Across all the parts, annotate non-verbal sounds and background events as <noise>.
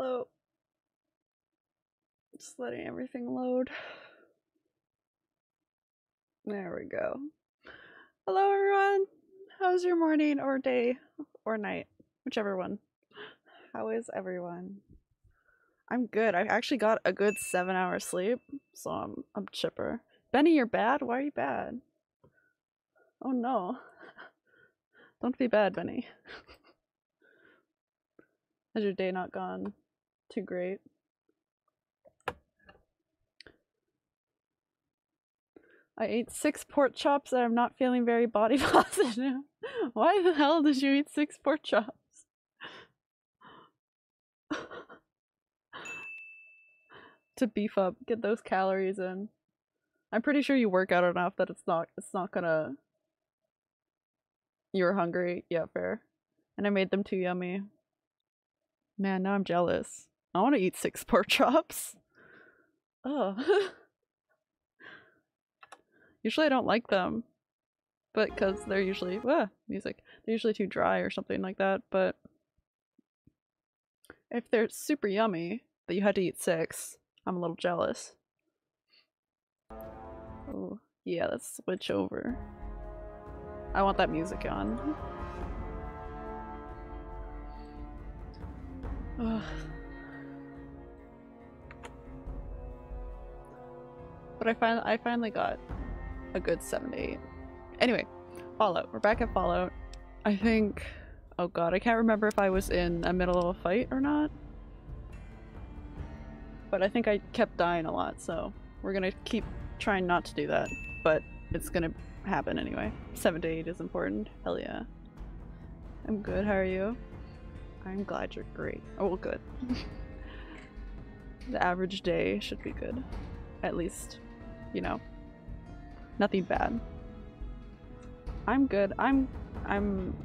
Hello. Just letting everything load. There we go. Hello, everyone. How's your morning or day or night? Whichever one. How is everyone? I'm good. I actually got a good seven hours sleep, so I'm I'm chipper. Benny, you're bad. Why are you bad? Oh no! <laughs> Don't be bad, Benny. <laughs> Has your day not gone too great? I ate six pork chops and I'm not feeling very body <laughs> positive. Why the hell did you eat six pork chops? <laughs> to beef up, get those calories in. I'm pretty sure you work out enough that it's not it's not gonna You're hungry, yeah, fair. And I made them too yummy. Man, now I'm jealous. I wanna eat six <laughs> pork chops. Oh. <laughs> usually I don't like them. But because they're usually ah, music. They're usually too dry or something like that, but if they're super yummy that you had to eat six, I'm a little jealous. Oh, yeah, let's switch over. I want that music on. <sighs> Ugh. But I finally, I finally got a good seven eight. Anyway, Fallout. We're back at Fallout. I think... Oh god, I can't remember if I was in a middle of a fight or not. But I think I kept dying a lot, so we're gonna keep trying not to do that. But it's gonna happen anyway. 7 to 8 is important. Hell yeah. I'm good, how are you? I'm glad you're great. Oh, well, good. <laughs> the average day should be good. At least, you know, nothing bad. I'm good. I'm, I'm,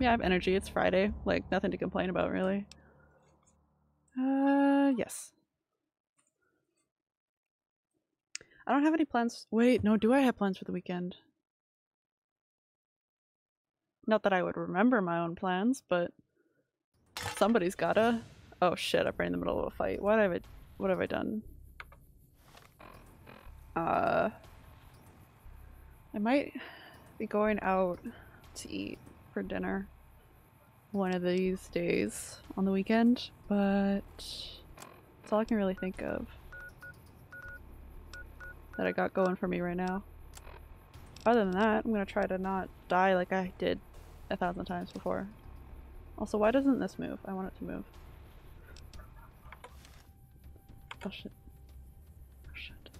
yeah, I have energy. It's Friday. Like, nothing to complain about, really. Uh, yes. I don't have any plans. Wait, no, do I have plans for the weekend? Not that I would remember my own plans, but somebody's gotta. Oh shit, I'm right in the middle of a fight. What have I, what have I done? Uh, I might be going out to eat for dinner one of these days on the weekend, but that's all I can really think of that I got going for me right now. Other than that, I'm gonna try to not die like I did a thousand times before. Also, why doesn't this move? I want it to move. Oh shit. Oh shit.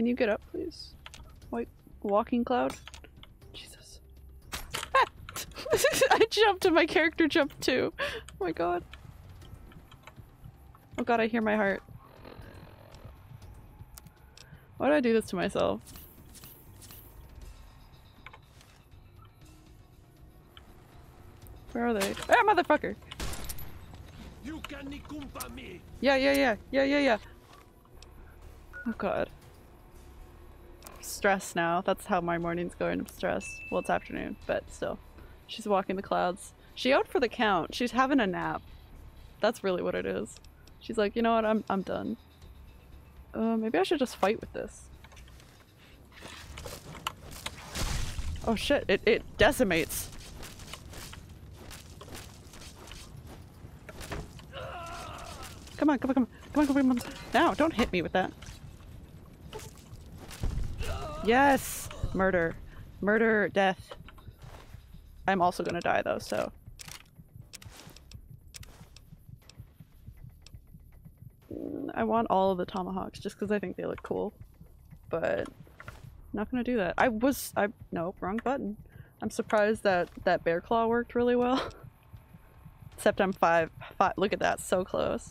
Can you get up, please? White walking cloud? Jesus. Ah! <laughs> I jumped and my character jumped too. Oh my god. Oh god, I hear my heart. Why do I do this to myself? Where are they? Ah, motherfucker! Yeah, yeah, yeah, yeah, yeah, yeah. Oh god. Stress now. That's how my morning's going. I'm stressed. Well, it's afternoon, but still. She's walking the clouds. She out for the count. She's having a nap. That's really what it is. She's like, you know what? I'm I'm done. Uh, maybe I should just fight with this. Oh shit! It it decimates. Come on, come on, come on, come on, come on, come on. Now, don't hit me with that. Yes! Murder. Murder, death. I'm also gonna die though, so. Mm, I want all of the tomahawks just because I think they look cool. But not gonna do that. I was- I- no, wrong button. I'm surprised that that bear claw worked really well. <laughs> Except I'm five, five- look at that, so close.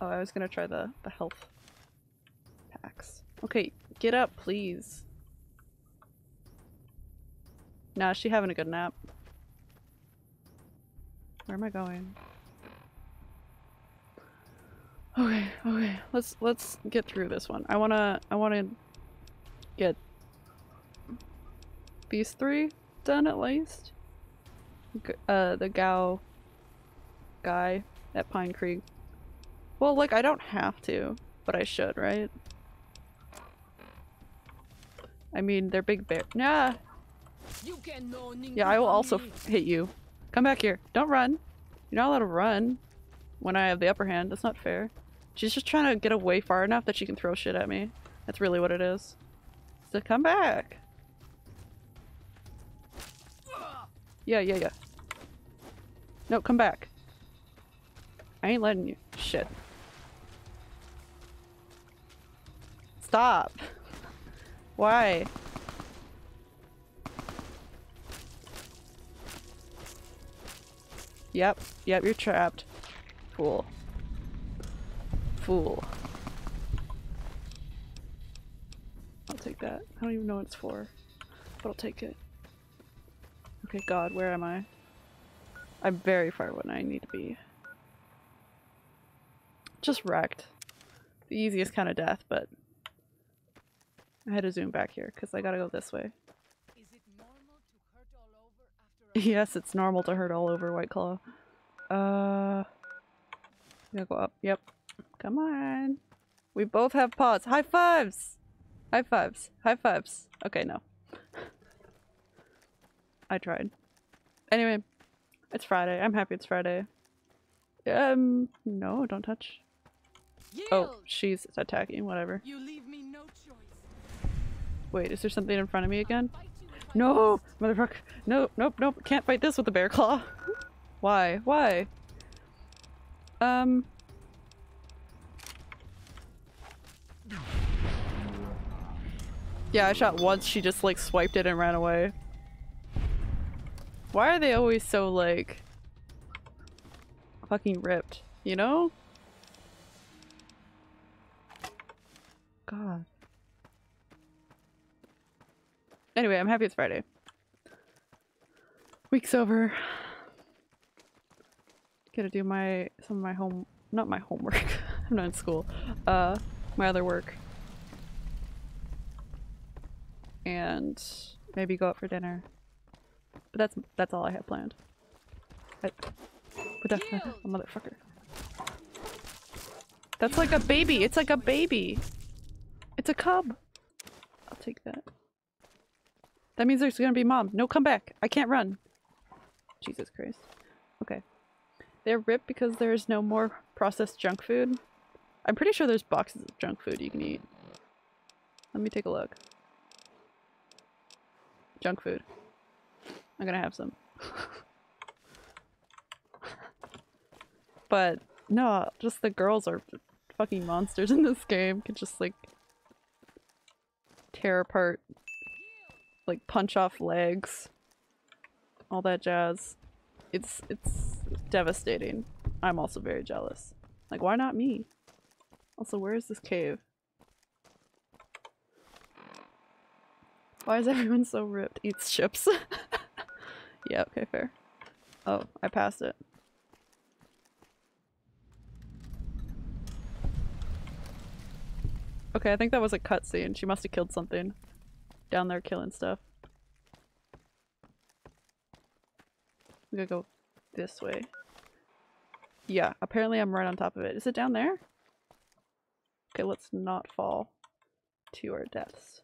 Oh, I was gonna try the, the health Okay, get up, please. Nah, she having a good nap. Where am I going? Okay, okay, let's let's get through this one. I wanna I wanna get these three done at least. Uh, the Gao guy at Pine Creek. Well, like, I don't have to, but I should, right? I mean, they're big bear- Nah! Yeah, I will also hit you. Come back here. Don't run. You're not allowed to run when I have the upper hand. That's not fair. She's just trying to get away far enough that she can throw shit at me. That's really what it is. So come back. Yeah, yeah, yeah. No, come back. I ain't letting you. Shit. Stop. Why? Yep, yep, you're trapped. Fool. Fool. I'll take that. I don't even know what it's for, but I'll take it. Okay, God, where am I? I'm very far when I need to be. Just wrecked. The easiest kind of death, but I had to zoom back here because I gotta go this way. yes, it's normal to hurt all over White Claw. Uh, gotta go up. Yep. Come on. We both have paws. High fives! High fives. High fives. Okay, no. I tried. Anyway, it's Friday. I'm happy it's Friday. Um, no, don't touch. Yield. Oh, she's attacking, whatever. No Wait, is there something in front of me again? No! Motherfucker! No, nope, nope, can't fight this with a bear claw. Why? Why? Um... Yeah, I shot once, she just like swiped it and ran away. Why are they always so like... fucking ripped, you know? God. Anyway, I'm happy it's Friday. Week's over. Gotta do my- some of my home- not my homework. <laughs> I'm not in school. Uh, my other work. And maybe go out for dinner. But that's- that's all I have planned. I, but a motherfucker. That's like a baby! It's like a baby! It's a cub! I'll take that. That means there's gonna be mom. No, come back! I can't run! Jesus Christ. Okay. They're ripped because there's no more processed junk food. I'm pretty sure there's boxes of junk food you can eat. Let me take a look. Junk food. I'm gonna have some. <laughs> but no, just the girls are fucking monsters in this game. Could just like tear apart, like punch off legs, all that jazz. It's it's devastating. I'm also very jealous. Like, why not me? Also, where is this cave? Why is <laughs> everyone so ripped? Eats chips. <laughs> yeah, okay, fair. Oh, I passed it. Okay, I think that was a cutscene. She must have killed something. Down there killing stuff. We gotta go this way. Yeah, apparently I'm right on top of it. Is it down there? Okay, let's not fall to our deaths.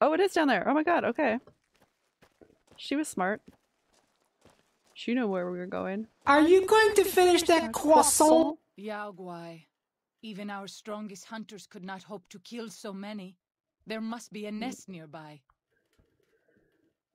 Oh, it is down there! Oh my god, okay. She was smart. She knew where we were going. Are you going to finish that croissant? Yao Guai. Even our strongest hunters could not hope to kill so many. There must be a nest nearby. <sighs>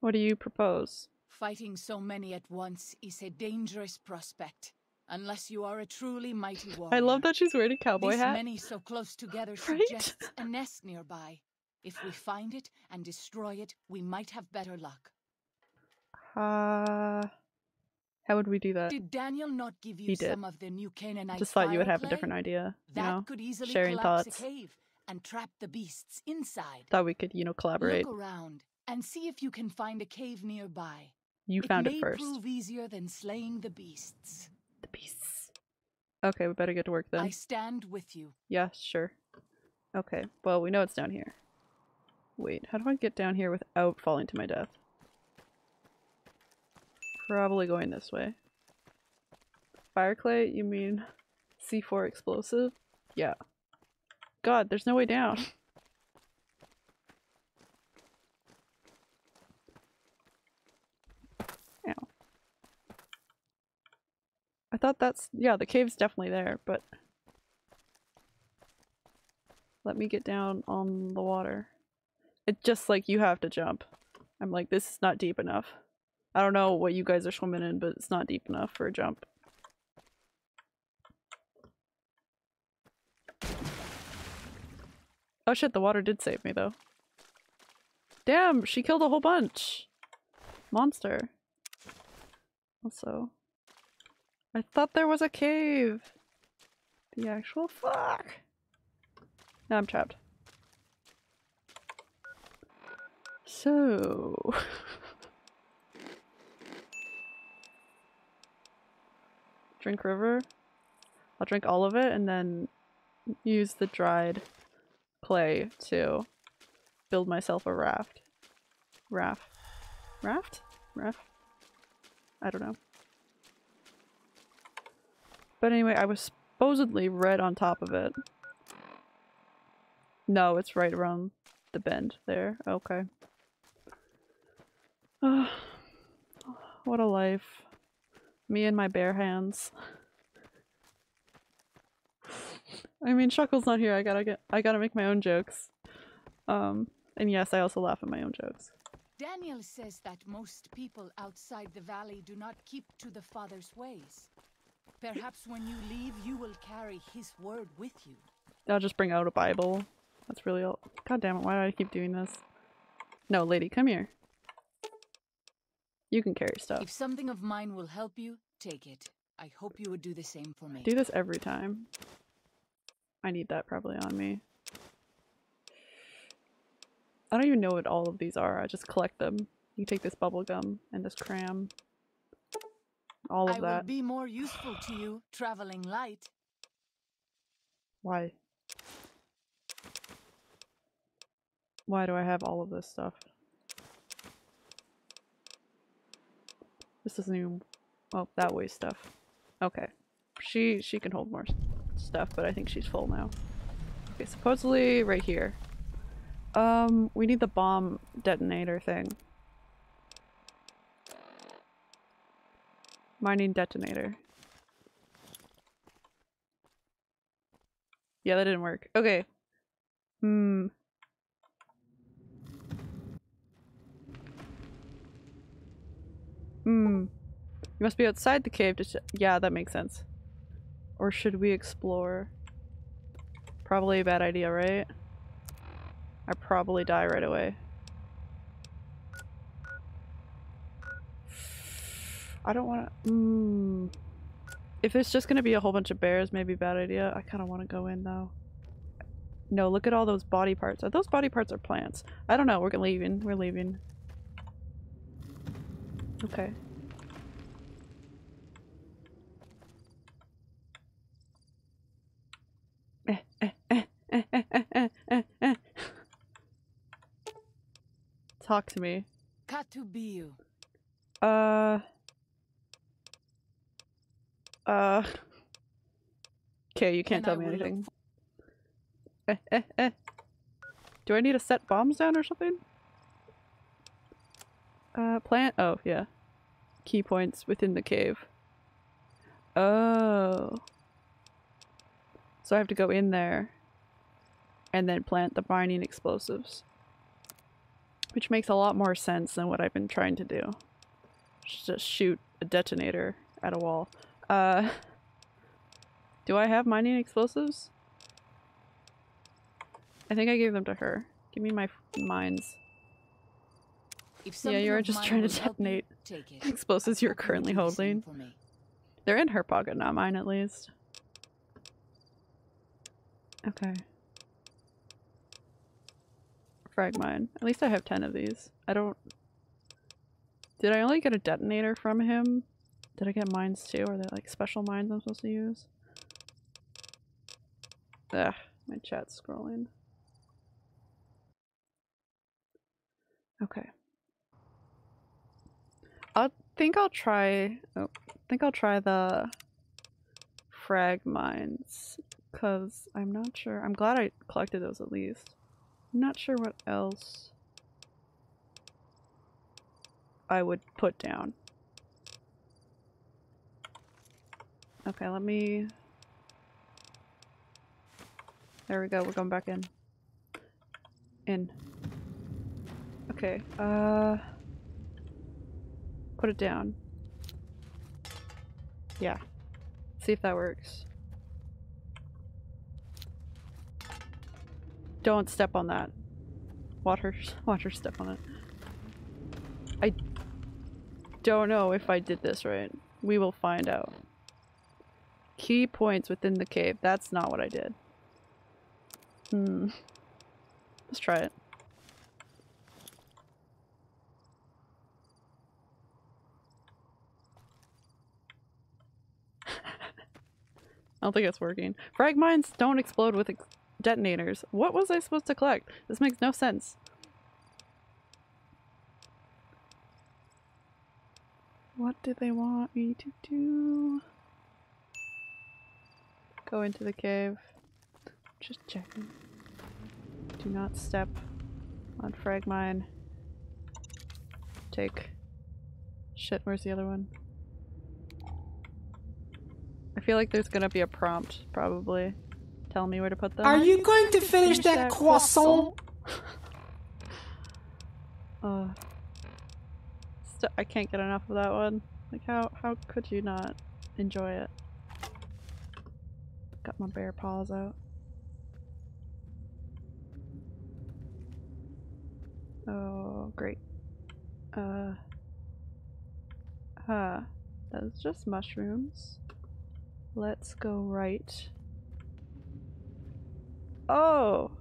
what do you propose? Fighting so many at once is a dangerous prospect. Unless you are a truly mighty warrior. <laughs> I love that she's wearing a cowboy this hat. many so close together <laughs> right? suggests a nest nearby. If we find it and destroy it, we might have better luck. Uh, how would we do that? Did Daniel not give you He did. some of the new Canaanite Just thought you would have a different idea. You That know, could easily sharing thoughts. a cave and trap the beasts inside. Thought we could, you know, collaborate. Look around and see if you can find a cave nearby. You it found may it first. prove easier than slaying the beasts. The beasts. Okay, we better get to work then. I stand with you. Yeah, sure. Okay, well, we know it's down here. Wait, how do I get down here without falling to my death? Probably going this way. Fire clay, you mean C4 explosive? Yeah. God, there's no way down. <laughs> Ow. I thought that's- yeah, the cave's definitely there, but... Let me get down on the water. It's just like you have to jump. I'm like, this is not deep enough. I don't know what you guys are swimming in, but it's not deep enough for a jump. Oh shit, the water did save me though. Damn, she killed a whole bunch! Monster. Also, I thought there was a cave! The actual fuck! Now I'm trapped. So... <laughs> drink river? I'll drink all of it and then use the dried clay to build myself a raft. Raft. Raft? Raft? I don't know. But anyway, I was supposedly right on top of it. No, it's right around the bend there. Okay. <sighs> what a life. Me and my bare hands. I mean, Shuckle's not here. I gotta get. I gotta make my own jokes. Um, and yes, I also laugh at my own jokes. Daniel says that most people outside the valley do not keep to the Father's ways. Perhaps when you leave, you will carry his word with you. I'll just bring out a Bible. That's really all. God damn it! Why do I keep doing this? No, lady, come here. You can carry stuff. If something of mine will help you, take it. I hope you would do the same for me. Do this every time. I need that probably on me. I don't even know what all of these are. I just collect them. You take this bubble gum and this cram. All of I that. will be more useful to you traveling light. Why? Why do I have all of this stuff? This isn't even- Oh, that way stuff. Okay. She she can hold more stuff, but I think she's full now. Okay, supposedly right here. Um, we need the bomb detonator thing. Mining detonator. Yeah, that didn't work. Okay. Hmm. Hmm. You must be outside the cave to Yeah, that makes sense. Or should we explore? Probably a bad idea, right? I probably die right away. I don't want to. Mm. If it's just gonna be a whole bunch of bears, maybe bad idea. I kind of want to go in though. No, look at all those body parts. Are those body parts or plants? I don't know. We're leaving. We're leaving. Okay. Eh, eh, eh. Talk to me. Katubiu. Uh. Uh. Okay, you can't Then tell I me anything. Eh, eh, eh. Do I need to set bombs down or something? Uh, plant? Oh, yeah. Key points within the cave. Oh. So I have to go in there and then plant the mining explosives. Which makes a lot more sense than what I've been trying to do. Just shoot a detonator at a wall. Uh, <laughs> do I have mining explosives? I think I gave them to her. Give me my mines. Yeah, you're just trying to you, detonate it. <laughs> explosives you're you currently do the same holding. They're in her pocket, not mine at least. Okay. Frag mine. At least I have 10 of these. I don't... Did I only get a detonator from him? Did I get mines too? Are they like special mines I'm supposed to use? Ugh, my chat's scrolling. Okay. I think I'll try. Oh, think I'll try the frag mines because I'm not sure. I'm glad I collected those at least. I'm not sure what else I would put down. Okay, let me. There we go. We're going back in. In. Okay. Uh. Put it down. Yeah. See if that works. Don't step on that. Water, water step on it. I don't know if I did this right. We will find out. Key points within the cave. That's not what I did. Hmm. Let's try it. I don't think it's working. Frag mines don't explode with ex detonators. What was I supposed to collect? This makes no sense. What did they want me to do? Go into the cave. Just checking. Do not step on frag mine. Take. Shit, where's the other one? I feel like there's gonna be a prompt, probably. Tell me where to put them. Are you going to finish that croissant? <laughs> uh, st I can't get enough of that one. Like, how how could you not enjoy it? Got my bear paws out. Oh, great. Uh. Huh. That's just mushrooms. Let's go right. Oh!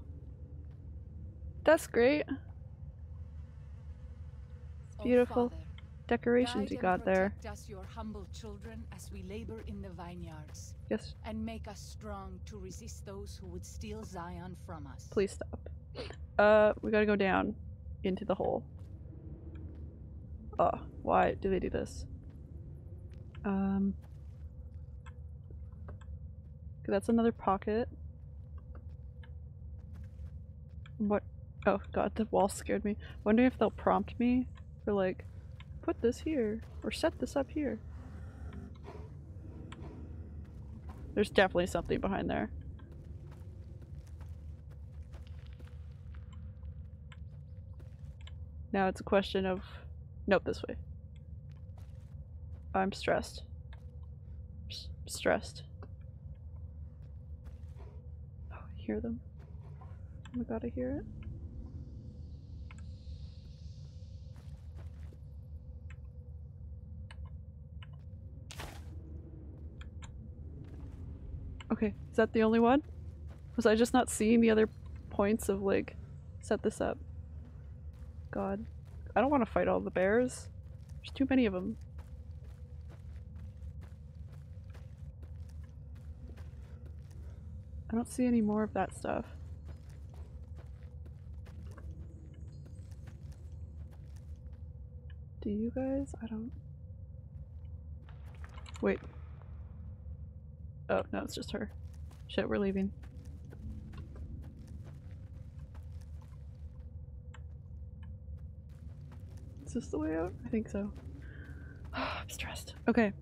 That's great. Beautiful Father, decorations you got there. us, your humble children, as we labor in the vineyards, Yes, and make us strong to resist those who would steal Zion from us. please stop. Uh, we gotta go down into the hole. Oh, why do they do this? Um. That's another pocket. What? Oh god, the wall scared me. Wondering if they'll prompt me for like, put this here or set this up here. There's definitely something behind there. Now it's a question of nope this way. I'm stressed. S- stressed. Oh, I hear them. Oh my god, I hear it. Okay, is that the only one? Was I just not seeing the other points of like set this up? God. I don't want to fight all the bears. There's too many of them. I don't see any more of that stuff. Do you guys? I don't. Wait. Oh, no, it's just her. Shit, we're leaving. Is this the way out? I think so. <sighs> I'm stressed. Okay.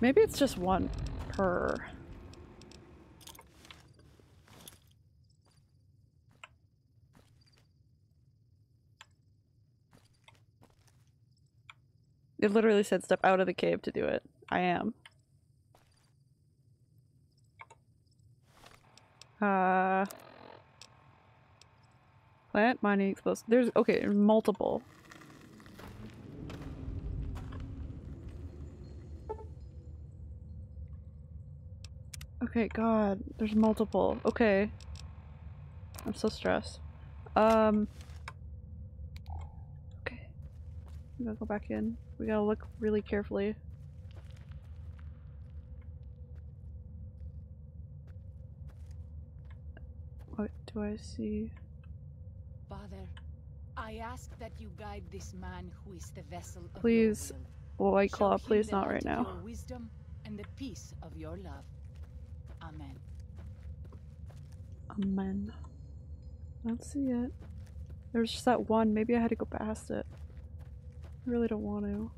Maybe it's just one per. It literally said step out of the cave to do it. I am. Uh. Plant mining explosive. There's okay, multiple. Okay, God, there's multiple. Okay. I'm so stressed. Um. Okay. I'm gonna go back in. We gotta look really carefully. What do I see? Father, I ask that you guide this man who is the vessel of Please. White Claw, please not right now. Wisdom and the peace of your love. Amen. Amen. I don't see it. There's just that one. Maybe I had to go past it. I really don't want to.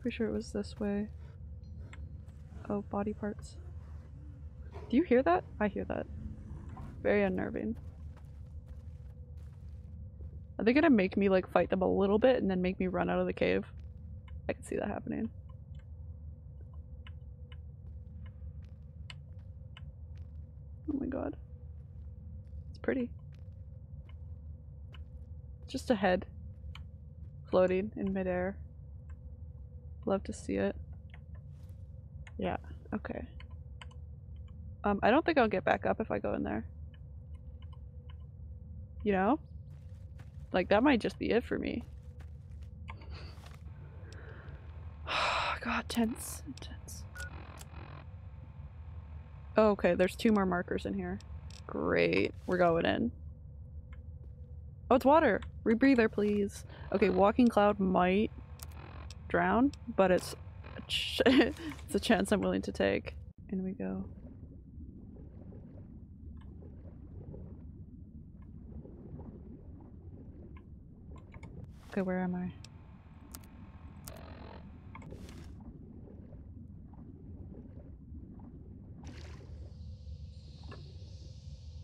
Pretty sure it was this way. Oh, body parts. Do you hear that? I hear that. Very unnerving. Are they gonna make me like fight them a little bit and then make me run out of the cave? I can see that happening. Oh my god. It's pretty. Just a head floating in midair. Love to see it. Yeah, okay. Um, I don't think I'll get back up if I go in there. You know? Like, that might just be it for me. <sighs> God, tense. Tense. Oh, okay, there's two more markers in here. Great. We're going in. Oh, it's water! Rebreather, please. Okay, walking cloud might drown, but it's a <laughs> it's a chance I'm willing to take. In we go. Okay, where am I?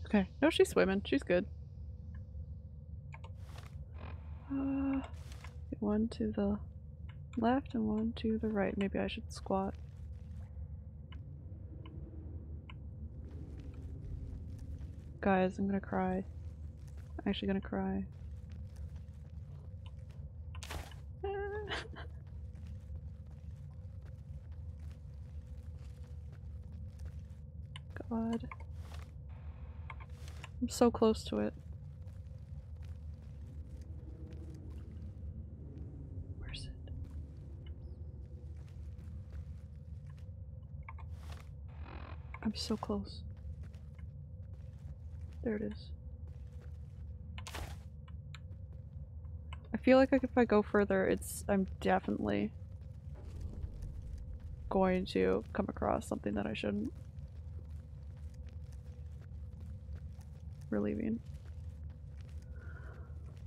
Okay. No, she's swimming. She's good. Uh, one to the left and one to the right. Maybe I should squat. Guys, I'm gonna cry. I'm actually gonna cry. <laughs> God. I'm so close to it. Where's it? I'm so close. There it is. I feel like if I go further, it's I'm definitely going to come across something that I shouldn't. Relieving.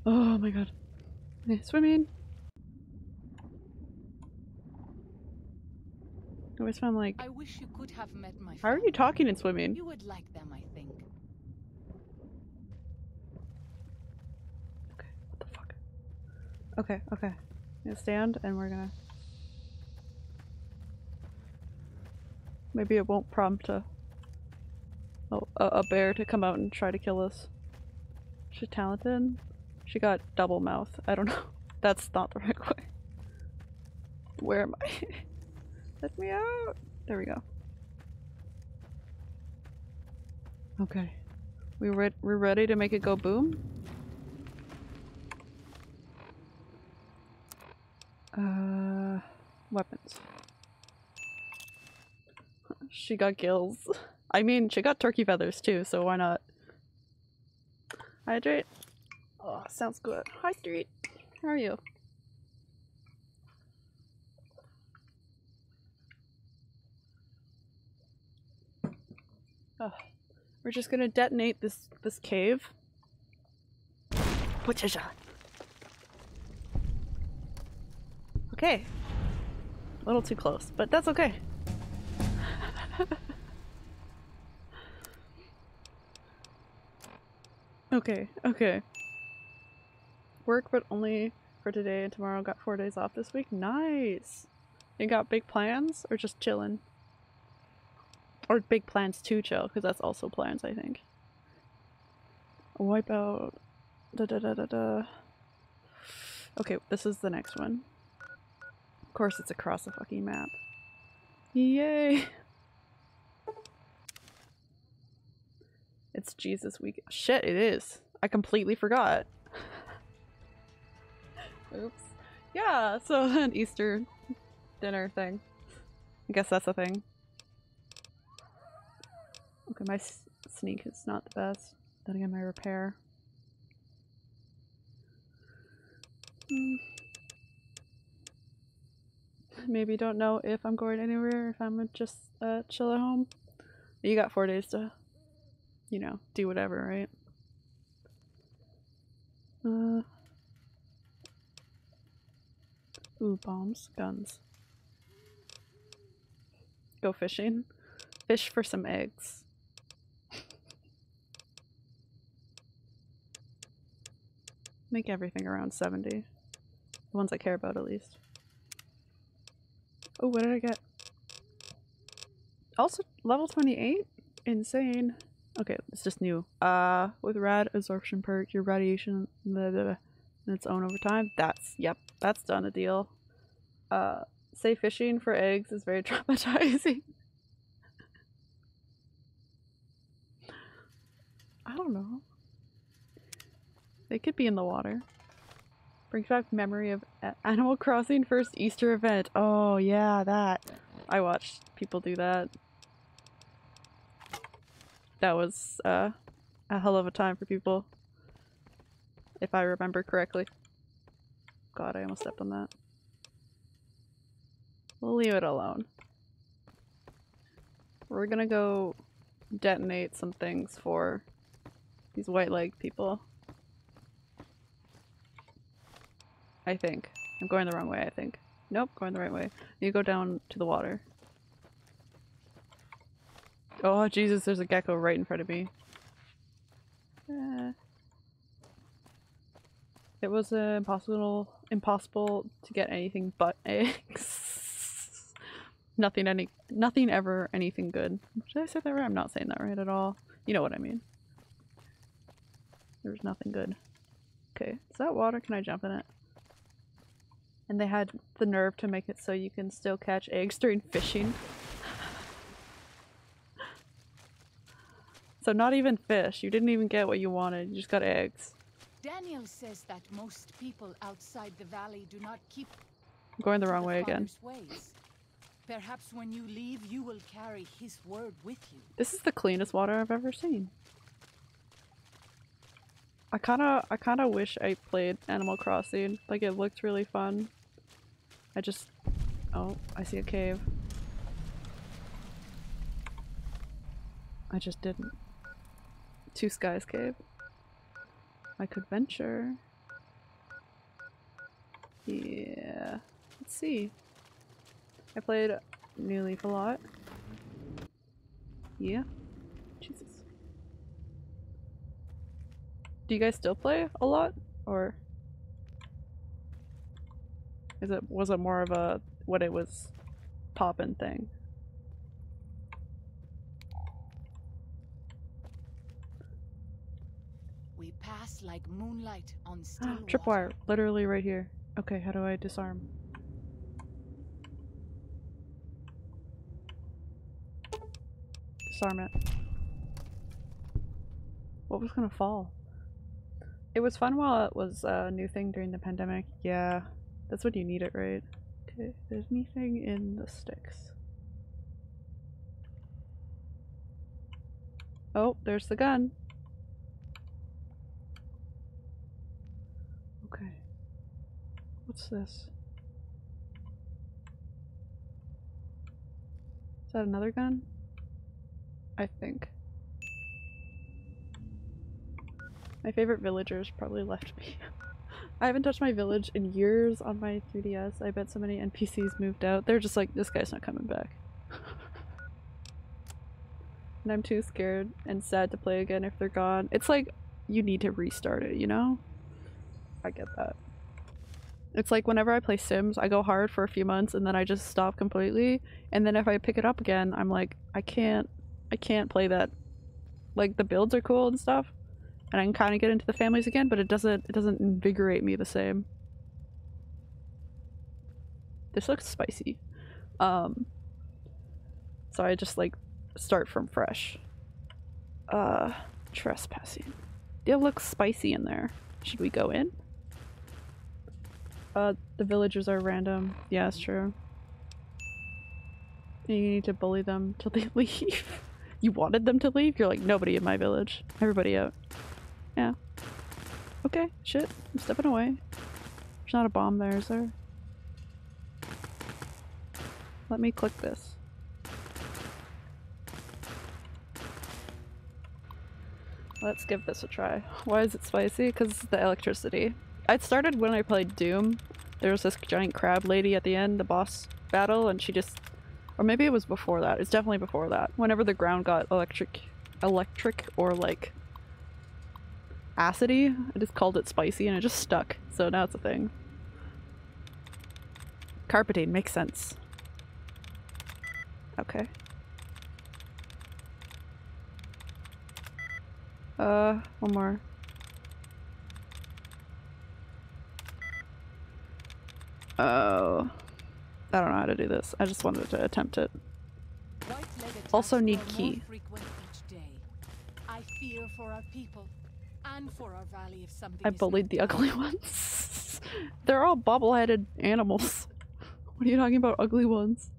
Oh my god. Okay, swimming. I always found like I wish you could have met my how are you talking and swimming? You would like them, I think. Okay, What the fuck? Okay, okay. Gonna stand and we're gonna Maybe it won't prompt a a, a bear to come out and try to kill us. She's talented. She got double mouth. I don't <laughs> know. That's not the right way. Where am I? <laughs> Let me out. There we go. Okay. We re we're ready to make it go boom? Uh, weapons. <laughs> She got gills. I mean, she got turkey feathers too, so why not? Hydrate. Oh, sounds good. Hi, Street. How are you? Oh, we're just gonna detonate this this cave. Okay. A little too close, but that's okay. <laughs> okay, okay. Work, but only for today and tomorrow. Got four days off this week. Nice! You got big plans, or just chilling? Or big plans to chill, because that's also plans, I think. Wipe out. Da da da da da. Okay, this is the next one. Of course, it's across the fucking map. Yay! <laughs> It's Jesus week. Shit, it is. I completely forgot. <laughs> Oops. Yeah, so <laughs> an Easter dinner thing. I guess that's a thing. Okay, my sneak is not the best. Then again, my repair. Hmm. Maybe don't know if I'm going anywhere, if I'm just uh, chill at home. You got four days to you know, do whatever, right? Uh. Ooh, bombs, guns. Go fishing. Fish for some eggs. Make everything around 70. The ones I care about, at least. Oh, what did I get? Also, level 28? Insane. Okay, it's just new. Uh, with rad absorption perk, your radiation blah, blah, blah, in its own over time. That's, yep, that's done a deal. Uh, say fishing for eggs is very <laughs> traumatizing. I don't know. They could be in the water. Brings back memory of Animal Crossing first Easter event. Oh yeah, that. I watched people do that. That was uh, a hell of a time for people. If I remember correctly. God, I almost stepped on that. We'll leave it alone. We're gonna go detonate some things for these white leg people. I think. I'm going the wrong way, I think. Nope, going the right way. You go down to the water. Oh Jesus, there's a gecko right in front of me. Eh. It was uh, impossible impossible to get anything but <laughs> eggs. nothing any nothing ever anything good. Did I say that right? I'm not saying that right at all. You know what I mean. There's nothing good. Okay, is that water? Can I jump in it? And they had the nerve to make it so you can still catch eggs during fishing. So not even fish. You didn't even get what you wanted. You just got eggs. Daniel says that most people outside the valley do not keep I'm going the wrong way again. Ways. Perhaps when you leave, you will carry his word with you. This is the cleanest water I've ever seen. I kinda I kinda wish I played Animal Crossing. Like it looked really fun. I just Oh, I see a cave. I just didn't. Two Skies Cave. I could venture. Yeah. Let's see. I played New Leaf a lot. Yeah. Jesus. Do you guys still play a lot? Or is it was it more of a what it was poppin' thing? We pass like moonlight on <gasps> still Tripwire, literally right here. Okay, how do I disarm? Disarm it. What was gonna fall? It was fun while it was a new thing during the pandemic. Yeah, that's when you need it, right? Okay, there's anything in the sticks. Oh, there's the gun. Okay. What's this? Is that another gun? I think. My favorite villagers probably left me. <laughs> I haven't touched my village in years on my 3DS. I bet so many NPCs moved out. They're just like, this guy's not coming back. <laughs> and I'm too scared and sad to play again if they're gone. It's like, you need to restart it, you know? I get that. It's like whenever I play Sims, I go hard for a few months and then I just stop completely. And then if I pick it up again, I'm like, I can't, I can't play that. Like the builds are cool and stuff, and I can kind of get into the families again, but it doesn't, it doesn't invigorate me the same. This looks spicy. Um, so I just like start from fresh. Uh, trespassing. It looks spicy in there. Should we go in? Uh, the villagers are random. Yeah, it's true. You need to bully them <laughs> till they leave. you wanted them to leave? You're like, nobody in my village. Everybody out. Yeah. Okay, shit. I'm stepping away. There's not a bomb there, is there? Let me click this. Let's give this a try. Why is it spicy? Because the electricity. I started when I played Doom. There was this giant crab lady at the end, the boss battle, and she just... Or maybe it was before that. It's definitely before that. Whenever the ground got electric, electric or like acidy, I just called it spicy and it just stuck. So now it's a thing. Carpeting makes sense. Okay. Uh, one more. Oh. I don't know how to do this. I just wanted to attempt it. Also need key. more frequent each day. I fear for our people and for our valley if something I bullied the ugly <laughs> ones. They're all bobble-headed animals. what are you talking about, ugly ones?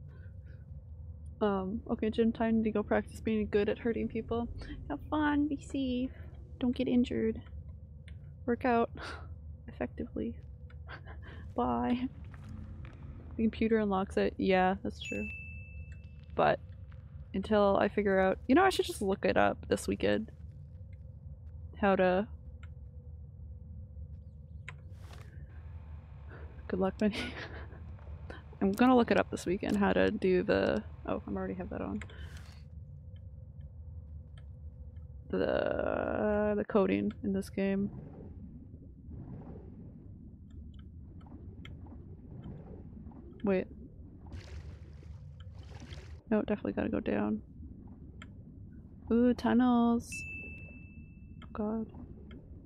Um, okay, gym time to go practice being good at hurting people. Have fun, be safe, don't get injured. Work out <laughs> effectively. <laughs> Bye. The computer unlocks it. Yeah, that's true. But until I figure out, you know, I should just look it up this weekend. How to Good luck, Benny. <laughs> I'm gonna look it up this weekend how to do the. Oh, I'm already have that on. The the coding in this game. Wait. No, definitely gotta go down. Ooh, tunnels. Oh god.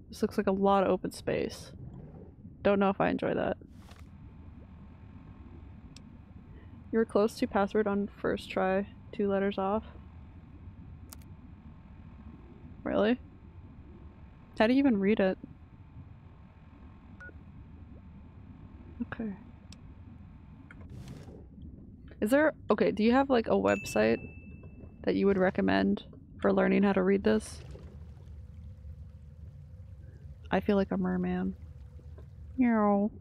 This looks like a lot of open space. Don't know if I enjoy that. You were close to password on first try, two letters off. Really? How do you even read it? Okay. Is there- okay, do you have like a website that you would recommend for learning how to read this? I feel like a merman. Meow.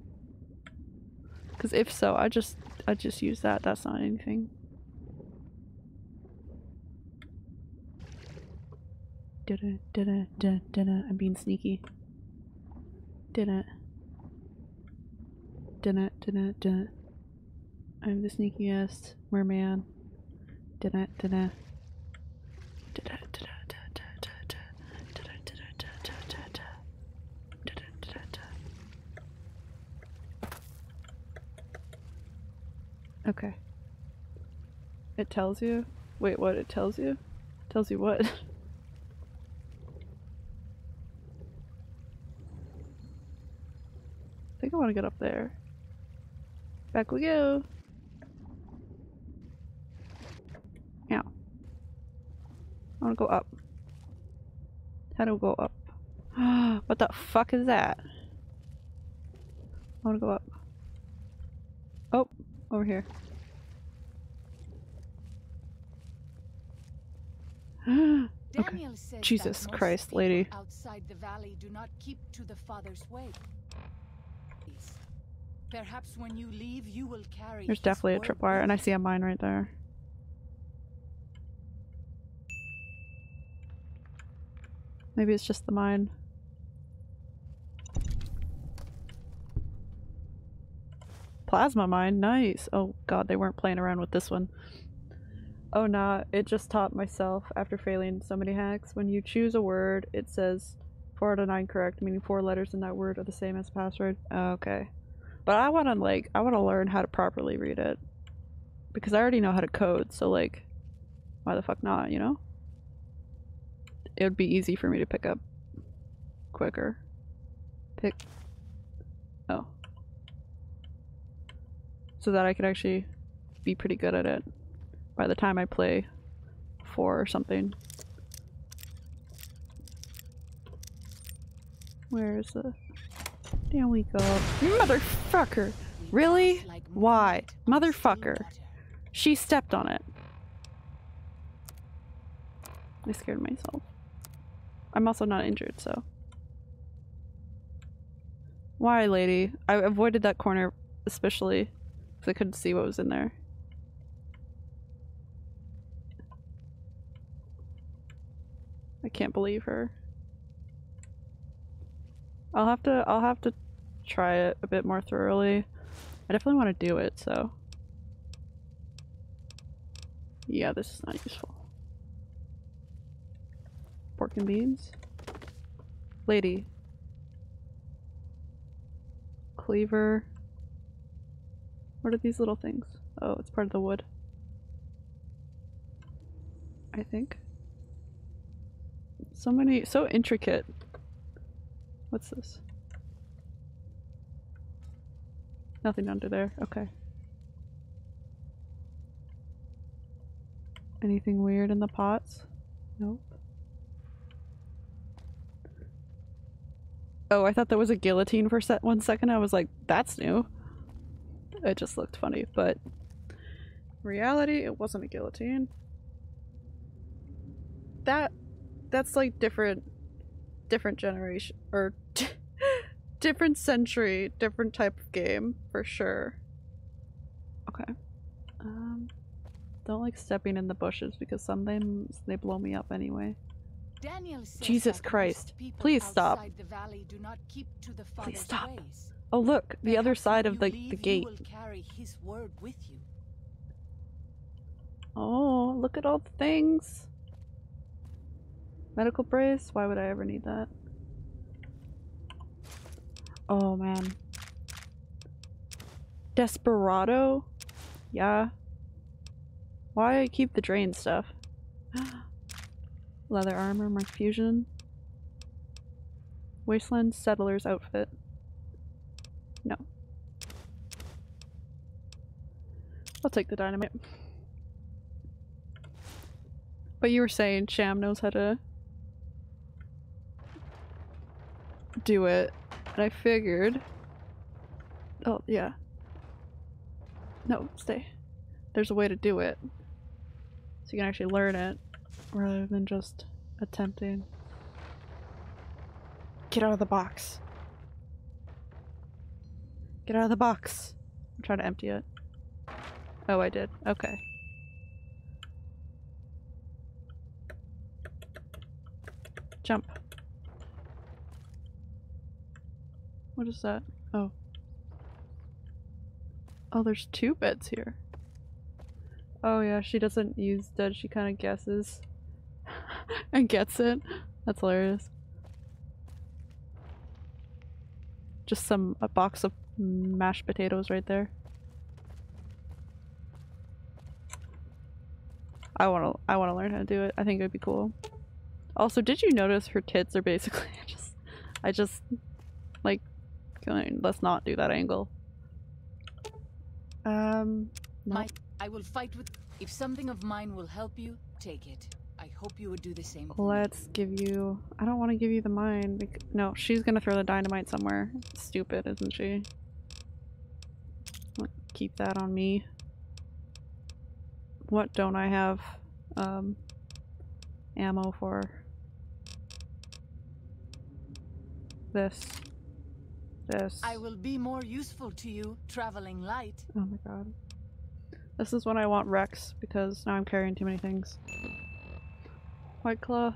Because if so, I just I just use that. That's not anything. Didn't didn't didn't didn't. I'm being sneaky. I'm the sneakiest merman. Didn't didn't. Didn't didn't didn't didn't didn't didn't didn't didn't. Okay. It tells you? Wait, what? It tells you? It Tells you what? <laughs> I think I want to get up there. Back we go. Now. I want to go up. How do we go up? <gasps> what the fuck is that? I want to go up. Oh, over here. <gasps> okay. Says Jesus Christ, lady. Outside the valley do not keep to the father's way. Perhaps when you leave, you will carry. There's definitely a tripwire, and I see a mine right there. Maybe it's just the mine. Plasma mine, nice. Oh god, they weren't playing around with this one. Oh nah, it just taught myself after failing so many hacks. When you choose a word, it says 4 out of 9 correct, meaning 4 letters in that word are the same as password. Okay. But I want to like I want to learn how to properly read it because I already know how to code. So like, why the fuck not? You know, it would be easy for me to pick up quicker. Pick. Oh. So that I could actually be pretty good at it by the time I play four or something. Where's the? There we go. Motherfucker! Really? Why? Motherfucker. She stepped on it. I scared myself. I'm also not injured, so. Why, lady? I avoided that corner especially because I couldn't see what was in there. I can't believe her. I'll have to I'll have to try it a bit more thoroughly. I definitely want to do it, so. Yeah, this is not useful. Pork and beans? Lady. Cleaver. What are these little things? Oh, it's part of the wood. I think. So many- so intricate. What's this? Nothing under there. Okay. Anything weird in the pots? Nope. Oh, I thought that was a guillotine for set one second. I was like, that's new. It just looked funny, but reality, it wasn't a guillotine. That, that's like different, different generation, or <laughs> different century, different type of game, for sure. Okay. Um, don't like stepping in the bushes because sometimes they blow me up anyway. Jesus Christ. Please stop. The valley do not keep to the Please stop. ways. Oh look, the other side of the, the leave, you gate. will carry his word with you. Oh, look at all the things. Medical brace? Why would I ever need that? Oh man. Desperado? Yeah. Why keep the drain stuff? <gasps> <gasps> Leather armor, mark fusion. Wasteland settler's outfit. No. I'll take the dynamite. But you were saying Sham knows how to do it, and I figured. Oh, yeah. No, stay. There's a way to do it. So you can actually learn it rather than just attempting. Get out of the box. Get out of the box. I'm trying to empty it. Oh, I did. Okay. Jump. What is that? Oh. Oh, there's two beds here. Oh yeah, she doesn't use dead, she kind of guesses. And gets it. That's hilarious. Just some, a box of mashed potatoes right there. I wanna, I wanna learn how to do it. I think it would be cool. Also, did you notice her tits are basically <laughs> just, I just, like, let's not do that angle. Um, no. My, I will fight with. If something of mine will help you, take it. Hope you would do the same. Let's give you, I don't want to give you the mine. No, she's gonna throw the dynamite somewhere. Stupid, isn't she? Keep that on me. What don't I have, um, ammo for? This. This. I will be more useful to you, traveling light. Oh my god. This is when I want Rex, because now I'm carrying too many things. White Claw.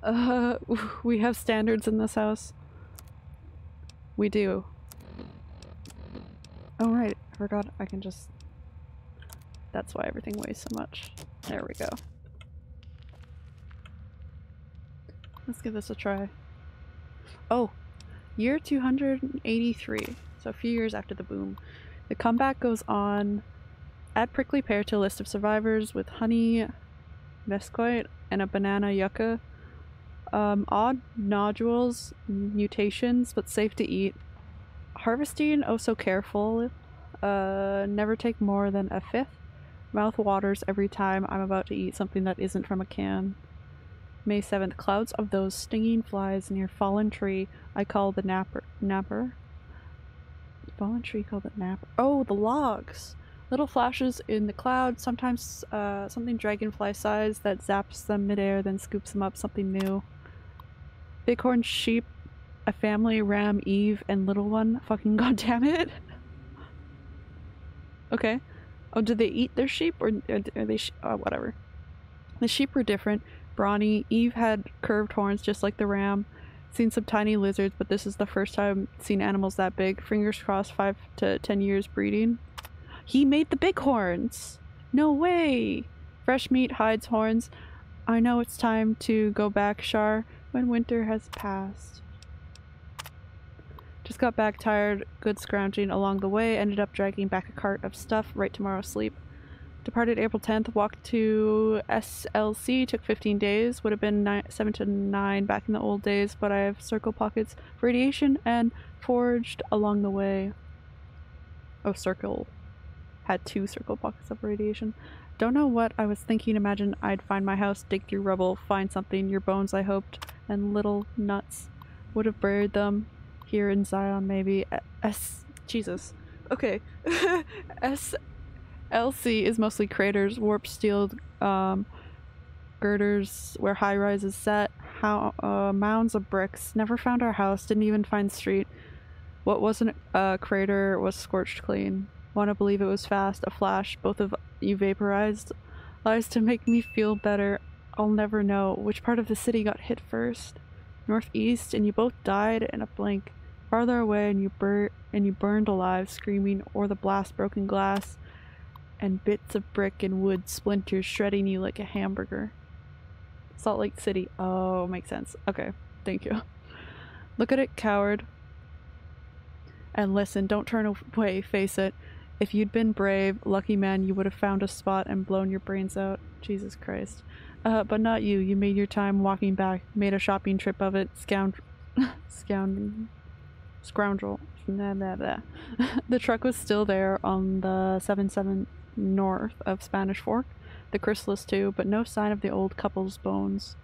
Uh, <laughs> we have standards in this house. We do. Oh right, I forgot I can just... That's why everything weighs so much. There we go. Let's give this a try. Oh, year 283, so a few years after the boom. The comeback goes on. Add prickly pear to a list of survivors with honey, mesquite, and a banana yucca. Um, odd nodules, mutations, but safe to eat. Harvesting, oh so careful. Uh, never take more than a fifth. Mouth waters every time I'm about to eat something that isn't from a can. May 7th. Clouds of those stinging flies near fallen tree I call the napper. Napper? Fallen tree called the napper. Oh, the logs! Little flashes in the cloud, sometimes uh, something dragonfly size that zaps them midair, then scoops them up something new. Bighorn sheep A family, Ram, Eve, and little one. <laughs> Fucking goddamn it. okay. Oh, did they eat their sheep or are they? Sh- oh, whatever. The sheep were different. Brawny. Eve had curved horns just like the ram. Seen some tiny lizards, but this is the first time seen animals that big. Fingers crossed, five to ten years breeding. He made the big horns. No way. Fresh meat hides horns. I know it's time to go back, Shar, when winter has passed. Just got back tired, good scrounging along the way, ended up dragging back a cart of stuff, right tomorrow sleep. Departed April 10th, walked to SLC, took 15 days, would have been nine, 7 to 9 back in the old days, but I have circle pockets for radiation and forged along the way. Oh, circle. Had two circle pockets of radiation. Don't know what I was thinking. Imagine I'd find my house, dig through rubble, find something, your bones, I hoped, and little nuts. Would have buried them here in Zion, maybe. S. Jesus. Okay. <laughs> S. LC is mostly craters, warp steel um, girders where high rises set, how uh, mounds of bricks. Never found our house, didn't even find street. What wasn't a crater was scorched clean. Want to believe it was fast, a flash, both of you vaporized. Lies to make me feel better. I'll never know which part of the city got hit first. Northeast, and you both died in a blink. Farther away, and you bur- and you burned alive, screaming, or the blast broken glass and bits of brick and wood splinters shredding you like a hamburger. Salt Lake City. Oh, makes sense. Okay, thank you. Look at it, coward. And listen, don't turn away, face it. If you'd been brave, lucky man, you would have found a spot and blown your brains out. Jesus Christ. Uh, but not you. You made your time walking back, made a shopping trip of it, scoundrel. <laughs> scoundrel. Scoundrel. Nah, nah, nah. <laughs> the truck was still there on the 77 north of Spanish Fork, the Chryslus too, but no sign of the old couple's bones.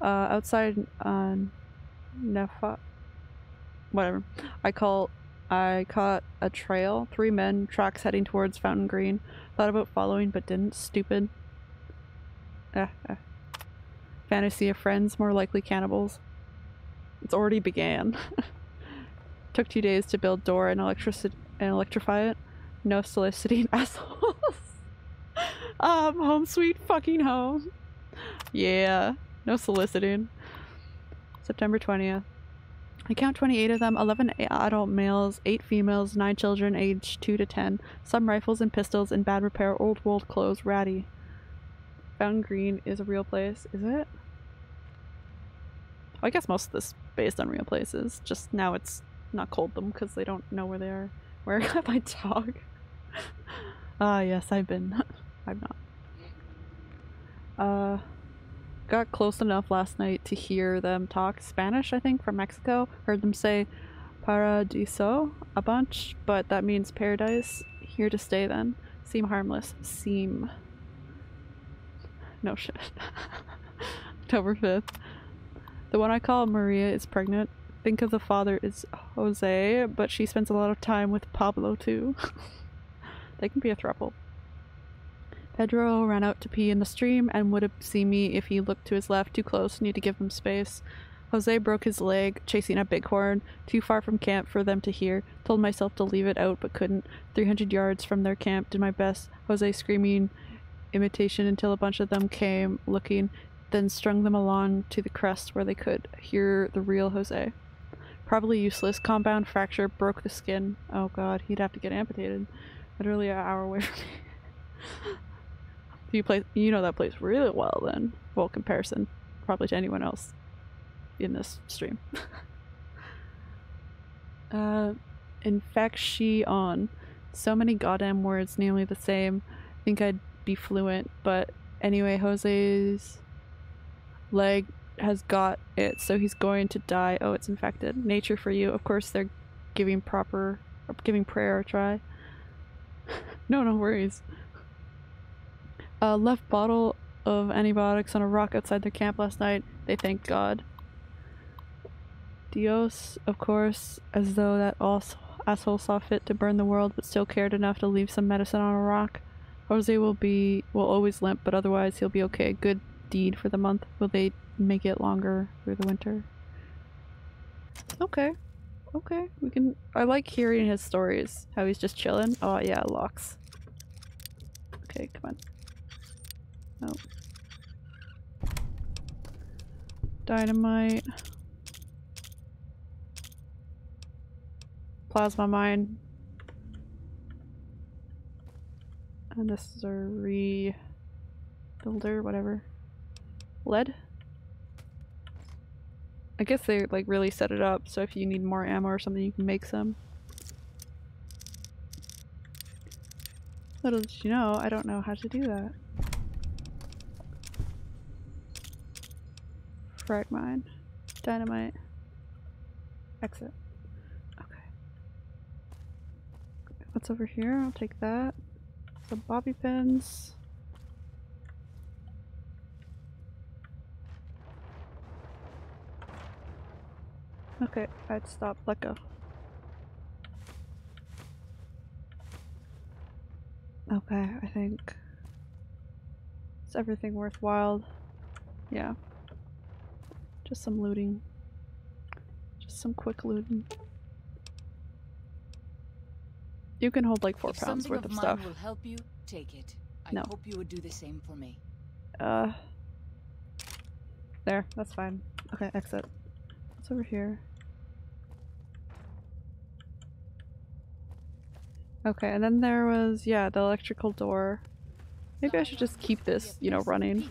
Uh, outside uh, Nefa, whatever. I call. I caught a trail. Three men, tracks heading towards Fountain Green. Thought about following, but didn't. Stupid. Eh, eh. Fantasy of friends, more likely cannibals. It's already began. <laughs> Took two days to build door and electrici- and electrify it. No soliciting <laughs> assholes. um, home sweet fucking home. Yeah, no soliciting. September 20th. I count 28 of them 11 adult males, 8 females, 9 children aged 2 to 10, some rifles and pistols in bad repair, old world clothes, ratty. Fountain Green is a real place, is it? I guess most of this based on real places, just now it's not called them because they don't know where they are. Where <laughs> I got my dog. <laughs> Ah, uh, yes, I've been. <laughs> I'm not. Uh, got close enough last night to hear them talk Spanish, I think, from Mexico. Heard them say paradiso a bunch, but that means paradise. Here to stay then. Seem harmless. Seem. No shit. <laughs> October 5th. The one I call Maria is pregnant. Think of the father is Jose, but she spends a lot of time with Pablo too. <laughs> They can be a throuple. Pedro ran out to pee in the stream and would have seen me if he looked to his left too close, need to give him space. Jose broke his leg chasing a bighorn, too far from camp for them to hear. Told myself to leave it out but couldn't. 300 yards from their camp, did my best. Jose screaming imitation until a bunch of them came looking, then strung them along to the crest where they could hear the real Jose. Probably useless. Compound fracture broke the skin. Oh god, he'd have to get amputated. Literally an hour away from me. <laughs> you play you know that place really well then. Well comparison probably to anyone else in this stream. <laughs> uh on. So many goddamn words, nearly the same. I think I'd be fluent, but anyway, Jose's leg has got it, so he's going to die. Oh, it's infected. Nature for you. Of course, they're giving proper, giving prayer a try. <laughs> no, no worries. Uh, left bottle of antibiotics on a rock outside their camp last night. They thank God. Dios, of course, as though that asshole saw fit to burn the world but still cared enough to leave some medicine on a rock. Jose will be will always limp, but otherwise he'll be okay. Good deed for the month. Will they make it longer through the winter? Okay. Okay. We can. I like hearing his stories. How he's just chilling. Oh, yeah, locks. Okay, come on. Oh. Dynamite. Plasma mine. And this is a re builder, whatever. Lead? I guess they like really set it up so if you need more ammo or something you can make some. Little did you know, I don't know how to do that. Frag mine. Dynamite. Exit. Okay. What's over here? I'll take that. Some bobby pins. Okay, I'd stop. Let go. Okay, I think. Is everything worthwhile? Yeah. Just some looting. Just some quick looting. You can hold like four if pounds worth of of stuff. will help you, take it. I No. hope you would do the same for me. Uh. There, that's fine. Okay, exit. What's over here? Okay, and then there was, yeah, the electrical door. Maybe I should just keep this, you know, running.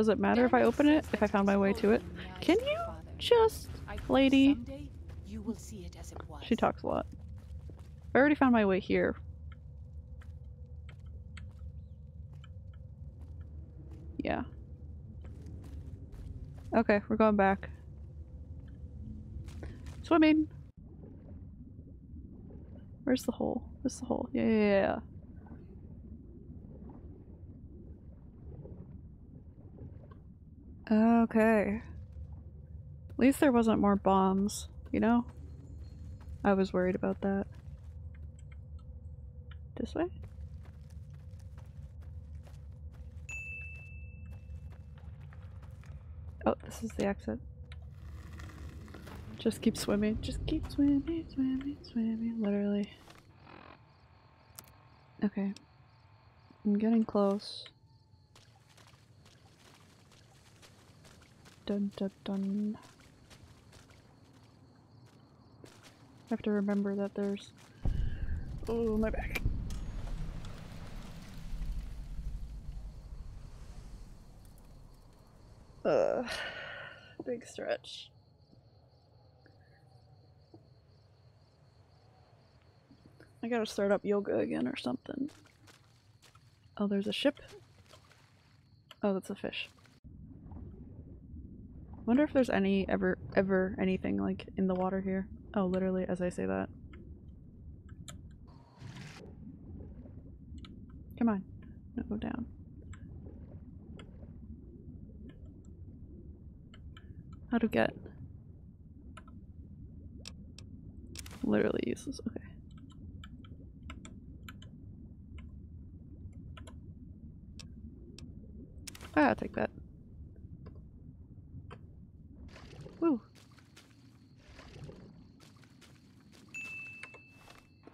Does it matter if I open it? If I found my way to it? Can you Just, lady. She talks a lot. I already found my way here. Yeah. Okay, we're going back. Swimming! Where's the hole? Where's the hole? Yeah, yeah, yeah. Okay. At least there wasn't more bombs, you know? I was worried about that. This way? Oh, this is the exit. Just keep swimming. Just keep swimming, swimming, swimming. Literally. Okay. I'm getting close. Dun dun dun. I have to remember that there's. Oh, my back. Ugh. Big stretch. I gotta start up yoga again or something. Oh, there's a ship. Oh, that's a fish. Wonder if there's any ever ever anything like in the water here. Oh, literally as I say that. Come on. No, go down. How to get? Literally useless. Okay. Ah, I'll take that.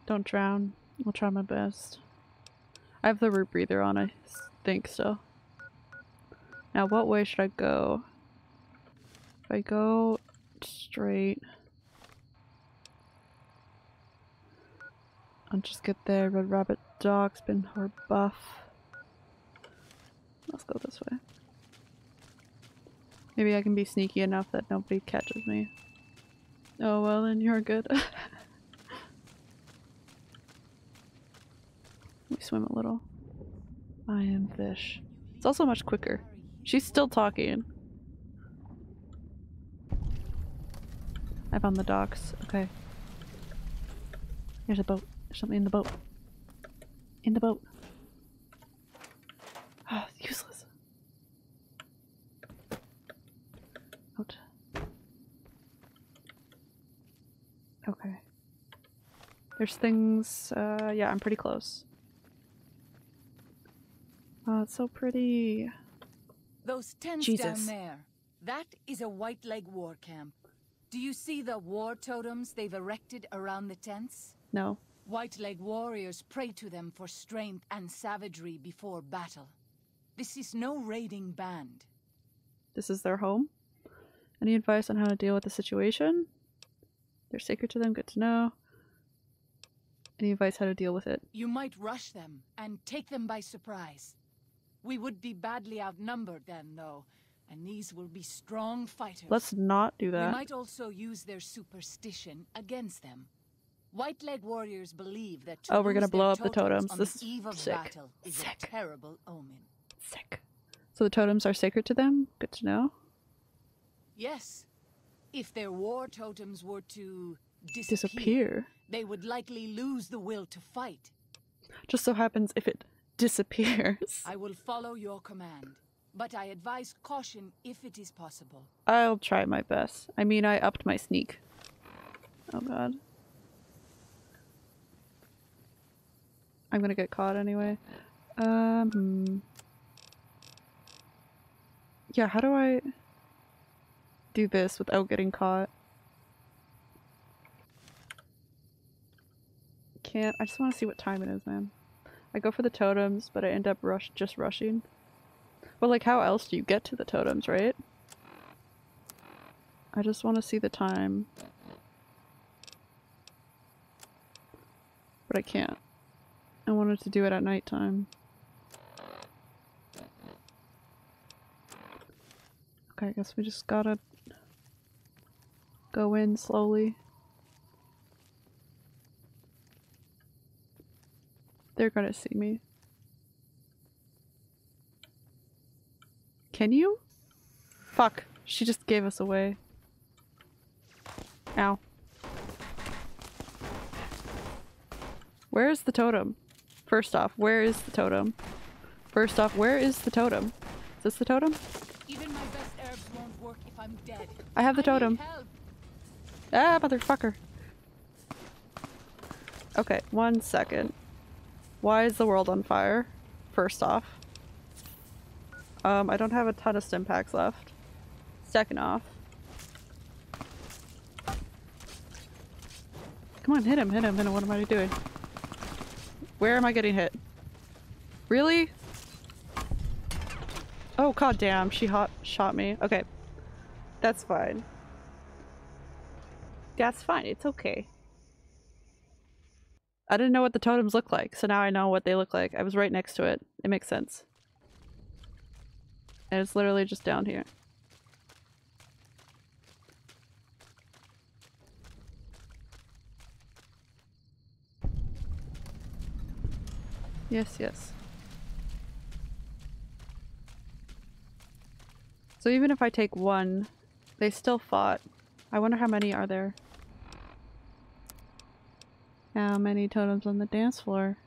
Don't drown. I'll try my best. I have the root breather on, I think so. Now, what way should I go? If I go straight, I'll just get there. Red Rabbit Dog's been her buff. Let's go this way. Maybe I can be sneaky enough that nobody catches me. Oh well, then you're good. <laughs> we swim a little. I am fish. It's also much quicker. She's still talking. I found the docks. Okay. There's a boat. There's something in the boat. In the boat. <sighs> Ah, useless. Out. Okay. There's things, uh, yeah, I'm pretty close. Oh, it's so pretty. Those tents Jesus. down there. That is a white leg war camp. Do you see the war totems they've erected around the tents? No. White leg warriors pray to them for strength and savagery before battle. This is no raiding band. This is their home. Any advice on how to deal with the situation? They're sacred to them, good to know. Any advice how to deal with it? You might rush them and take them by surprise. We would be badly outnumbered then, though, and these will be strong fighters. Let's not do that. We might also use their superstition against them. White leg warriors believe that Oh, we're gonna blow up the totems. on This the eve of sick. battle is Sick. a terrible omen. Sick. So the totems are sacred to them? Good to know. Yes, if their war totems were to disappear, Disappear. they would likely lose the will to fight. Just so happens if it disappears. I will follow your command, but I advise caution if it is possible. I'll try my best. I mean, I upped my sneak. Oh god. I'm gonna get caught anyway. Um. Yeah, how do I do this without getting caught? Can't. I just want to see what time it is, man. I go for the totems, but I end up rush just rushing. But like, how else do you get to the totems, right? I just want to see the time. But I can't. I wanted to do it at nighttime. Okay, I guess we just gotta go in slowly. They're gonna see me. Can you? Fuck. She just gave us away. Ow. Where is the totem? First off, where is the totem? First off, where is the totem? Is this the totem? Even my best herbs won't work if I'm dead. I have the totem. Ah, motherfucker. Okay, one second. Why is the world on fire? First off. Um, I don't have a ton of stimpaks left. Second off. Come on, hit him, hit him, hit him. What am I doing? Where am I getting hit? Really? Oh, god damn, she hot shot me. Okay. That's fine. That's fine, it's okay. I didn't know what the totems look like, so now I know what they look like. I was right next to it. It makes sense. And it's literally just down here. Yes, yes. So even if I take one, they still fought. I wonder how many are there. How many totems on the dance floor?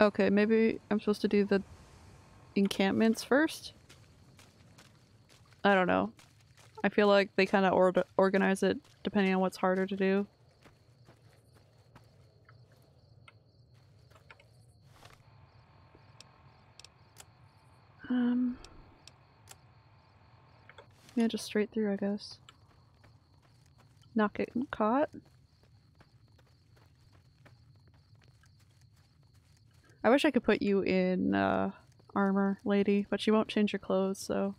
Okay, maybe I'm supposed to do the encampments first? I don't know. I feel like they kind of or organize it depending on what's harder to do. Um. Yeah, just straight through, I guess. Not getting caught. I wish I could put you in uh, armor, lady, but you won't change your clothes, so.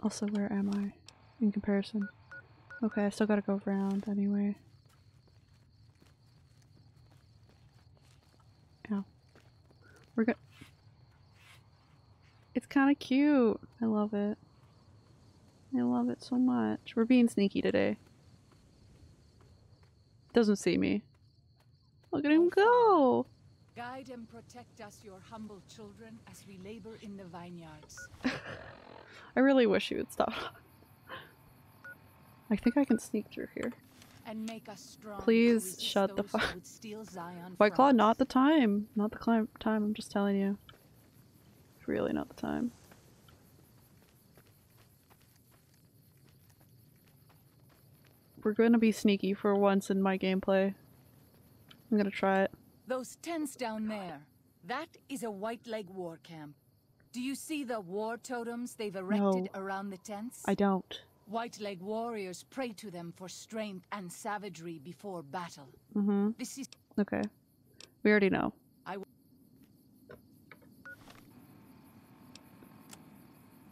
Also, where am I in comparison? Okay, I still gotta go around anyway. Ow. We're good. It's kind of cute. I love it. I love it so much. We're being sneaky today. Doesn't see me. Look at him go! Guide and protect us, your humble children, as we labor in the vineyards. <laughs> I really wish you would stop. <laughs> I think I can sneak through here. And make us strong. Please shut the fuck- White Claw, not the time. Not the time, I'm just telling you. It's really not the time. we're gonna be sneaky for once in my gameplay. I'm gonna try it. Those tents down there, that is a White Leg war camp. Do you see the war totems they've erected around the tents? I don't. White Leg warriors pray to them for strength and savagery before battle. Mm-hmm. This is Okay. We already know. I w-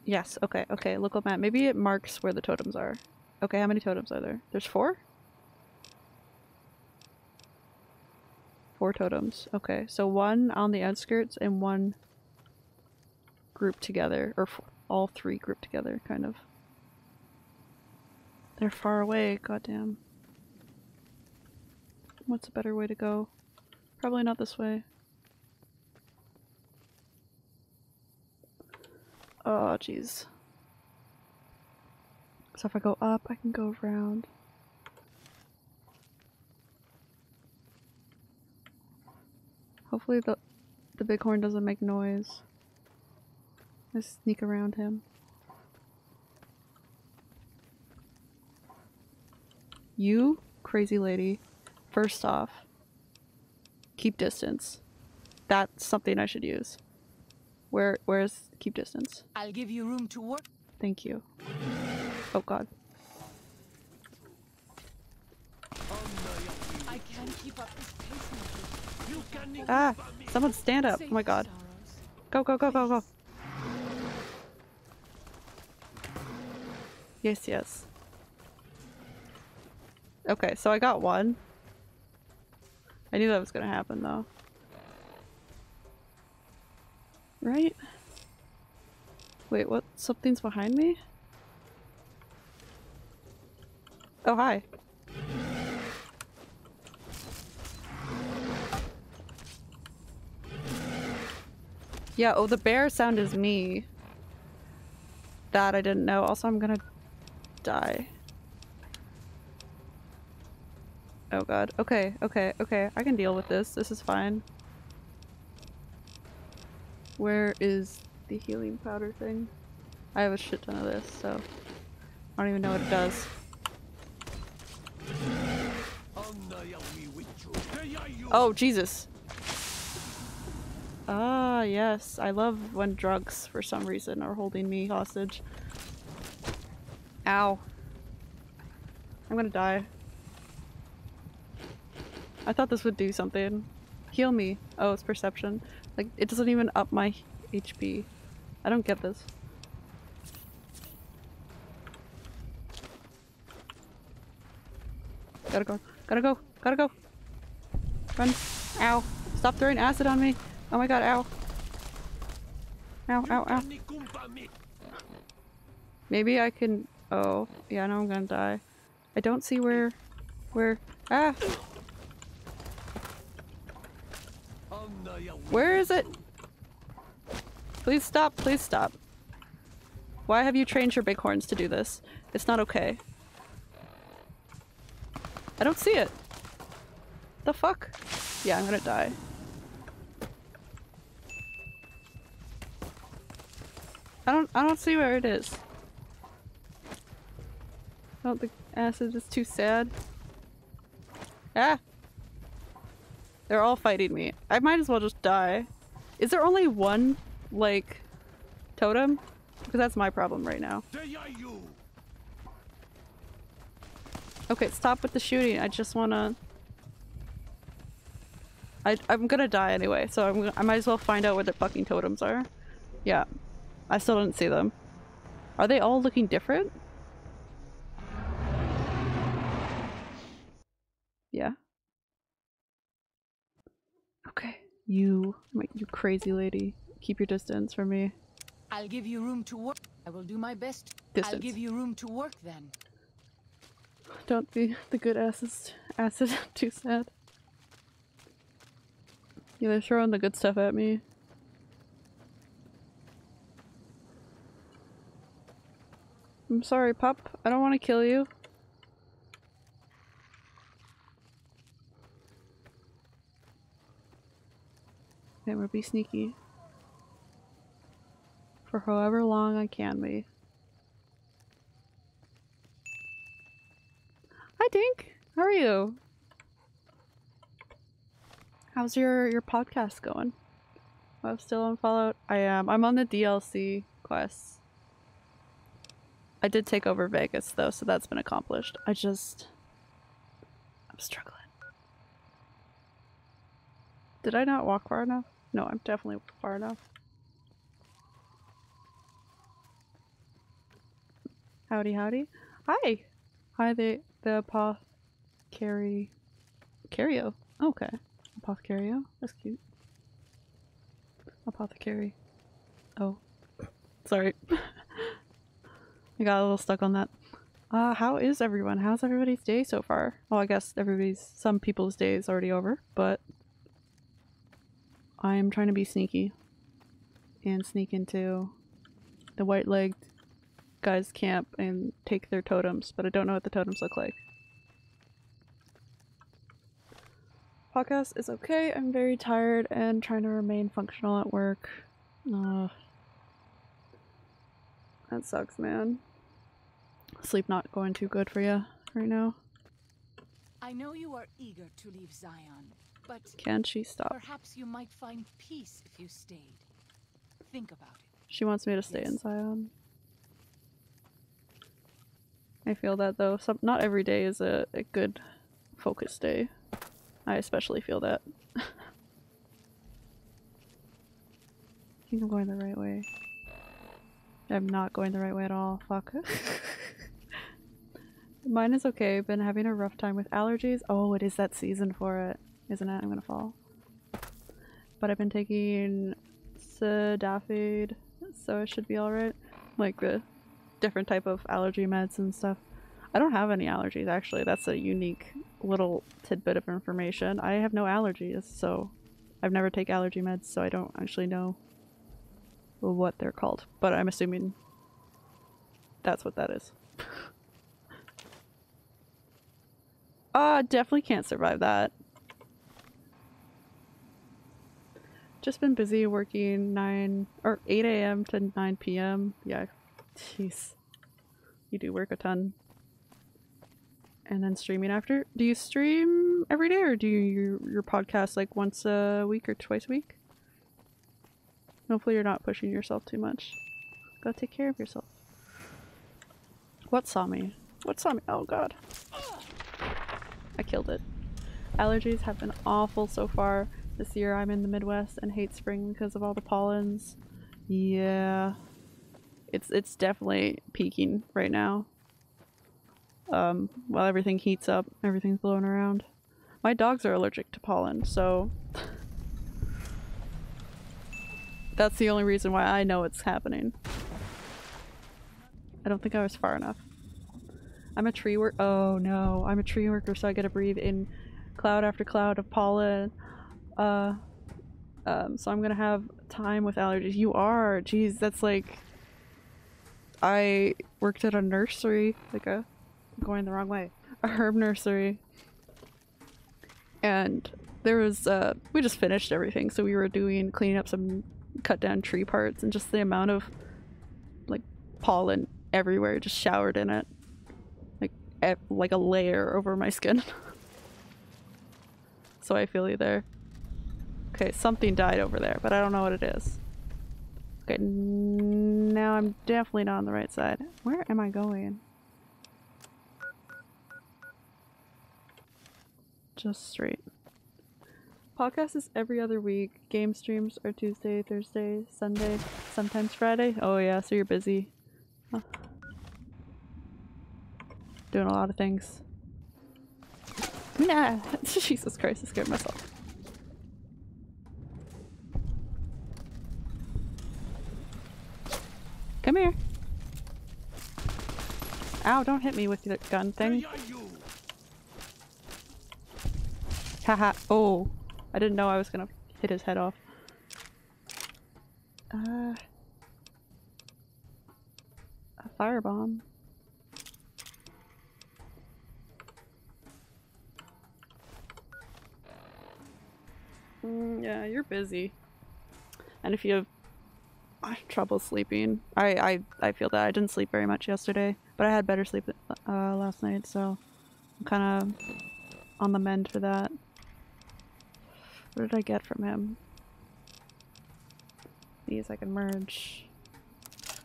Yes, okay, okay. Look at map. Maybe it marks where the totems are. Okay, how many totems are there? There's four? Four totems. Okay, so one on the outskirts and one grouped together. Or f all three grouped together, kind of. They're far away, goddamn. What's a better way to go? Probably not this way. Oh, jeez. So if I go up, I can go around. Hopefully the the bighorn doesn't make noise. I sneak around him. You, crazy lady, first off, keep distance. That's something I should use. Where where's keep distance? I'll give you room to work. Thank you. Oh god. I can't keep up this pace, Nikki. Ah! Someone stand up! Oh my god. Go, go, go, go, go! Yes, yes. Okay, so I got one. I knew that was gonna happen though. Right? Wait, what? Something's behind me? Oh, hi. Yeah, oh, the bear sound is me. That I didn't know. Also, I'm gonna die. Oh god. Okay, okay, okay. I can deal with this. This is fine. Where is the healing powder thing? I have a shit ton of this, so I don't even know what it does. Oh, Jesus. Ah, yes. I love when drugs, for some reason, are holding me hostage. Ow. I'm gonna die. I thought this would do something. Heal me. Oh, it's perception. Like, it doesn't even up my HP. I don't get this. Gotta go. Gotta go. Gotta go. Run. Ow. Stop throwing acid on me. Oh my god, ow. Ow, ow, ow. Maybe I can- oh. Yeah, now I'm gonna die. I don't see where- where- ah! Where is it? Please stop, please stop. Why have you trained your bighorns to do this? It's not okay. I don't see it. The fuck? Yeah, I'm gonna die. I don't I don't see where it is. I don't think acid is too sad. Ah! They're all fighting me. I might as well just die. Is there only one, like, totem? Because that's my problem right now. Okay, stop with the shooting. I just wanna... I, I'm gonna die anyway, so I'm, I might as well find out where the fucking totems are. Yeah. I still didn't see them. Are they all looking different? Yeah. Okay. You, my- you crazy lady. Keep your distance from me. I'll give you room to work. I will do my best. Distance. I'll give you room to work then. Don't be the good acid. Acid. <laughs> Too sad. Yeah, they're throwing the good stuff at me. I'm sorry, pup. I don't want to kill you. I'm gonna be sneaky. For however long I can be. Hi, Dink. How are you? How's your your podcast going? I'm still on Fallout. I am. I'm on the DLC quests. I did take over Vegas though, so that's been accomplished. I just I'm struggling. Did I not walk far enough? No, I'm definitely far enough. Howdy, howdy. Hi. Hi, the the apothecary. Cario. Okay. Apothecario. That's cute. Apothecary. Oh. Sorry. <laughs> I got a little stuck on that. Uh, how is everyone? How's everybody's day so far? Well, I guess everybody's, some people's day is already over, but I am trying to be sneaky and sneak into the white-legged guys' camp and take their totems, but I don't know what the totems look like. Podcast is okay. I'm very tired and trying to remain functional at work. Ugh. That sucks, man. Sleep not going too good for you right now. I know you are eager to leave Zion, but Can she stop? perhaps you might find peace if you stayed. Think about it. She wants me to stay in Zion. I feel that though. Some not every day is a, a good focus day. I especially feel that. I think I'm going the right way. I'm not going the right way at all. Fuck. <laughs> Mine is okay. Been having a rough time with allergies. Oh, it is that season for it, isn't it? I'm gonna fall. But I've been taking Cetaphid, so it should be alright. Like the different type of allergy meds and stuff. I don't have any allergies actually. That's a unique little tidbit of information. I have no allergies, so I've never take allergy meds, so I don't actually know what they're called. But I'm assuming that's what that is. Ah, <laughs> definitely can't survive that. Just been busy working 9 or 8 a.m. to 9 p.m. Yeah, jeez. You do work a ton. And then streaming after. Do you stream every day or do you your, your podcast like once a week or twice a week? Hopefully you're not pushing yourself too much. Gotta take care of yourself. What saw me? What saw me? Oh god. I killed it. Allergies have been awful so far. This year I'm in the Midwest and hate spring because of all the pollens. Yeah. It's it's definitely peaking right now. Um, while everything heats up, everything's blowing around. My dogs are allergic to pollen, so <laughs> that's the only reason why I know it's happening. I don't think I was far enough. I'm a tree work. Oh no, I'm a tree worker, so I get to breathe in cloud after cloud of pollen. Uh, um, so I'm gonna have time with allergies. You are, jeez, that's like. I worked at a nursery, like a going the wrong way, a herb nursery, and there was uh, we just finished everything, so we were doing cleaning up some cut down tree parts, and just the amount of like pollen everywhere, just showered in it e- like a layer over my skin. <laughs> so I feel you there. Okay, something died over there, but I don't know what it is. Okay, now I'm definitely not on the right side. Where am I going? Just straight. Podcast is every other week. Game streams are Tuesday, Thursday, Sunday, sometimes Friday. Oh yeah, so you're busy. Huh doing a lot of things. Nah! <laughs> Jesus Christ, I scared myself. Come here. Ow, don't hit me with your gun thing. Haha. oh. I didn't know I was gonna hit his head off. Uh. A firebomb. Mm, yeah, you're busy. And if you have I have trouble sleeping, I, I I feel that I didn't sleep very much yesterday, but I had better sleep uh, last night, so I'm kind of on the mend for that. What did I get from him? These I can merge.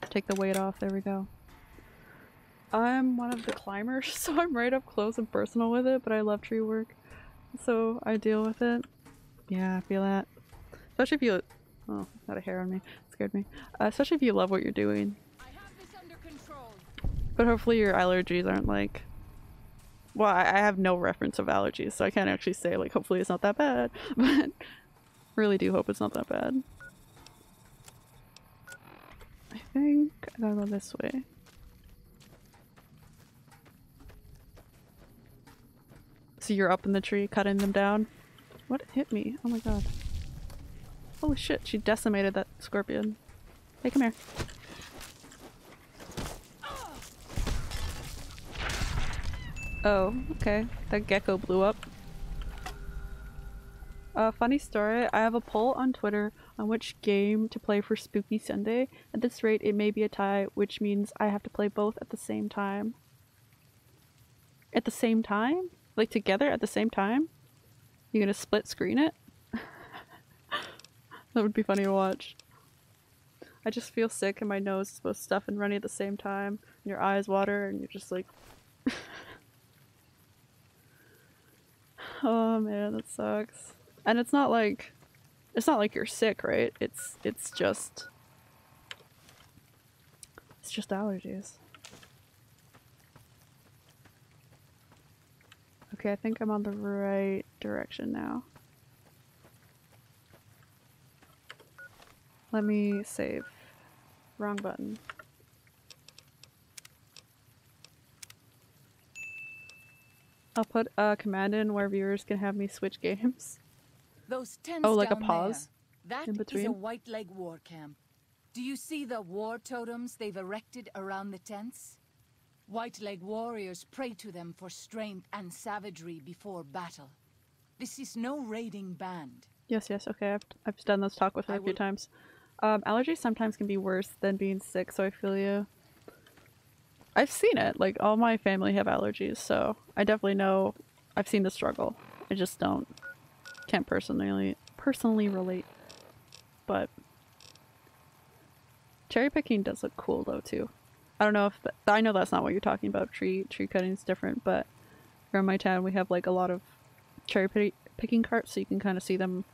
Take the weight off, there we go. I'm one of the climbers, <laughs> so I'm right up close and personal with it, but I love tree work. So I deal with it. Yeah, I feel that. Especially if you- oh, got a hair on me. Scared me. Uh, especially if you love what you're doing. I have this under control. But hopefully your allergies aren't like. Well, I I have no reference of allergies, so I can't actually say like hopefully it's not that bad. <laughs> But really do hope it's not that bad. I think I gotta go this way. So you're up in the tree cutting them down? What hit me? Oh my god. Holy shit, she decimated that scorpion. Hey, come here. Oh, okay. That gecko blew up. Uh, funny story, I have a poll on Twitter on which game to play for Spooky Sunday. At this rate, it may be a tie, which means I have to play both at the same time. At the same time? Like together at the same time? You gonna split screen it? That would be funny to watch. I just feel sick and my nose is both stuffed and runny at the same time. And your eyes water and you're just like <laughs> Oh man, that sucks. And it's not like it's not like you're sick, right? It's it's just it's just allergies. Okay, I think I'm on the right direction now. Let me save. Wrong button. I'll put a command in where viewers can have me switch games. Those tents Oh, like a pause There, that in is a between? White Leg war camp. Do you see the war totems they've erected around the tents? White Leg warriors pray to them for strength and savagery before battle. This is no raiding band. Yes, yes, okay. I've, I've done this talk with her I a few times. Um, allergies sometimes can be worse than being sick, so I feel you. I've seen it. Like, all my family have allergies, so I definitely know I've seen the struggle. I just don't, can't personally, personally relate. But, cherry picking does look cool though, too. I don't know if, th- I know that's not what you're talking about. Tree, tree cutting is different, but in my town we have like a lot of cherry picking carts, so you can kind of see them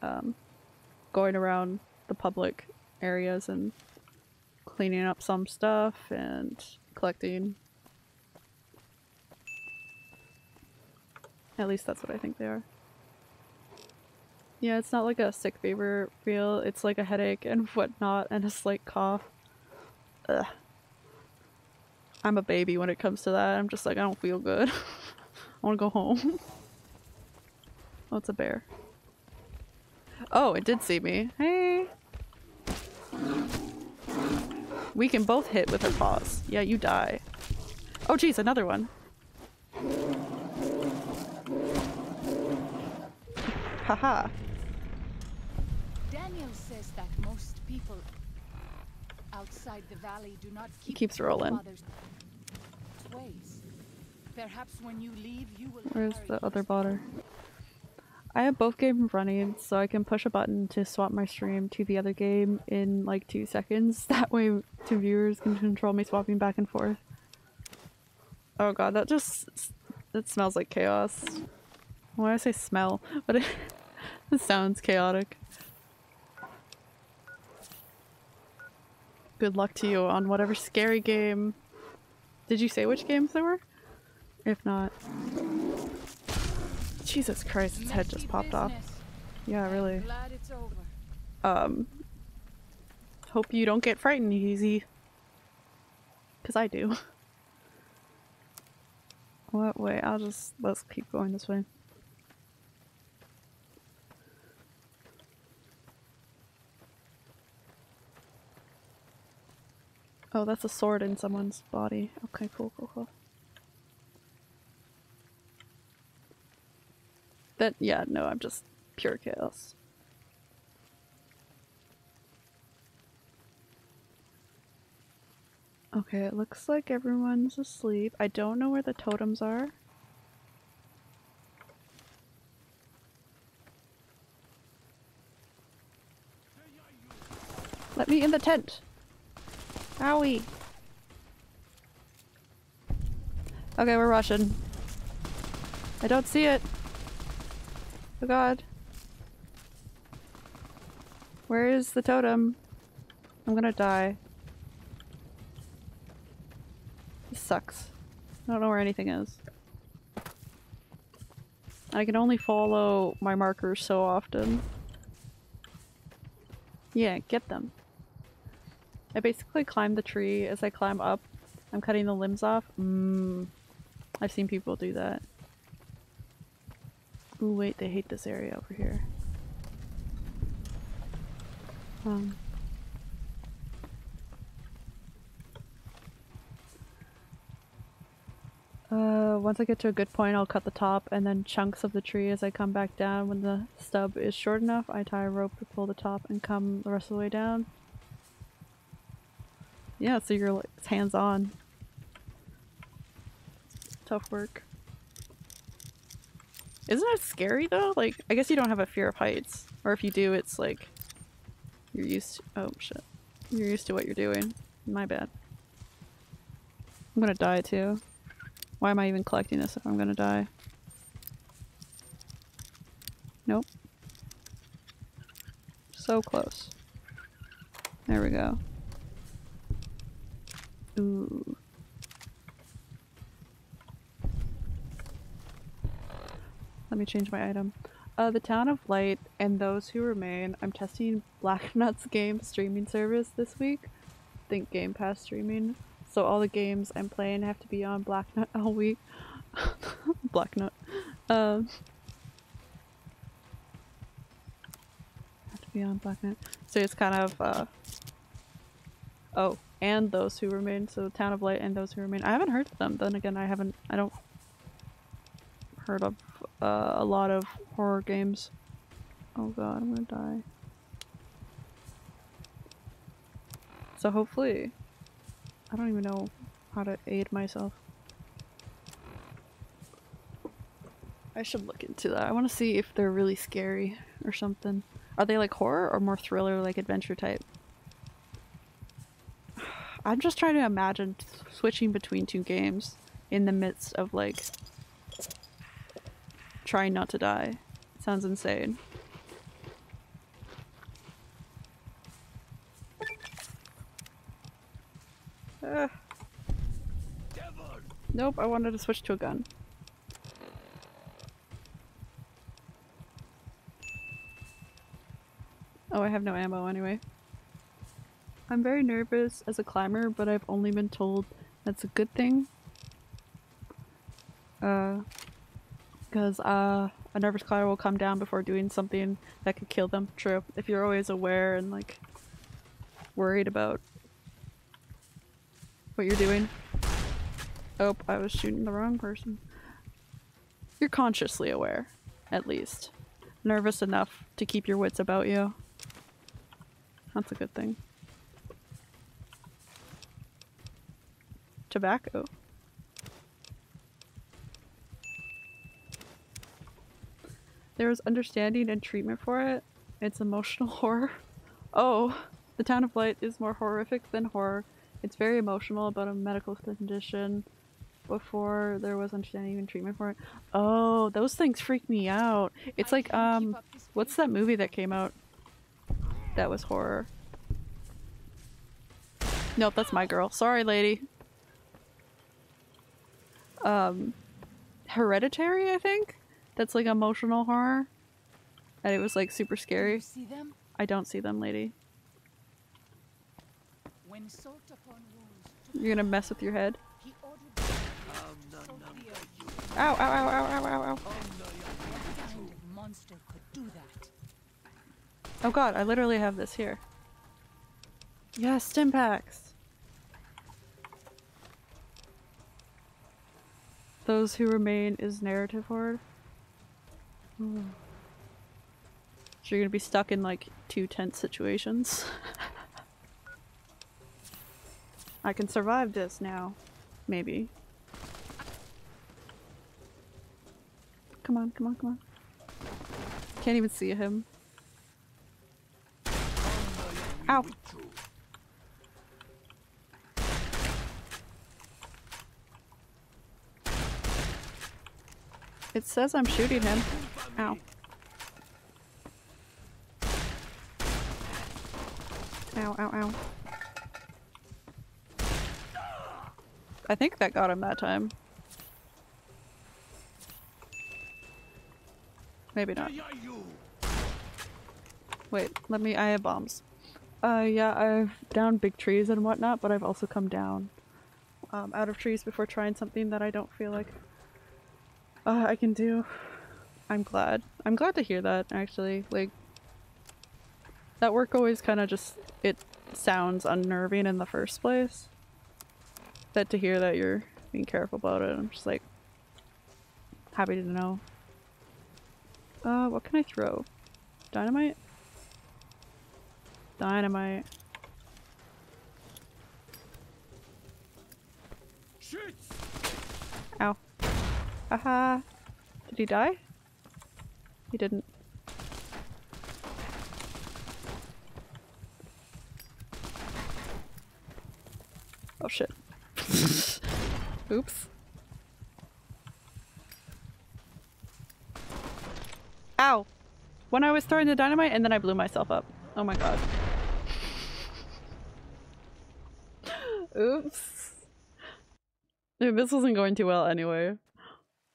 um, going around the public areas and cleaning up some stuff and collecting. At least that's what I think they are. Yeah, it's not like a sick fever feel, it's like a headache and <laughs> whatnot and a slight cough. Ugh. I'm a baby when it comes to that. I'm just like, I don't feel good. <laughs> I want to go home. <laughs> oh, it's a bear. Oh, it did see me. Hey. We can both hit with our paws. Yeah, you die. Oh, geez, another one. Haha. Daniel says that most people outside the valley do not keep keeps rolling. Perhaps when you leave, you will Where's the other botter? I have both games running, so I can push a button to swap my stream to the other game in like two seconds. <laughs> That way, two viewers can control me swapping back and forth. Oh god, that just it smells like chaos. Why do I say smell? <laughs> But it, <laughs> it sounds chaotic. Good luck to you on whatever scary game. Did you say which games there were? If not, Jesus Christ, its head just popped off. Yeah, really. Glad it's over. Um, hope you don't get frightened easy. Cause I do. <laughs> What way? I'll just let's keep going this way. Oh, that's a sword in someone's body. Okay, cool, cool, cool. But yeah, no, I'm just pure chaos. Okay, it looks like everyone's asleep. I don't know where the totems are. Let me in the tent! Owie! Okay, we're rushing. I don't see it. Oh god. Where is the totem? I'm gonna die. This sucks. I don't know where anything is. I can only follow my markers so often. Yeah, get them. I basically climb the tree as I climb up. I'm cutting the limbs off. Mmm. I've seen people do that. Ooh, wait, they hate this area over here. Um. Uh, once I get to a good point, I'll cut the top and then chunks of the tree as I come back down. When the stub is short enough, I tie a rope to pull the top and come the rest of the way down. Yeah, so you're like, hands on. Tough work. Isn't it scary though? Like, I guess you don't have a fear of heights. Or if you do, it's like, you're used to- oh shit. You're used to what you're doing. My bad. I'm gonna die too. Why am I even collecting this if I'm gonna die? Nope. So close. There we go. Ooh. Let me change my item. Uh, the Town of Light and Those Who Remain. I'm testing Black <laughs> Nuts game streaming service this week. Think Game Pass streaming. So all the games I'm playing have to be on Black Nut <laughs> all week. Blacknut. Um, have to be on Blacknut. So it's kind of uh. Oh, and those who remain. So Town of Light and those who remain. I haven't heard of them. Then again, I haven't. I don't heard of uh, a lot of horror games. Oh god, I'm gonna die. So hopefully, I don't even know how to aid myself. I should look into that. I want to see if they're really scary or something. Are they like horror or more thriller, like adventure type? <sighs> I'm just trying to imagine switching between two games in the midst of like trying not to die. Sounds insane. Uh. Nope, I wanted to switch to a gun. Oh, I have no ammo anyway. I'm very nervous as a climber, but I've only been told that's a good thing. Uh, because uh, a nervous climber will come down before doing something that could kill them. True. If you're always aware and like worried about what you're doing. Oh, I was shooting the wrong person. You're consciously aware, at least. Nervous enough to keep your wits about you. That's a good thing. Tobacco. There was understanding and treatment for it. It's emotional <laughs> horror. Oh, the Town of Light is more horrific than horror. It's very emotional about a medical condition before there was understanding and treatment for it. Oh, those things freak me out. It's like, um, what's that movie that came out that was horror? Nope, that's my girl. Sorry, lady. Um, Hereditary, I think? That's like emotional horror. And it was like super Do you scary. see them? I don't see them, lady. When salt upon wounds, You're gonna mess with your head. he ordered um, them salt the earth. Ow, ow, ow, ow, ow, ow, ow. What kind of monster could do that? Oh god, I literally have this here. Yes, stimpaks. Those who remain is narrative horde. So you're gonna be stuck in like two tent situations. <laughs> I can survive this now. Maybe. Come on, come on, come on. Can't even see him. Ow! It says I'm shooting him. Ow. Ow, ow, ow. I think that got him that time. Maybe not. Wait, let me- I have bombs. Uh, yeah, I've downed big trees and whatnot, but I've also come down um, out of trees before trying something that I don't feel like uh, I can do. I'm glad. I'm glad to hear that, actually. Like, that work always kind of just- it sounds unnerving in the first place. That to hear that you're being careful about it, I'm just like, happy to know. Uh, what can I throw? Dynamite? Dynamite. Ow. Haha. Did he die? He didn't. Oh shit. <laughs> Oops. Ow! When I was throwing the dynamite and then I blew myself up. Oh my god. <laughs> Oops. Dude, this wasn't going too well anyway.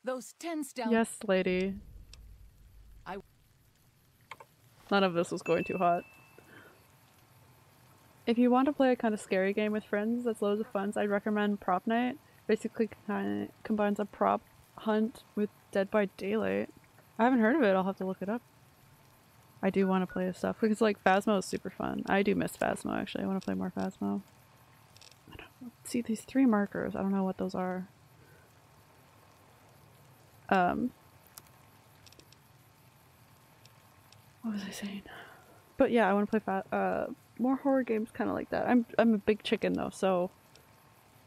Those tents down Yes, lady. I- None of this was going too hot. If you want to play a kind of scary game with friends that's loads of fun, I'd recommend Propnight. Basically combines a prop hunt with Dead by Daylight. I haven't heard of it, I'll have to look it up. I do want to play this stuff because like Phasmo is super fun. I do miss Phasmo actually. I want to play more Phasmo. I don't see these three markers. I don't know what those are. Um What was I saying? But yeah, I want to play uh more horror games kind of like that. I'm I'm a big chicken though, so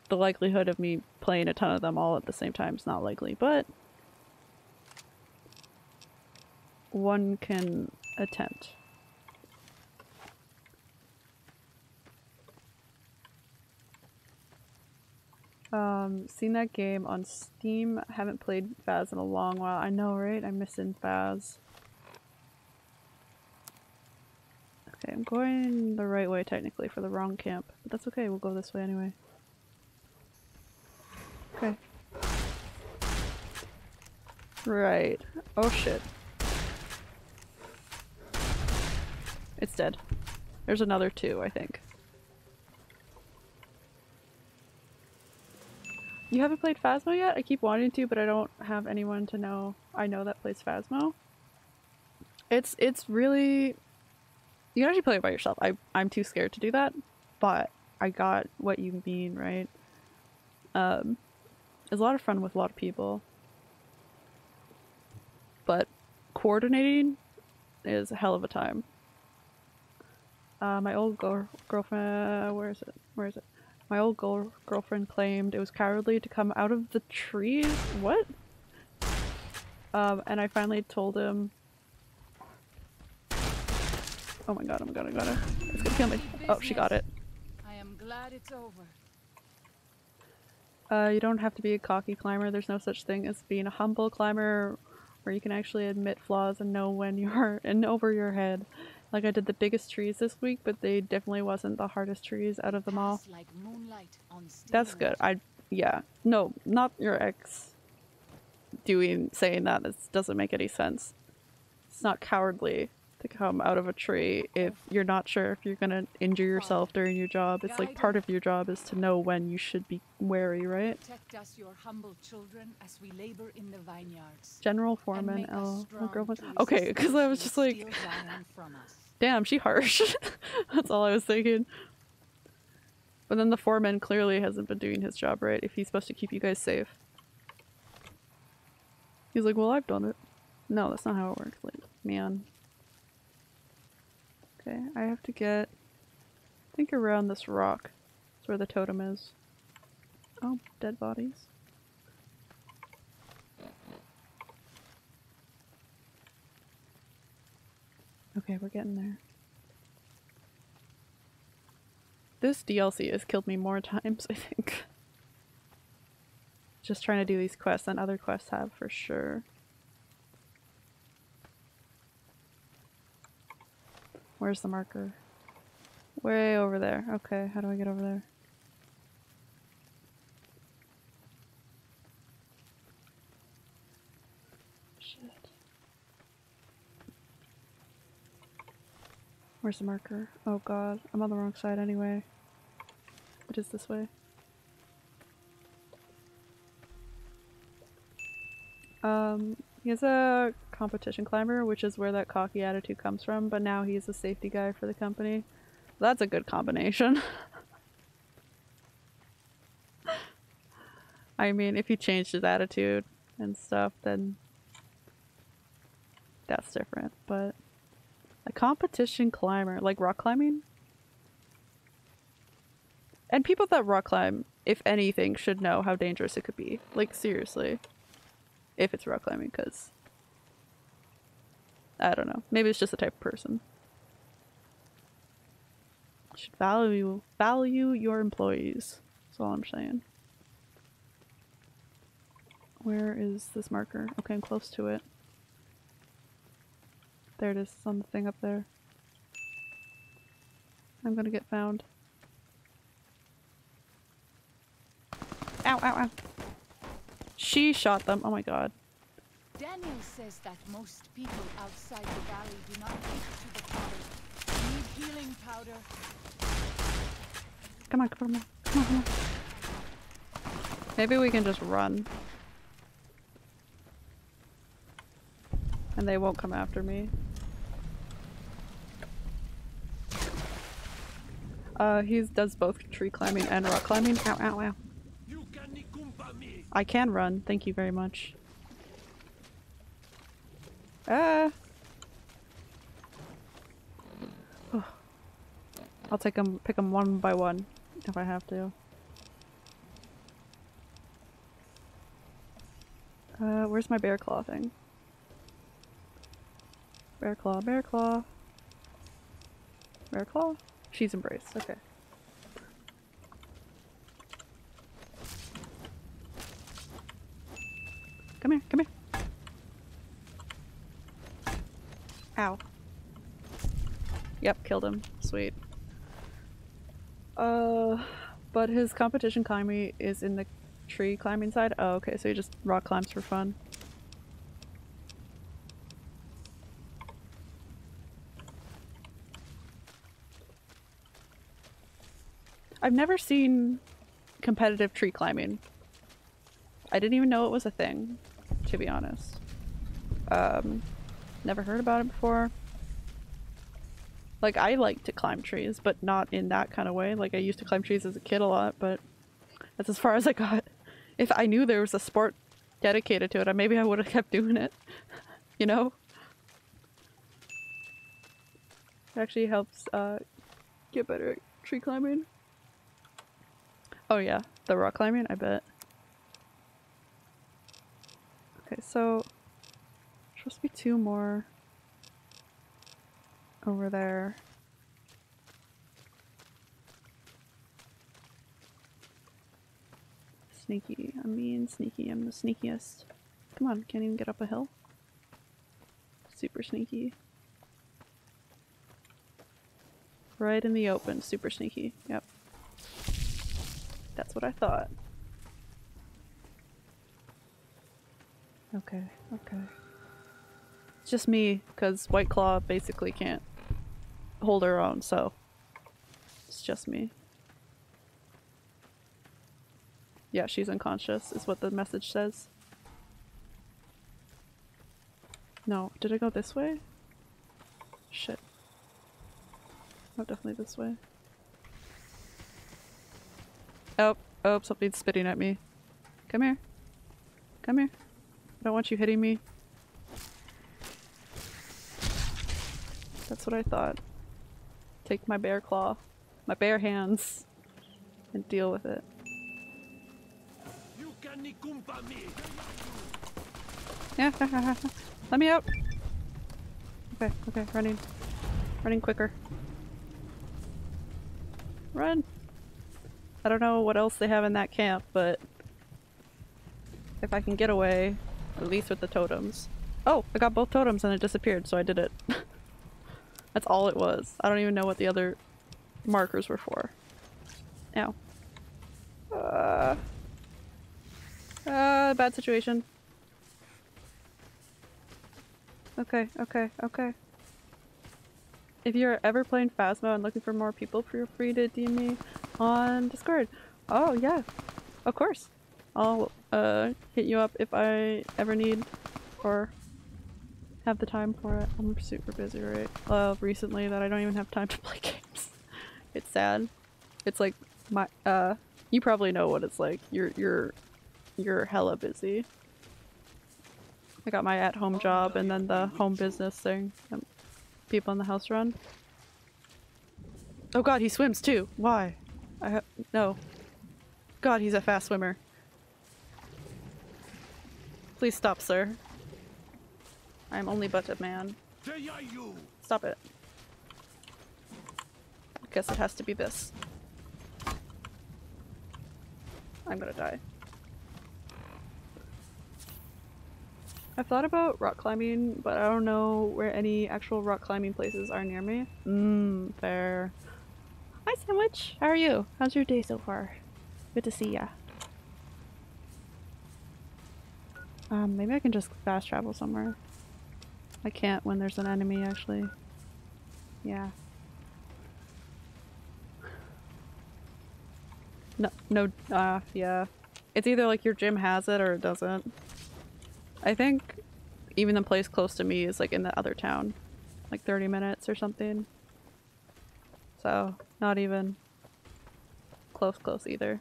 the likelihood of me playing a ton of them all at the same time is not likely, but one can attempt. Um, seen that game on Steam. I Haven't played Faz in a long while. I know, right? I'm missing Faz. Okay, I'm going the right way technically for the wrong camp, but that's okay. We'll go this way anyway. Okay. Right. Oh shit. It's dead. There's another two, I think. You haven't played Phasmo yet? I keep wanting to, but I don't have anyone to know I know that plays Phasmo. It's it's really you can actually play it by yourself. I I'm too scared to do that, but I got what you mean, right? Um it's a lot of fun with a lot of people. But coordinating is a hell of a time. Uh, my old girl girlfriend, where is it? Where is it? My old girl girlfriend claimed it was cowardly to come out of the trees. What? Um, and I finally told him. Oh my god! I'm gonna gonna. It's gonna kill me. Oh, she got it. I am glad it's over. Uh, you don't have to be a cocky climber. There's no such thing as being a humble climber, where you can actually admit flaws and know when you're in <laughs> over your head. Like I did the biggest trees this week, but they definitely wasn't the hardest trees out of them all. Like That's good. I yeah. No, not your ex doing saying that. This doesn't make any sense. It's not cowardly to come out of a tree if you're not sure if you're gonna injure yourself during your job. It's like part of your job is to know when you should be wary, right? Protect us, your humble children, as we labor in the vineyards. General Foreman L. Okay, because I was just like, steal Zion from us. damn, she harsh. <laughs> That's all I was thinking. But then the foreman clearly hasn't been doing his job right if he's supposed to keep you guys safe. He's like, well, I've done it. No, that's not how it works. Like, man. Okay, I have to get, I think around this rock. That's where the totem is. Oh, dead bodies. Okay, we're getting there. This DLC has killed me more times, <laughs> I think. Just trying to do these quests than other quests have for sure. Where's the marker? Way over there. Okay, how do I get over there? Shit. Where's the marker? Oh god, I'm on the wrong side anyway. It is this way. Um, he's a competition climber, which is where that cocky attitude comes from, but now he's a safety guy for the company. That's a good combination. <laughs> I mean, if he changed his attitude and stuff, then that's different, but a competition climber, like rock climbing? And people that rock climb, if anything, should know how dangerous it could be. Like, seriously if it's rock climbing because I don't know. Maybe it's just the type of person. Should value value your employees. That's all I'm saying. Where is this marker? Okay, I'm close to it. There it is, it's on the thing up there. I'm gonna get found. Ow, ow, ow. She shot them. Oh my god. Daniel says that most people outside the valley do not take to the powder. Need healing powder. Come on, come on, come on, come on. Maybe we can just run. And they won't come after me. Uh, he does both tree climbing and rock climbing. Ow, ow, ow. I can run, thank you very much. Ah! Oh. I'll take them, pick them one by one, if I have to. Uh, where's my bear claw thing? Bear claw, bear claw. Bear claw? She's embraced, okay. Come here, come here. Ow. Yep, killed him. Sweet. Uh, but his competition climbing is in the tree climbing side? Oh, okay, so he just rock climbs for fun. I've never seen competitive tree climbing. I didn't even know it was a thing, to be honest. Um, never heard about it before. Like, I like to climb trees, but not in that kind of way. Like, I used to climb trees as a kid a lot, but that's as far <laughs> as I got. If I knew there was a sport dedicated to it, I maybe I would have kept <laughs> doing it. you know? It actually helps uh, get better at tree climbing. Oh yeah, the rock climbing, I bet. Okay, so supposed to be two more over there. Sneaky. I'm mean sneaky. I'm the sneakiest. Come on, can't even get up a hill. Super sneaky. Right in the open, super sneaky. Yep. That's what I thought. Okay, okay. Just me, because Waking Cloud basically can't hold her own, so it's just me. Yeah, she's unconscious, is what the message says. No, did I go this way? Shit. Oh, definitely this way. Oh, oh, something's spitting at me. Come here. Come here. I don't want you hitting me. That's what I thought. Take my bear claw, my bare hands, and deal with it. Yeah, <laughs> let me out. Okay, okay, running. Running quicker. Run! I don't know what else they have in that camp, but if I can get away, at least with the totems. Oh, I got both totems and it disappeared, so I did it. <laughs> That's all it was. I don't even know what the other markers were for. Ow. Uh, uh, bad situation. Okay, okay, okay. If you're ever playing Phasmo and looking for more people, feel free to DM me on Discord. Oh yeah, of course. I'll uh, hit you up if I ever need or have the time for it. I'm super busy right uh, recently that I don't even have time to <laughs> play games. it's sad. It's like my uh you probably know what it's like. You're you're you're hella busy. I got my at-home job and then the home business thing people in the house run. Oh god, he swims too. Why? I no. God, he's a fast swimmer. Please stop, sir. I am only but a man. Stop it. I guess it has to be this. I'm gonna die. I've thought about rock climbing, but I don't know where any actual rock climbing places are near me. Mmm, fair. Hi, Sandwich! How are you? How's your day so far? Good to see ya. Um, maybe I can just fast travel somewhere. I can't when there's an enemy, actually. Yeah. No, no, uh, yeah. It's either like your gym has it or it doesn't. I think even the place close to me is like in the other town. Like 30 minutes or something. So, not even close close either.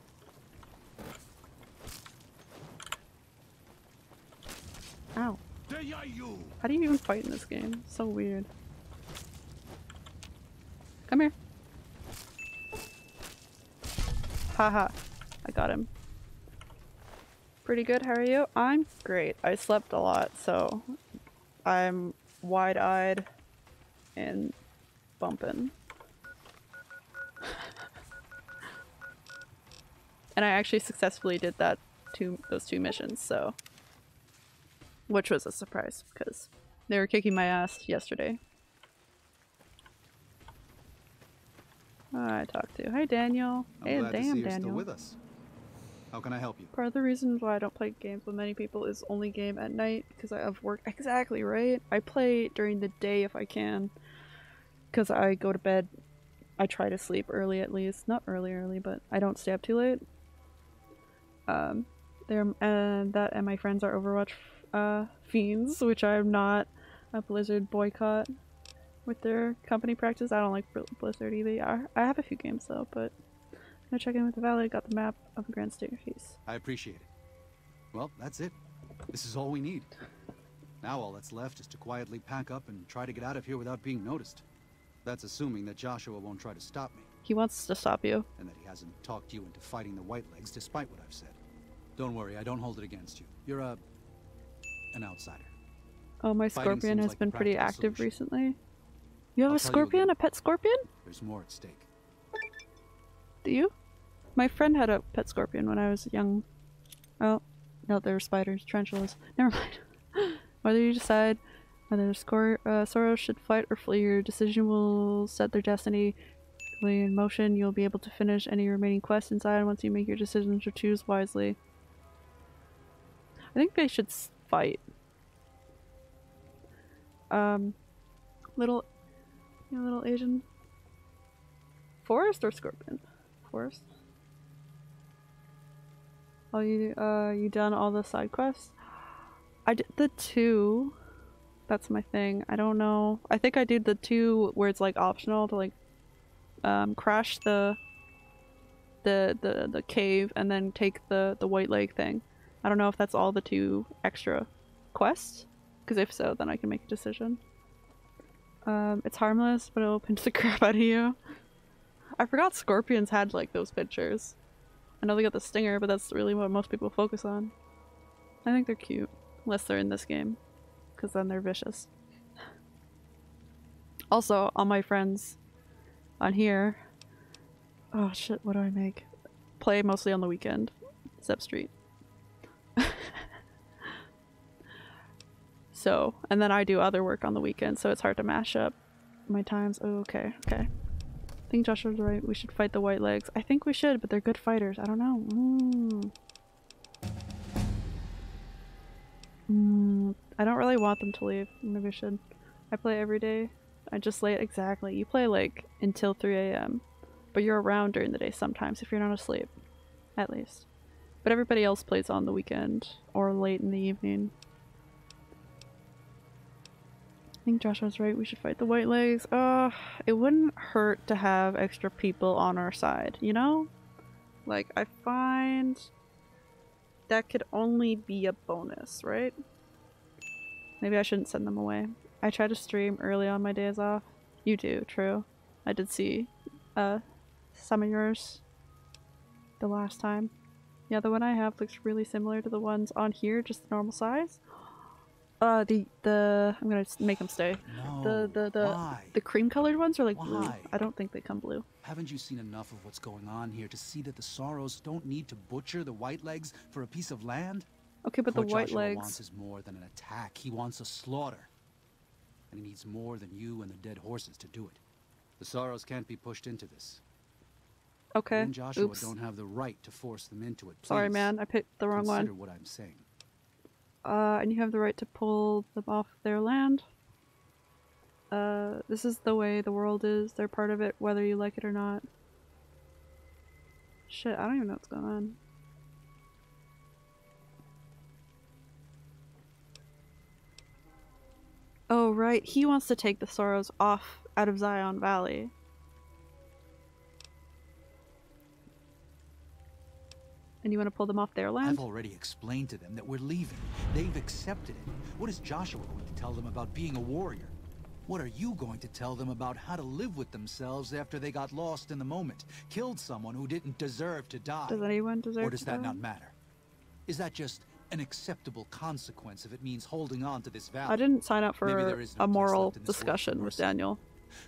Ow. How do you even fight in this game? So weird. Come here. Haha. I got him. Pretty good, how are you? I'm great. I slept a lot, so I'm wide-eyed and bumping. <laughs> and I actually successfully did that two those two missions, so which was a surprise because they were kicking my ass yesterday. I talked to. Hi Daniel. I'm hey glad to see you're Daniel. still with us. How can I help you? Part of the reason why I don't play games with many people is only game at night because I have work. Exactly, right? I play during the day if I can because I go to bed. I try to sleep early at least. Not early, early, but I don't stay up too late. Um, there and that and my friends are Overwatch uh, fiends, which I'm not. A Blizzard boycott with their company practice. I don't like Bl- Blizzard either. I have a few games though, but I'm gonna check in with the Valley. Got the map of the Grand Staircase. I appreciate it. Well, that's it. This is all we need. Now all that's left is to quietly pack up and try to get out of here without being noticed. That's assuming that Joshua won't try to stop me, He wants to stop you. and that he hasn't talked you into fighting the Whitelegs despite what I've said. Don't worry, I don't hold it against you. You're a... an outsider. Oh, my Fighting scorpion has like been pretty active solution. recently. You have I'll a scorpion? a pet scorpion? There's more at stake. Do you? My friend had a pet scorpion when I was young. Oh, no, they were spiders, tarantulas. <laughs> Never mind. <laughs> whether you decide whether Scor- uh, Sorrows should fight or flee, your decision will set their destiny in motion. You'll be able to finish any remaining quests inside once you make your decisions or choose wisely. I think they should fight. Um, little, you know, little Asian. Forest or scorpion? Forest. Oh, you uh, you done all the side quests? I did the two. That's my thing. I don't know. I think I did the two where it's like optional to like um crash the the the the cave and then take the the white leg thing. I don't know if that's all the two extra quests. Because if so, then I can make a decision. Um, it's harmless, but it'll pinch the <laughs> crap out of you. I forgot scorpions had like those pictures. I know they got the stinger, but that's really what most people focus on. I think they're cute, unless they're in this game, because then they're vicious. Also, all my friends on here. Oh shit! What do I make? Play mostly on the weekend. Zep Street. So, and then I do other work on the weekend, so it's hard to mash up my times. Oh, okay, okay. I think Joshua's right. We should fight the white legs. I think we should, but they're good fighters. I don't know. Mm. Mm, I don't really want them to leave. Maybe I should. I play every day. I just late exactly. You play like until 3 a.m. But you're around during the day sometimes if you're not asleep. At least. But everybody else plays on the weekend or late in the evening. Think Joshua's right. We should fight the white legs. Uh, it wouldn't hurt to have extra people on our side, you know? Like, I find that could only be a bonus, right? Maybe I shouldn't send them away. I try to stream early on my days off. You do, true. I did see uh, some of yours the last time. Yeah, the one I have looks really similar to the ones on here, just the normal size. Uh, the the I'm gonna make them stay. No. The the the Why? the cream colored ones are like blue. Why? I don't think they come blue. Haven't you seen enough of what's going on here to see that the Sorrows don't need to butcher the White Legs for a piece of land? Okay, but the white Joshua legs. wants is more than an attack. He wants a slaughter. And he needs more than you and the dead horses to do it. The Sorrows can't be pushed into this. You Okay. and Joshua Oops. don't have the right to force them into it. Sorry, man. I picked the wrong Consider one. what I'm saying. Uh, and you have the right to pull them off their land. Uh, this is the way the world is. They're part of it, whether you like it or not. Shit, I don't even know what's going on. Oh, right. He wants to take the Sorrows off out of Zion Valley. And you want to pull them off their land? I've already explained to them that we're leaving. They've accepted it. What is Joshua going to tell them about being a warrior? What are you going to tell them about how to live with themselves after they got lost in the moment, killed someone who didn't deserve to die? Does anyone deserve or does that die? not matter? Is that just an acceptable consequence if it means holding on to this valley? I didn't sign up for there is no a moral left in this world for discussion with. Daniel.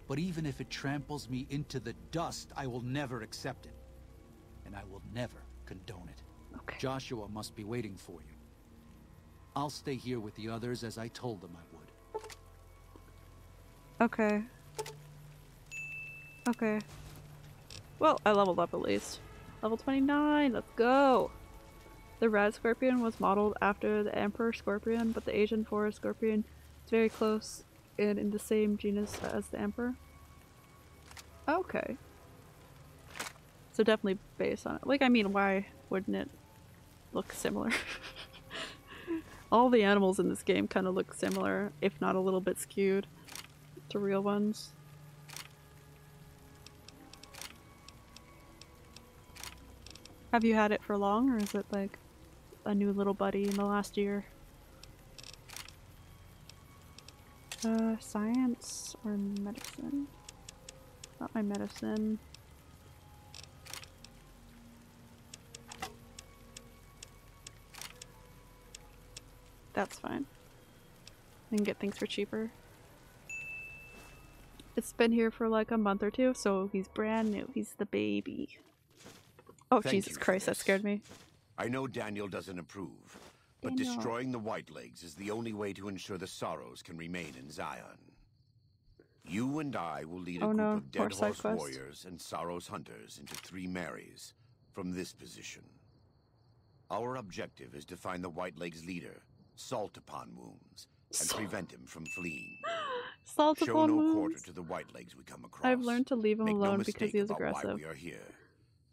But even if it tramples me into the dust, I will never accept it. And I will never condone it. Okay. Joshua must be waiting for you. I'll stay here with the others as I told them I would. Okay. Okay. Well, I leveled up at least. Level 29, let's go! The red scorpion was modeled after the emperor scorpion, but the Asian forest scorpion is very close and in the same genus as the emperor. Okay. So definitely based on it. Like, I mean, why wouldn't it look similar? <laughs> All the animals in this game kind of look similar, if not a little bit skewed to real ones. Have you had it for long, or is it like a new little buddy in the last year? Uh, science or medicine? Not my medicine. That's fine. I can get things for cheaper. It's been here for like a month or two, so he's brand new. He's the baby. Oh, Thank Jesus Christ, that scared me. I know Daniel doesn't approve, but Daniel. destroying the White Legs is the only way to ensure the Sorrows can remain in Zion. You and I will lead a Oh group no, of Dead Horse warriors and Sorrows hunters into Three Marys from this position. Our objective is to find the White Legs leader, Salt Upon Wounds, and prevent him from fleeing. <gasps> Salt Show upon no quarter to the White Legs we come across. I've learned to leave him Make no alone because mistake he is about aggressive. Why we are here.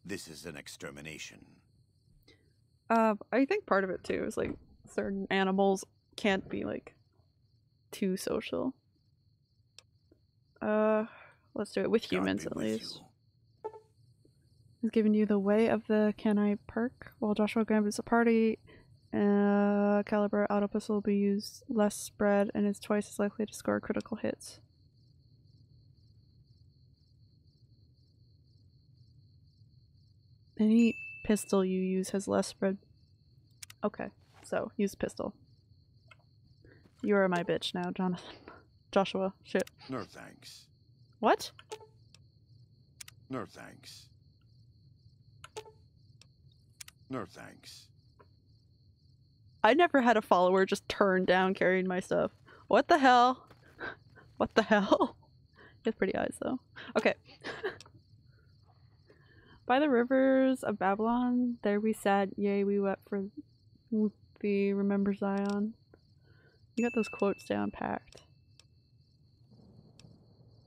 This is an extermination. Uh, I think part of it too is like certain animals can't be like too social. Uh, let's do it with humans at with least. you. He's giving you the way of the Can I perk while Joshua gambits a party. Uh, caliber auto pistol will be used less spread and is twice as likely to score critical hits. Any pistol you use has less spread. Okay, so use pistol. You are my bitch now, Jonathan. <laughs> Joshua. Shit. No thanks. What? No thanks. No thanks. I never had a follower just turn down carrying my stuff. What the hell? <laughs> What the hell? <laughs> He has pretty eyes though. Okay. <laughs> By the rivers of Babylon, there we sat, yea, we wept for the remember Zion. You got those quotes down packed.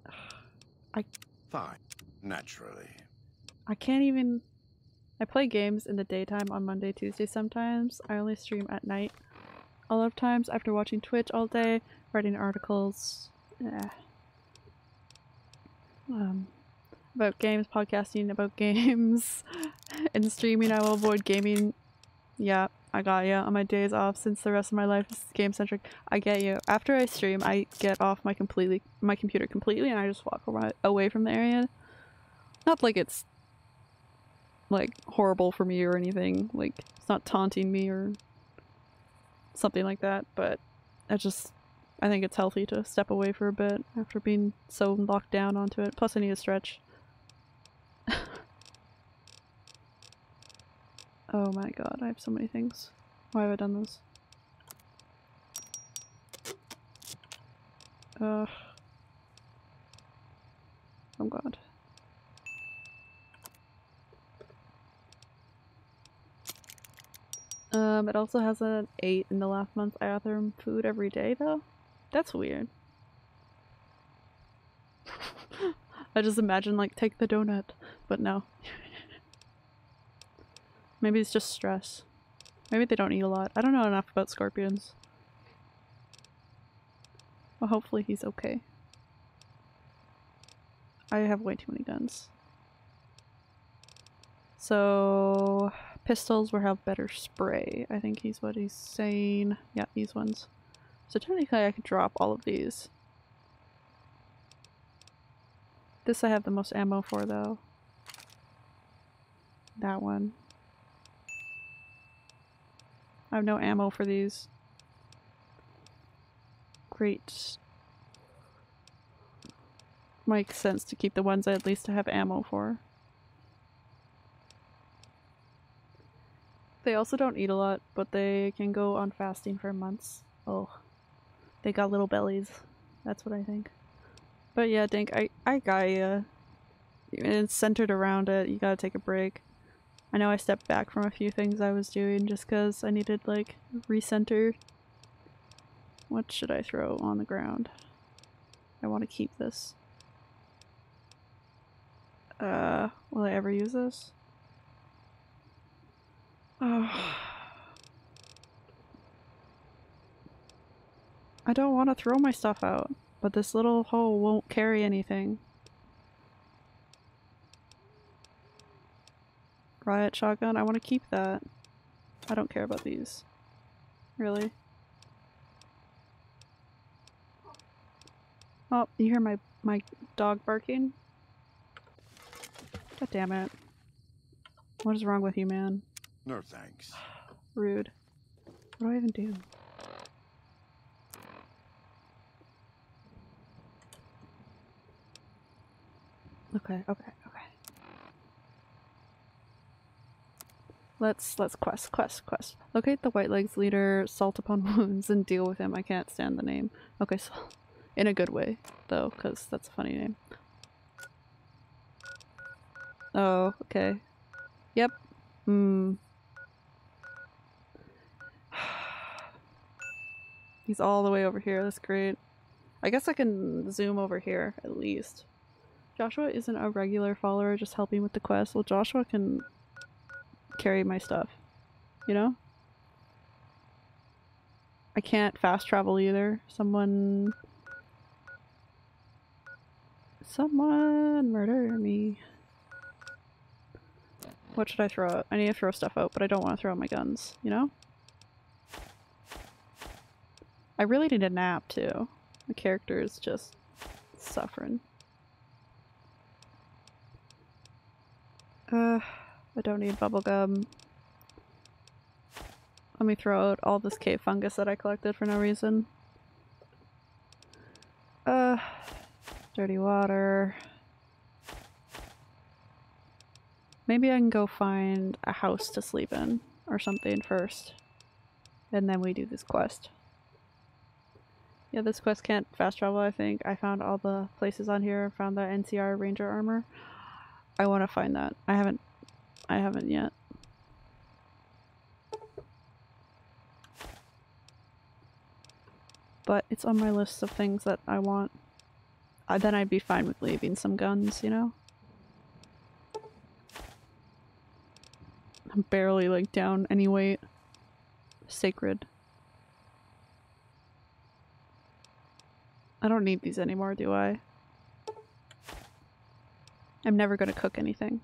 <sighs> I. Fine. Naturally. I can't even. I play games in the daytime on Monday, Tuesday sometimes. I only stream at night. A lot of times after watching Twitch all day, writing articles. Yeah. Um, about games, podcasting about <laughs> games, and streaming. I will avoid gaming. Yeah, I got you. On my days off, since the rest of my life is game centric, I get you. After I stream, I get off my completely my computer completely, and I just walk away from the area. Not like it's like horrible for me or anything. Like it's not taunting me or something like that. But I just I think it's healthy to step away for a bit after being so locked down onto it. Plus, I need a stretch. <laughs> oh my god, I have so many things. Why have I done this? Ugh. Oh god. Um, it also has an 8 in the last month I food every day though. That's weird. <laughs> I just imagine like take the donut, but no. <laughs> Maybe it's just stress. Maybe they don't eat a lot. I don't know enough about scorpions. Well, hopefully he's okay. I have way too many guns. So, pistols will have better spray. I think he's what he's saying. Yeah, these ones. So technically I could drop all of these. This I have the most ammo for though. That one. I have no ammo for these. Great. Makes sense to keep the ones I at least have ammo for. They also don't eat a lot, but they can go on fasting for months. Oh. They got little bellies. That's what I think. But yeah, Dink, I, I got you. It's centered around it. You gotta take a break. I know I stepped back from a few things I was doing just because I needed, like, recenter. What should I throw on the ground? I want to keep this. Uh, will I ever use this? Oh. <sighs> I don't want to throw my stuff out, but this little hole won't carry anything. Riot shotgun, I want to keep that. I don't care about these. Really. Oh, you hear my, my dog barking? God damn it. What is wrong with you, man? No thanks. Rude. What do I even do? Okay, okay, okay. Let's let's quest, quest, quest. Locate the White Legs leader, salt upon <laughs> wounds, and deal with him. I can't stand the name. Okay, so <laughs> in a good way, though, because that's a funny name. Oh, okay. Yep. Hmm. He's all the way over here. That's great. I guess I can zoom over here, at least. Joshua isn't a regular follower just helping with the quest. Well, Joshua can carry my stuff, you know? I can't fast travel either. Someone... Someone murder me. What should I throw out? I need to throw stuff out, but I don't want to throw out my guns, you know? I really need a nap too. My character is just suffering. Uh, I don't need bubblegum. Let me throw out all this cave fungus that I collected for no reason. Uh, dirty water. Maybe I can go find a house to sleep in or something first. And then we do this quest. Yeah, this quest can't fast travel, I think. I found all the places on here, found the NCR Ranger armor. I want to find that. I haven't I haven't yet. But it's on my list of things that I want. Uh, then I'd be fine with leaving some guns, you know? I'm barely like down any weight. Sacred. I don't need these anymore, do I? I'm never gonna cook anything.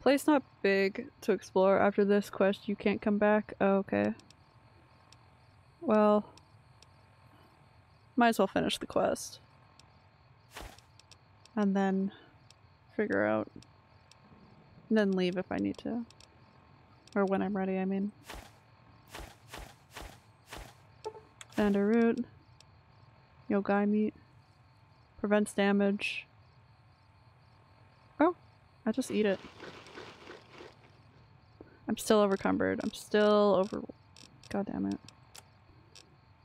Place not big to explore. After this quest, you can't come back? Oh, okay. Well, might as well finish the quest. And then figure out. And then leave if I need to. Or when I'm ready, I mean. Thunder root. Yao guai meat. Prevents damage. Oh, I just eat it. I'm still overcumbered. I'm still over. God damn it.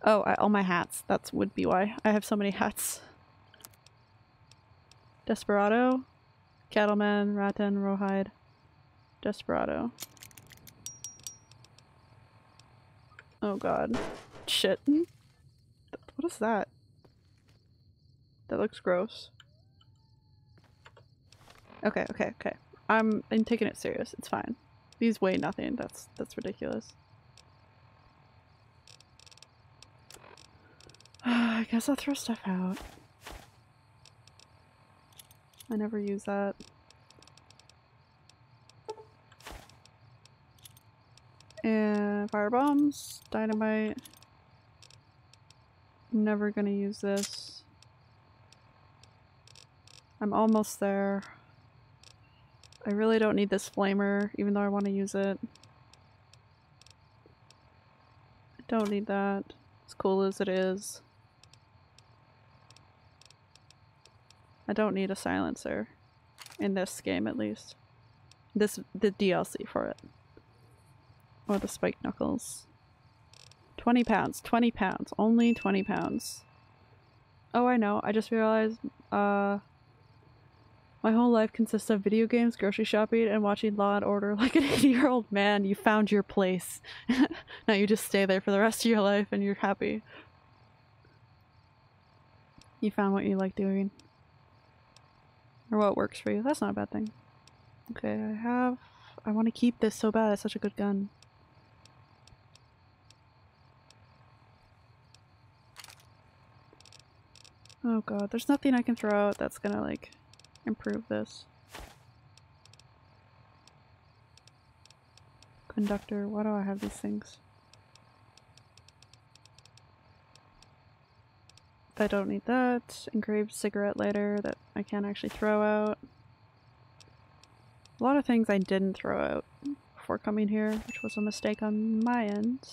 Oh, I, all my hats. That's would be why. I have so many hats. Desperado. Cattleman, Rattan, Rawhide. Desperado. Oh god. Shit. What is that? That looks gross. Okay, okay, okay. I'm I'm taking it serious. It's fine. These weigh nothing. That's that's ridiculous. <sighs> I guess I'll throw stuff out. I never use that. And fire bombs, dynamite. Never gonna use this. I'm almost there. I really don't need this flamer, even though I want to use it. I don't need that, as cool as it is. I don't need a silencer. In this game, at least. This- the DLC for it. Or the spike knuckles. 20 pounds. 20 pounds. Only 20 pounds. Oh, I know. I just realized, uh... My whole life consists of video games, grocery shopping, and watching Law and Order <laughs> like an 80 year old man. You found your place. <laughs> now you just stay there for the rest of your life and you're happy. You found what you like doing. Or what works for you. That's not a bad thing. Okay, I have... I want to keep this so bad. It's such a good gun. Oh god, there's nothing I can throw out that's gonna, like, improve this. Conductor, why do I have these things? I don't need that. Engraved cigarette lighter that I can't actually throw out. A lot of things I didn't throw out before coming here, which was a mistake on my end.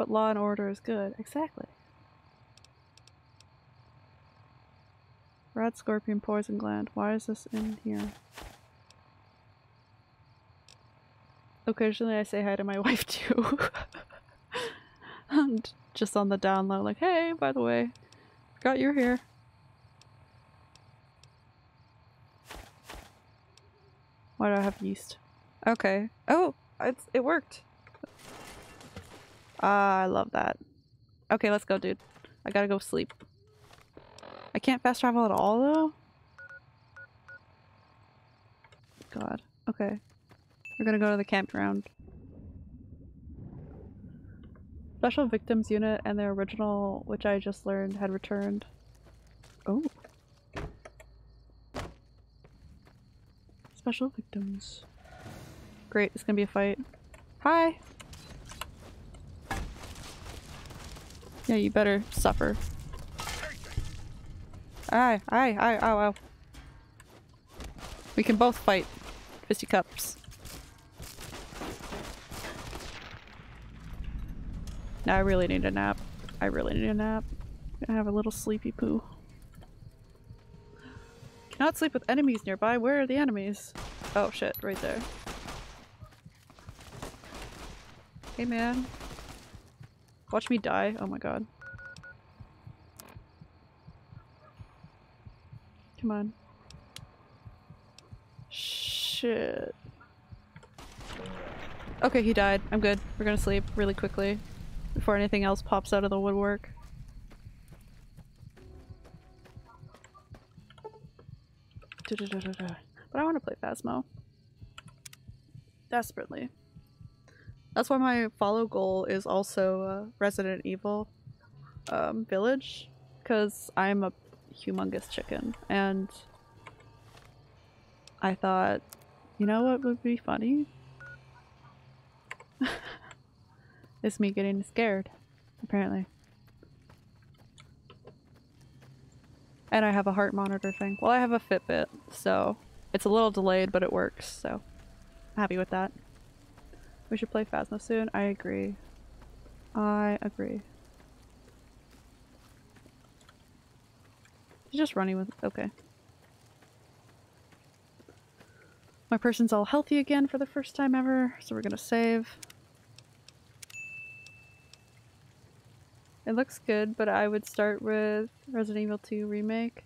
But law and order is good. Exactly. Rat scorpion poison gland. Why is this in here? Occasionally I say hi to my <laughs> wife too. <laughs> and just on the down low, like, hey, by the way, forgot you're here. Why do I have yeast? Okay. Oh, it's, it worked. Ah, I love that. Okay, let's go, dude. I gotta go sleep. I can't fast travel at all, though? God. Okay. We're gonna go to the campground. Special Victims Unit and their original, which I just learned, had returned. Oh. Special Victims. Great, it's gonna be a fight. Hi! Yeah, you better suffer. Aye, aye, aye, ow, ow. We can both fight. Fisticuffs. Now I really need a nap. I really need a nap. Gonna have a little sleepy poo. Cannot sleep with enemies nearby. Where are the enemies? Oh shit, right there. Hey man. Watch me die. Oh my god. Come on. Shit. Okay, he died. I'm good. We're gonna sleep really quickly before anything else pops out of the woodwork. But I want to play Phasmo. Desperately. That's why my follow goal is also uh, Resident Evil um, Village, because I'm a humongous chicken, and I thought, you know what would be funny? <laughs> It's me getting scared, apparently. And I have a heart monitor thing. Well, I have a Fitbit, so it's a little delayed, but it works, so I'm happy with that. We should play Phasmo soon. I agree. I agree. He's just running with- okay. My person's all healthy again for the first time ever, so we're gonna save. It looks good, but I would start with Resident Evil 2 Remake.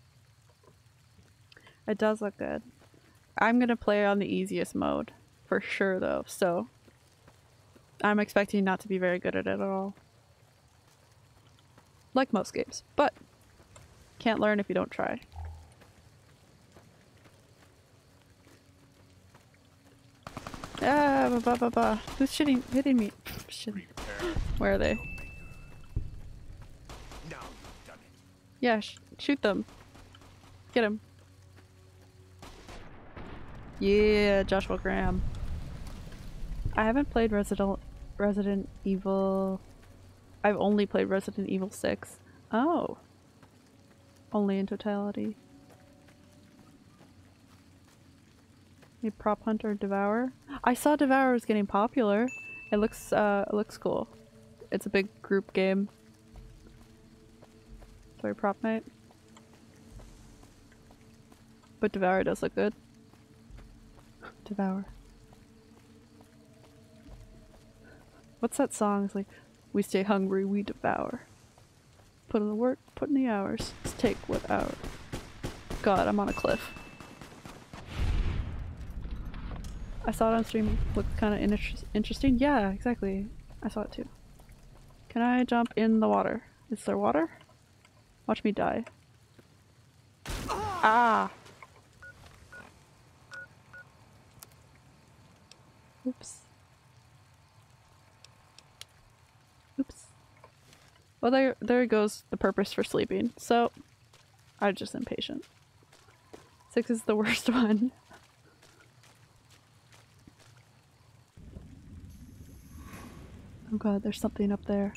It does look good. I'm gonna play on the easiest mode, for sure though, so I'm expecting not to be very good at it at all. Like most games, but can't learn if you don't try. Ah, ba ba ba ba. Who's shitting, hitting me? Shitting. <gasps> Where are they? Yeah, sh shoot them. Get him. Yeah, Joshua Graham. I haven't played Resident Resident Evil. I've only played Resident Evil 6. Oh. Only in totality. A prop hunter devour. I saw Devour was getting popular. It looks uh it looks cool. It's a big group game. Sorry, Propnight. But Devour does look good. Devour. What's that song? It's like, we stay hungry, we devour. Put in the work, put in the hours. Let's take what hour. God, I'm on a cliff. I saw it on stream. Looked kind of inter interesting. Yeah, exactly. I saw it too. Can I jump in the water? Is there water? Watch me die. Ah! Oops. Well, there, there goes the purpose for sleeping. So, I'm just impatient. Six is the <laughs> worst one. Oh god, there's something up there.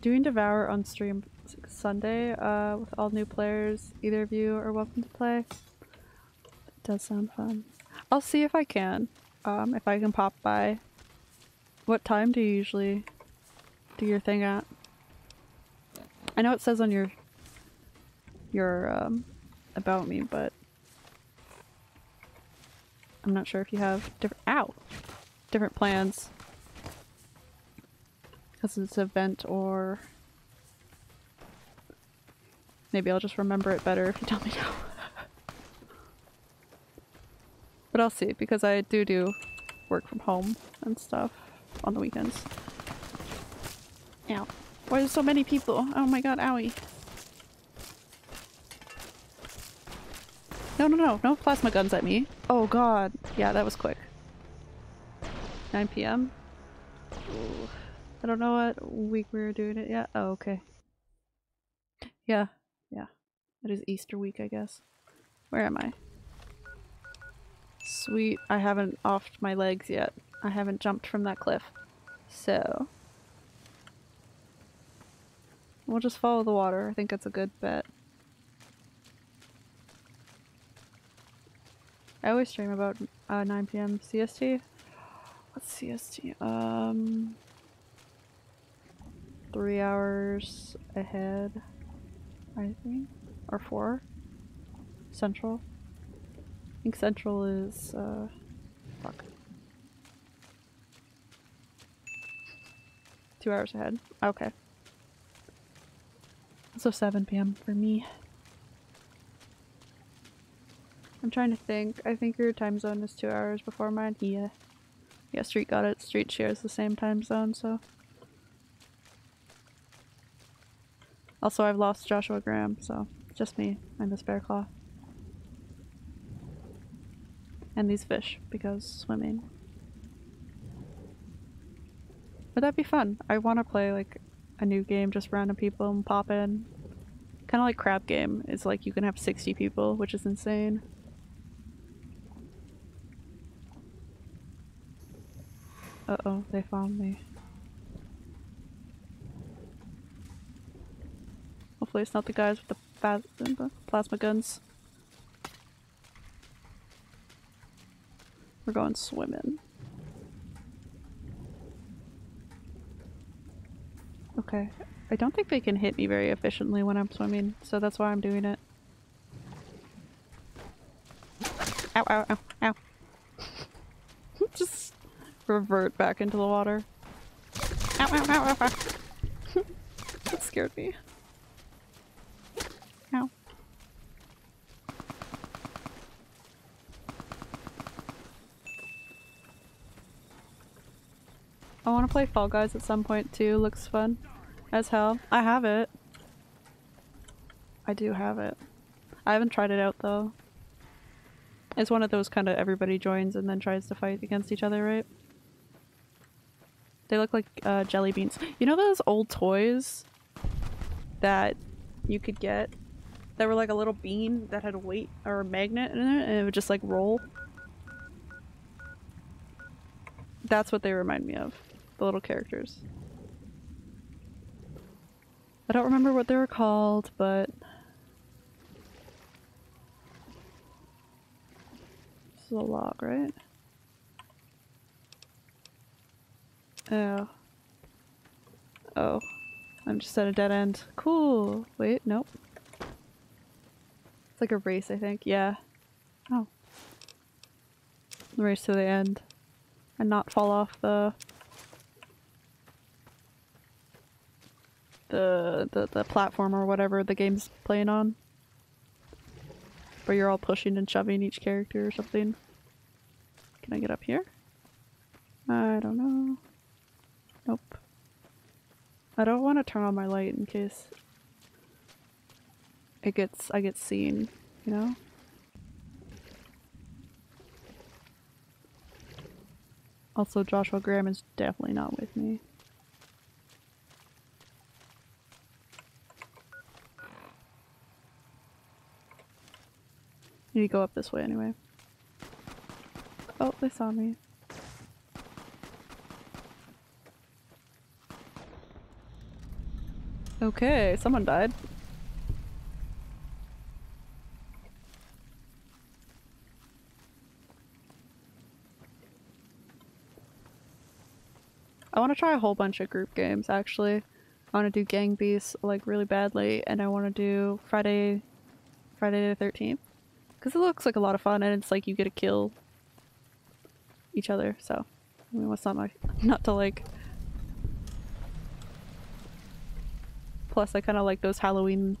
Doing Devour on stream Sunday uh, with all new players. Either of you are welcome to play. It does sound fun. I'll see if I can. Um, if I can pop by. What time do you usually do your thing at? I know it says on your your um, about me, but I'm not sure if you have different ow different plans because it's event or maybe I'll just remember it better if you tell me now. <laughs> but I'll see because I do do work from home and stuff on the weekends. Ow. Why are there so many people? Oh my god, owie. No, no, no, no plasma guns at me. Oh god. Yeah, that was quick. 9 p.m. I don't know what week we were doing it yet. Oh, okay. Yeah, yeah. It is Easter week, I guess. Where am I? Sweet. I haven't offed my legs yet. I haven't jumped from that cliff. So. We'll just follow the water. I think that's a good bet. I always stream about uh, 9 p.m. CST. What's CST? Um, three hours ahead, I think, or four. Central. I think Central is, uh, Two hours ahead. Okay. So 7 p.m. for me. I'm trying to think. I think your time zone is two hours before mine. Yeah. Yeah, Street got it. Street shares the same time zone, so. Also, I've lost Joshua Graham, so just me and this bear claw. And these fish, because swimming. Would that'd be fun? I want to play like a new game, just random people and pop in. Kind of like Crab Game. It's like you can have 60 people, which is insane. Uh-oh, they found me. Hopefully it's not the guys with the plasma guns. We're going swimming. Okay. I don't think they can hit me very efficiently when I'm swimming, so that's why I'm doing it. Ow, ow, ow, ow. <laughs> Just revert back into the water. Ow, ow, ow, ow, ow. <laughs> that scared me. Ow. I want to play Fall Guys at some point too. Looks fun as hell. I have it. I do have it. I haven't tried it out though. It's one of those kind of everybody joins and then tries to fight against each other, right? They look like uh, jelly beans. You know those old toys that you could get that were like a little bean that had a weight or a magnet in it and it would just like roll? That's what they remind me of. The little characters. I don't remember what they were called, but this is a log, right? Oh. Oh. I'm just at a dead end. Cool. Wait, nope. It's like a race, I think. Yeah. Oh. The race to the end. And not fall off the the, the, the platform or whatever the game's playing on. Where you're all pushing and shoving each character or something. Can I get up here? I don't know. Nope. I don't want to turn on my light in case it gets I get seen, you know? Also Joshua Graham is definitely not with me. Need to go up this way anyway. Oh, they saw me. Okay, someone died. I want to try a whole bunch of group games actually. I want to do Gang Beasts like really badly and I want to do Friday Friday the 13th because it looks like a lot of fun and it's like you get to kill each other so I mean what's not my not to like? Plus I kind of like those Halloween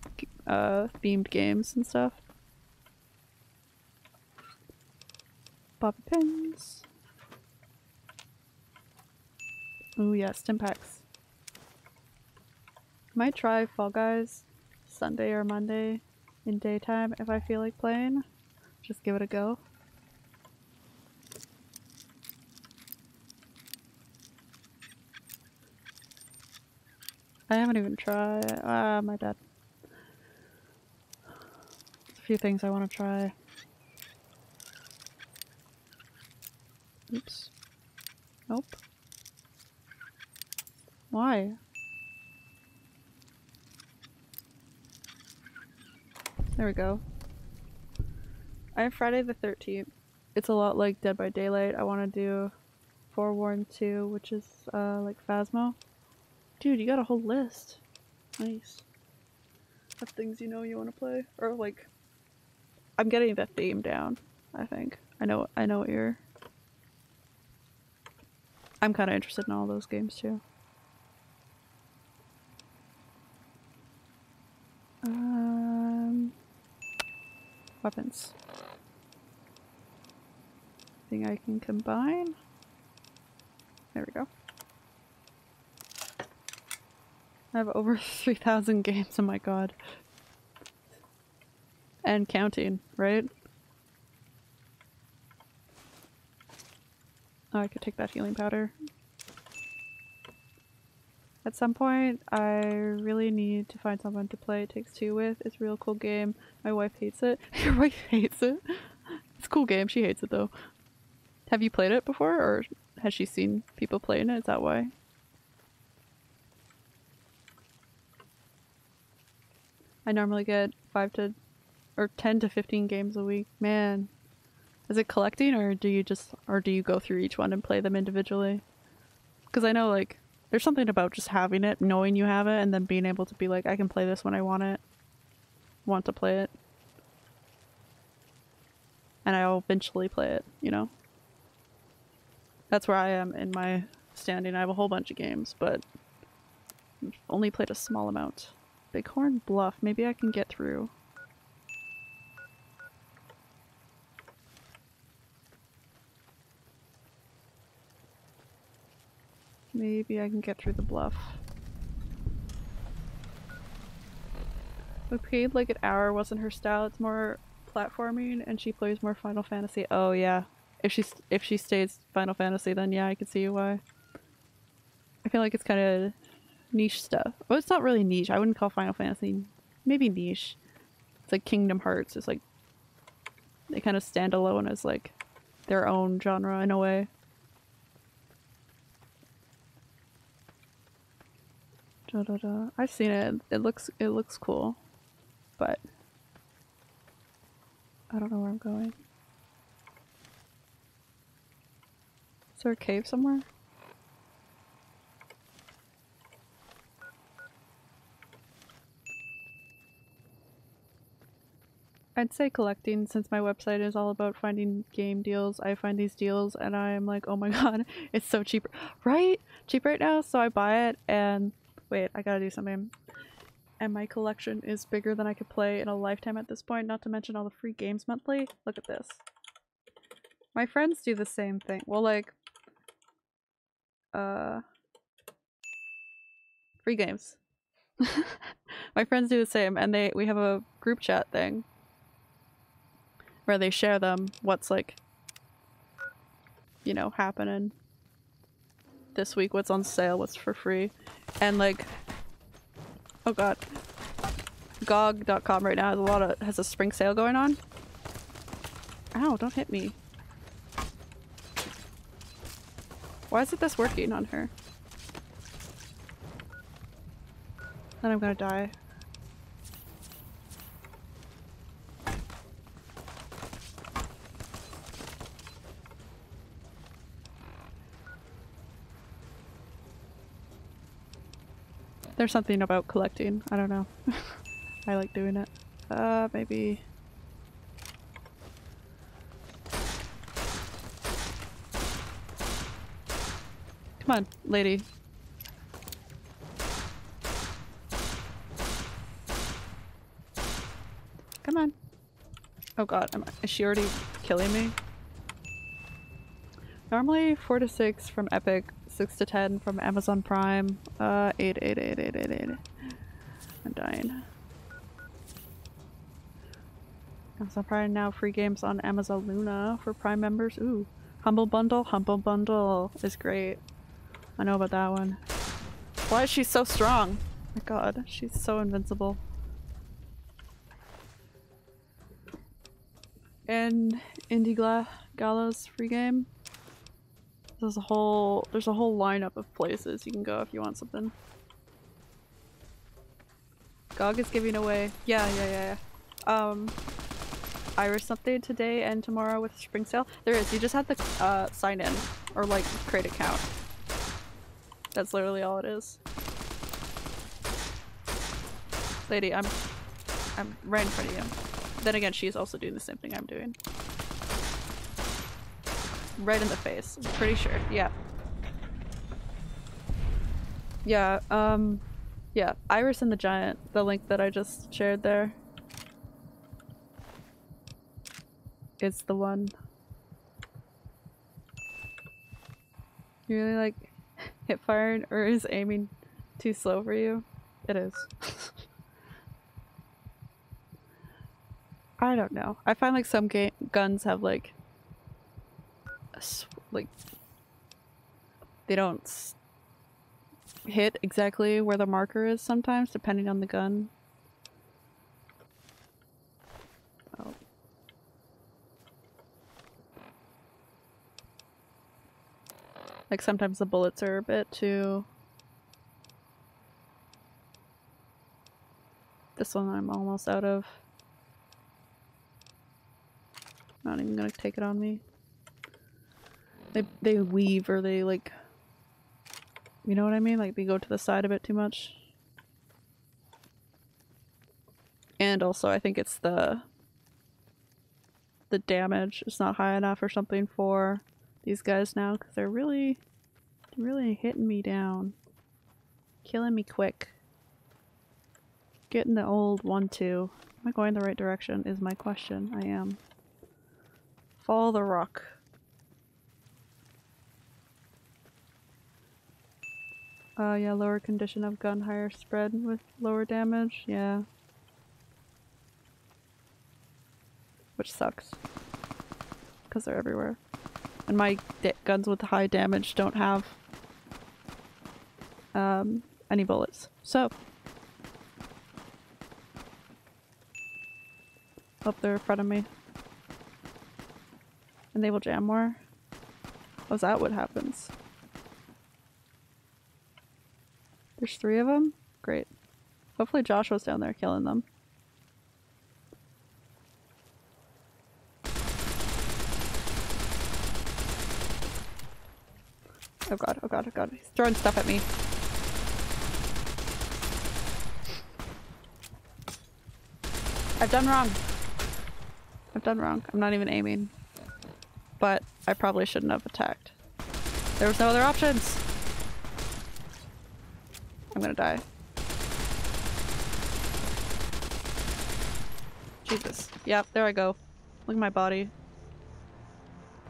uh, themed games and stuff. Bobby pins. Oh yeah stimpaks. Might try Fall Guys Sunday or Monday in daytime if I feel like playing just give it a go. I haven't even tried. Ah, my bad. a few things I want to try. Oops. Nope. Why? There we go. I have Friday the 13th. It's a lot like Dead by Daylight. I want to do Forewarned 2, which is uh, like Phasmo. Dude, you got a whole list. Nice. Of things you know you want to play. Or like I'm getting the theme down. I think I know. I know what you're. I'm kind of interested in all those games too. Um, weapons. Thing I can combine. There we go. I have over <laughs> 3,000 games, oh my god. And counting, right? Oh, I could take that healing powder. At some point, I really need to find someone to play It Takes Two with. It's a real cool game. My wife hates it. <laughs> Your wife hates it? It's a cool game. She hates it though. Have you played it before, or has she seen people playing it? Is that why? I normally get five to, or ten to fifteen games a week. Man, is it collecting, or do you just, or do you go through each one and play them individually? Because I know like there's something about just having it, knowing you have it, and then being able to be like, I can play this when I want it, want to play it, and I'll eventually play it. You know. That's where I am in my standing. I have a whole bunch of games, but I've only played a small amount. Bighorn Bluff. Maybe I can get through. Maybe I can get through the bluff. Played like an hour wasn't her style. It's more platforming and she plays more Final Fantasy. Oh yeah. If she if she stays Final Fantasy then yeah, I can see why. I feel like it's kind of niche stuff. Well, it's not really niche. I wouldn't call Final Fantasy maybe niche. It's like Kingdom Hearts. It's like they kind of stand alone as like their own genre in a way. Da, da, da. I've seen it. It looks it looks cool, but I don't know where I'm going. Is there a cave somewhere? I'd say collecting since my website is all about finding game deals. I find these deals and I'm like, oh my <laughs> god, it's so cheap. Right? Cheap right now, so I buy it and wait, I gotta do something. And my collection is bigger than I could play in a lifetime at this point, not to mention all the free games monthly. Look at this. My friends do the same thing. Well, like, uh, free games. <laughs> my friends do the same and they we have a group chat thing where they share them what's like you know happening this week what's on sale what's for free. And like oh god. Gog.com right now has a lot of has a spring sale going on. Ow don't hit me. Why isn't this working on her? Then i'm gonna die There's something about collecting. I don't know. <laughs> I like doing it. Uh, maybe... Come on, lady. Come on. Oh god, am I, is she already killing me? Normally 4 to 6 from Epic, 6 to 10 from Amazon Prime. Uh, 8, 8, 8, 8, 8, 8. I'm dying. Amazon Prime now free games on Amazon Luna for Prime members. Ooh. Humble Bundle? Humble Bundle is great. I know about that one. Why is she so strong? my god, she's so invincible. And Indie Gla Gala's free game. There's a whole there's a whole lineup of places you can go if you want something. GOG is giving away yeah yeah yeah yeah. Um Irish something today and tomorrow with spring sale. There is, you just have to uh, sign in or like create account. That's literally all it is. Lady, I'm I'm right in front of you. then again, she's also doing the same thing I'm doing. Right in the face. Pretty sure. Yeah. Yeah, um, yeah, Iris and the Giant, the link that I just shared there. It's the one. You really like <laughs> hip firing or is aiming too slow for you? It is. <laughs> I don't know. I find like some guns have like like they don't hit exactly where the marker is sometimes depending on the gun. Oh. Like sometimes the bullets are a bit too This one I'm almost out of. Not even gonna take it on me. They they weave or they like you know what I mean? Like they go to the side a bit too much. And also I think it's the the damage is not high enough or something for these guys now because they're really really hitting me down. Killing me quick. Getting the old one too. Am I going the right direction is my question. I am. Follow the rock. Uh, yeah, lower condition of gun, higher spread with lower damage. Yeah. Which sucks. Because they're everywhere. And my guns with high damage don't have um, any bullets. So. Up there in front of me. And they will jam more. Oh, is that what happens? There's three of them? Great. Hopefully Joshua's down there killing them. Oh god, oh god, oh god. He's throwing stuff at me. I've done wrong. I've done wrong. I'm not even aiming. But I probably shouldn't have attacked. There was no other options. I'm gonna die. Jesus. Yep, there I go. Look at my body.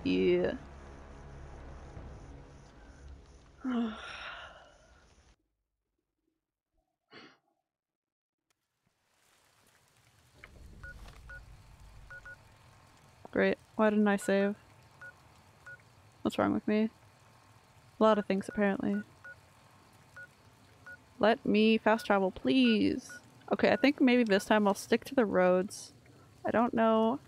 Yeah. <sighs> Great. Why didn't I save? What's wrong with me? A lot of things, apparently. Let me fast travel, please. Okay, I think maybe this time I'll stick to the roads. I don't know.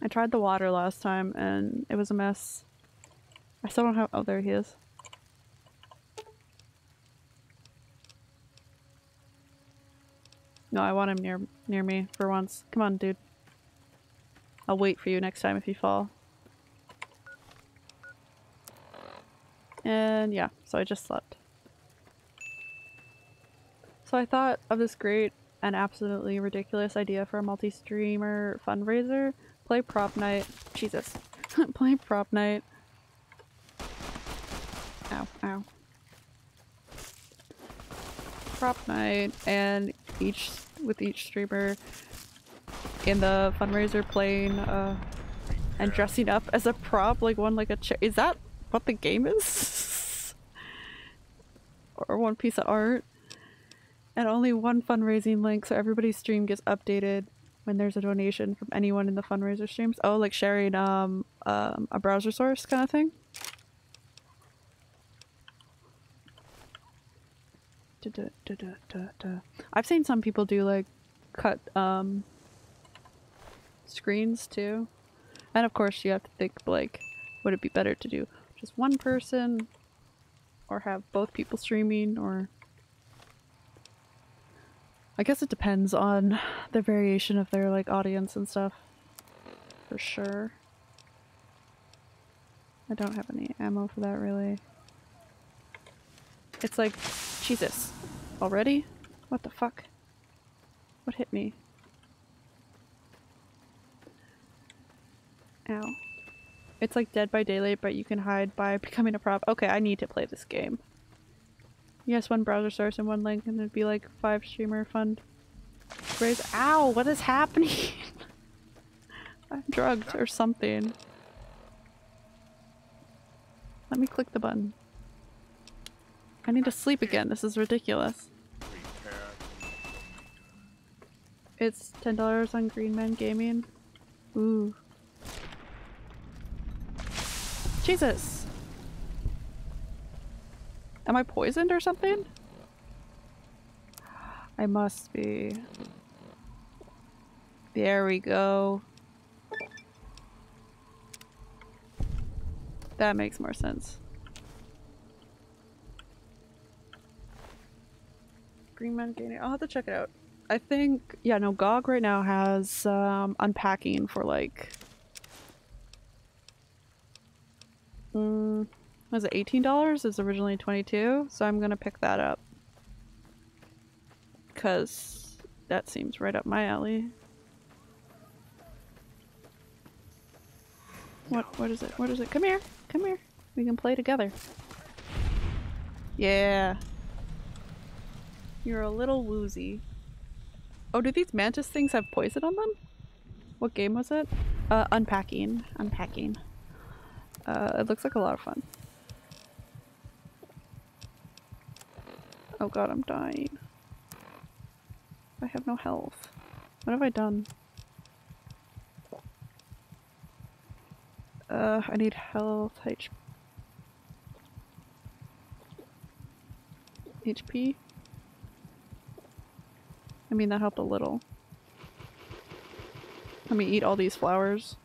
I tried the water last time and it was a mess. I still don't have- oh, there he is. No, I want him near near me for once. Come on, dude. I'll wait for you next time if you fall. And yeah, so I just slept. So I thought of this great and absolutely ridiculous idea for a multi-streamer fundraiser. Play Propnight. Jesus. <laughs> Play Propnight. Ow, ow. Propnight and each with each streamer in the fundraiser playing uh and dressing up as a prop like one like a chair is that what the game is <laughs> or one piece of art and only one fundraising link so everybody's stream gets updated when there's a donation from anyone in the fundraiser streams oh like sharing um, um a browser source kind of thing Da-da-da-da-da-da. I've seen some people do like cut um screens too. And of course you have to think like would it be better to do just one person or have both people streaming or I guess it depends on the variation of their like audience and stuff. For sure. I don't have any ammo for that really. It's like, Jesus, already? What the fuck? What hit me? Ow. It's like Dead by Daylight, but you can hide by becoming a prop. Okay, I need to play this game. Yes, one browser source and one link, and it'd be like five streamer fund. Raise. Ow! What is happening? <laughs> I'm drugged or something. Let me click the button. I need to sleep again. This is ridiculous. It's ten dollars on Green Man Gaming. Ooh. Jesus. Am I poisoned or something? I must be. There we go. That makes more sense. Green Man Gaming. I'll have to check it out. I think, yeah, no, GOG right now has um, unpacking for like, mm, was it $18? It's originally 22 so I'm gonna pick that up. Because that seems right up my alley. What, what is it? What is it? Come here, come here. We can play together. Yeah. You're a little woozy. Oh, do these mantis things have poison on them? What game was it? Uh, unpacking. Unpacking. Uh, it looks like a lot of fun. Oh god, I'm dying. I have no health. What have I done? Uh, I need health, H HP. I mean, that helped a little. Let me eat all these flowers.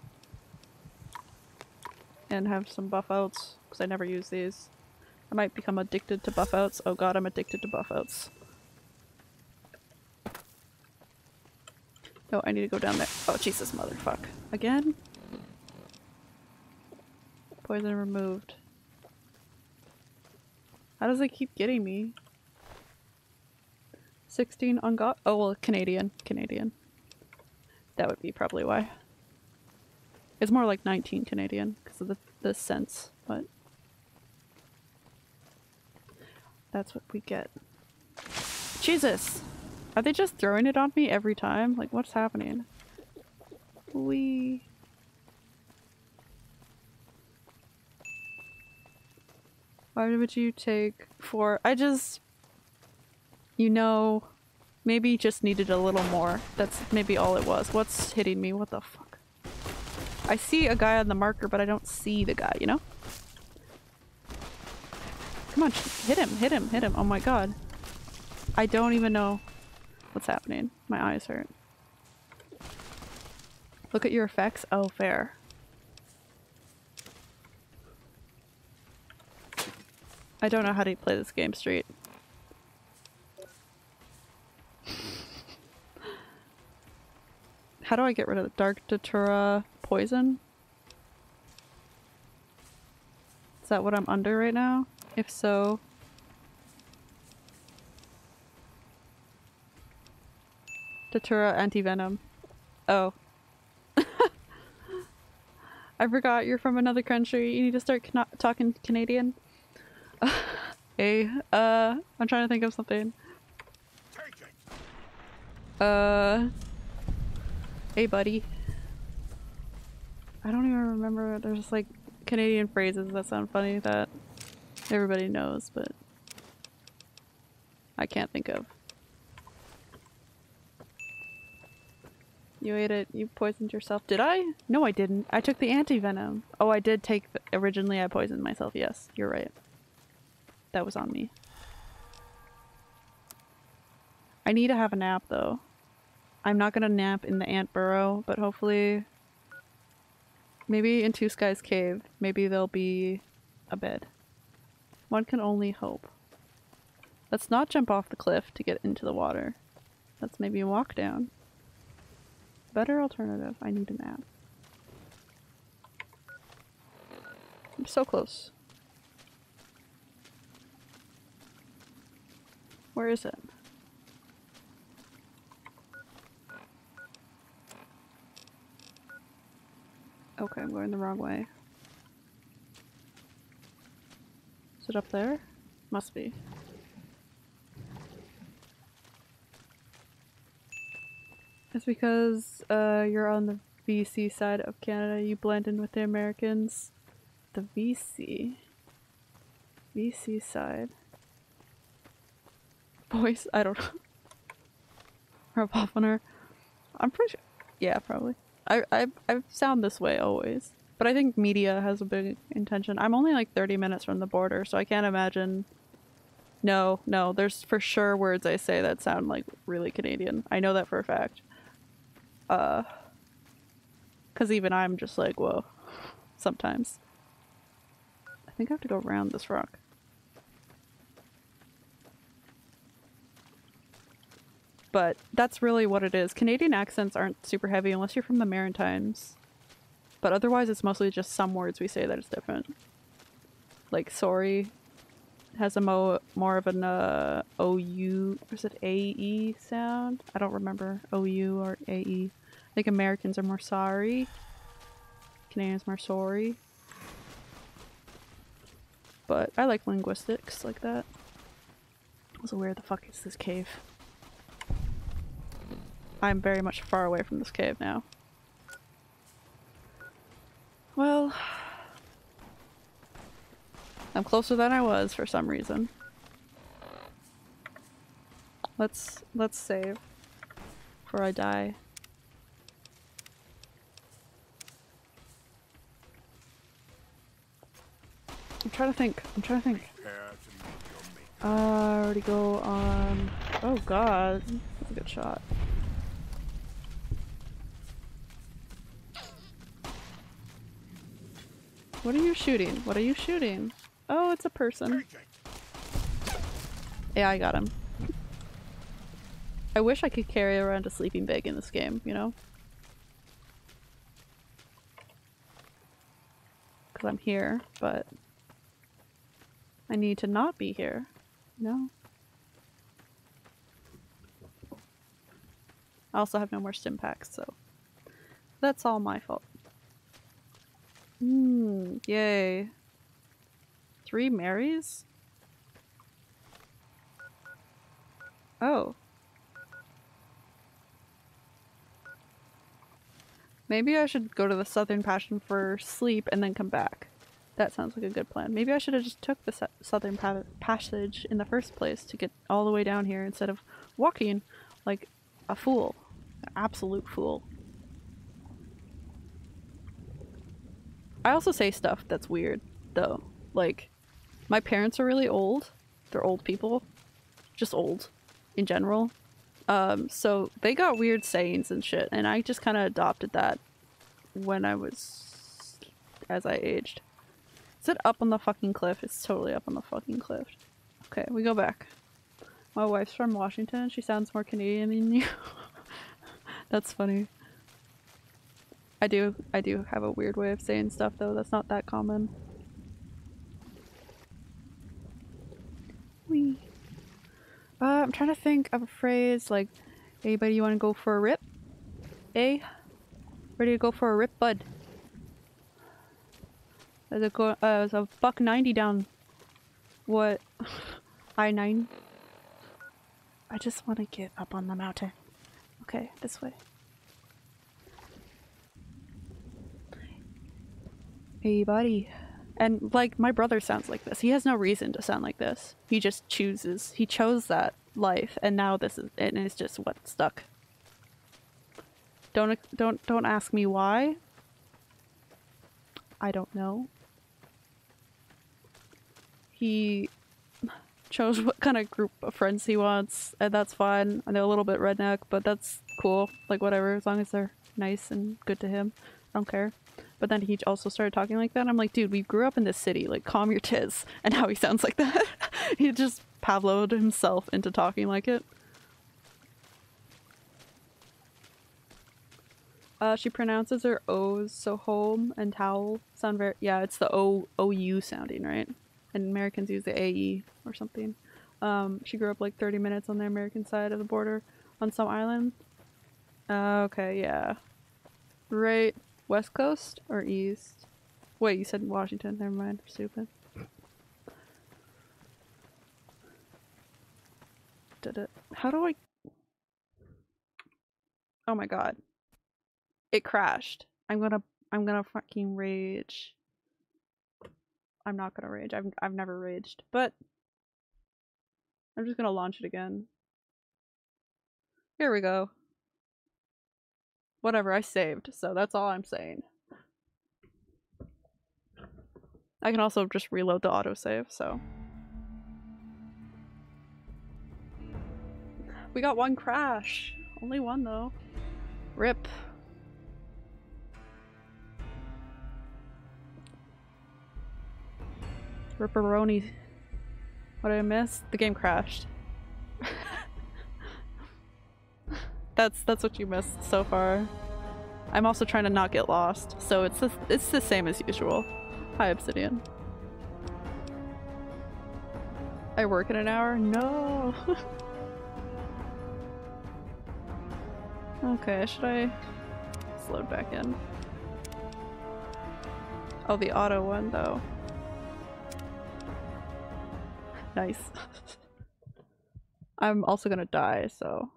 And have some Buffouts, because I never use these. I might become addicted to Buffouts. Oh god, I'm addicted to Buffouts. Oh, I need to go down there. Oh, Jesus, motherfuck. Again? Poison removed. How does it keep getting me? 16 on God. Oh, well, Canadian. Canadian. That would be probably why. It's more like 19 Canadian because of the, the cents, but that's what we get. Jesus! Are they just throwing it on me every time? Like, what's happening? We. Why would you take four? I just you know, maybe just needed a little more. That's maybe all it was. What's hitting me? What the fuck? I see a guy on the marker, but I don't see the guy, you know? Come on, hit him, hit him, hit him. Oh my god. I don't even know what's happening. My eyes hurt. Look at your effects. Oh, fair. I don't know how to play this game straight. How do I get rid of the Dark Datura poison? Is that what I'm under right now? If so... Datura anti-venom. Oh. <laughs> I forgot you're from another country. You need to start talking Canadian. <laughs> hey, uh, I'm trying to think of something. Uh... Hey, buddy. I don't even remember. There's like Canadian phrases that sound funny that everybody knows, but I can't think of. You ate it. You poisoned yourself. Did I? No, I didn't. I took the anti-venom. Oh, I did take... The, originally, I poisoned myself. Yes, you're right. That was on me. I need to have a nap, though. I'm not gonna nap in the ant burrow, but hopefully... Maybe in Two Skies Cave, maybe there'll be a bed. One can only hope. Let's not jump off the cliff to get into the water. Let's maybe walk down. Better alternative. I need a nap. I'm so close. Where is it? Okay, I'm going the wrong way. It up there? Must be. It's because uh, you're on the VC side of Canada. You blend in with the Americans. The VC. VC side. <laughs> Voice? I don't know. <laughs> Rub off. I'm pretty sure. Yeah, probably. I, I, I sound this way always. But I think media has a big intention. I'm only like 30 minutes from the border, so I can't imagine. No, no, there's for sure words I say that sound like really Canadian. I know that for a fact. Uh, because even I'm just like, whoa, sometimes. I think I have to go around this rock. But that's really what it is. Canadian accents aren't super heavy unless you're from the Maritimes. But otherwise, it's mostly just some words we say that is different. Like sorry has a mo more of an uh, OU, or is it AE sound? I don't remember OU or AE. I think Americans are more sorry. Canadians more sorry. But I like linguistics like that. Also, where the fuck is this cave? I'm very much far away from this cave now. Well, I'm closer than I was for some reason. Let's let's save before I die. I'm trying to think. I'm trying to think. Uh, already go on. Oh god, that's a good shot. What are you shooting? What are you shooting? Oh, it's a person. Yeah, I got him. I wish I could carry around a sleeping bag in this game, you know? Because I'm here, but I need to not be here, no? I also have no more stimpaks, so that's all my fault. Hmm, yay. Three Marys? Oh. Maybe I should go to the Southern Passage for sleep and then come back. That sounds like a good plan. Maybe I should have just took the Southern pa Passage in the first place to get all the way down here instead of walking like a fool. An absolute fool. I also say stuff that's weird, though. Like, my parents are really old. They're old people. Just old in general. Um, so they got weird sayings and shit, and I just kind of adopted that when I was. as I aged. Is it up on the fucking cliff? It's totally up on the fucking cliff. Okay, we go back. My wife's from Washington. She sounds more Canadian than you. <laughs> That's funny. I do, I do have a weird way of saying stuff though. That's not that common. Wee. Uh, I'm trying to think of a phrase like, anybody you want to go for a rip? Eh? Ready to go for a rip, bud? There's a, go uh, there's a buck 90 down. What? <laughs> I-9? I just want to get up on the mountain. Okay, this way. Hey, buddy. And, like, my brother sounds like this. He has no reason to sound like this. He just chooses. He chose that life, and now this is, and it's just what stuck. Don't, don't, don't ask me why. I don't know. He chose what kind of group of friends he wants, and that's fine. I know a little bit redneck, but that's cool. Like, whatever, as long as they're nice and good to him. I don't care. But then he also started talking like that. I'm like, dude, we grew up in this city. Like, calm your tiz. <laughs> And how he sounds like that. <laughs> he just Pavloed himself into talking like it. Uh, she pronounces her O's, so home and towel sound very, yeah, it's the O, O-U sounding, right? And Americans use the A-E or something. Um, she grew up like 30 minutes on the American side of the border on some island. Uh, okay, yeah. Right West Coast or East? Wait, you said Washington. Never mind. Stupid. Did it? How do I? Oh my god! It crashed. I'm gonna. I'm gonna fucking rage. I'm not gonna rage. I've I've never raged, but I'm just gonna launch it again. Here we go. Whatever, I saved, so that's all I'm saying. I can also just reload the autosave, so. We got one crash. Only one though. Rip. Ripperoni. What did I miss? The game crashed. <laughs> that's that's what you missed so far. I'm also trying to not get lost, so it's the, it's the same as usual. Hi, Obsidian. I work in an hour? No! <laughs> okay, should I slow back in? Oh, the auto one, though. <laughs> Nice. <laughs> I'm also gonna die, so...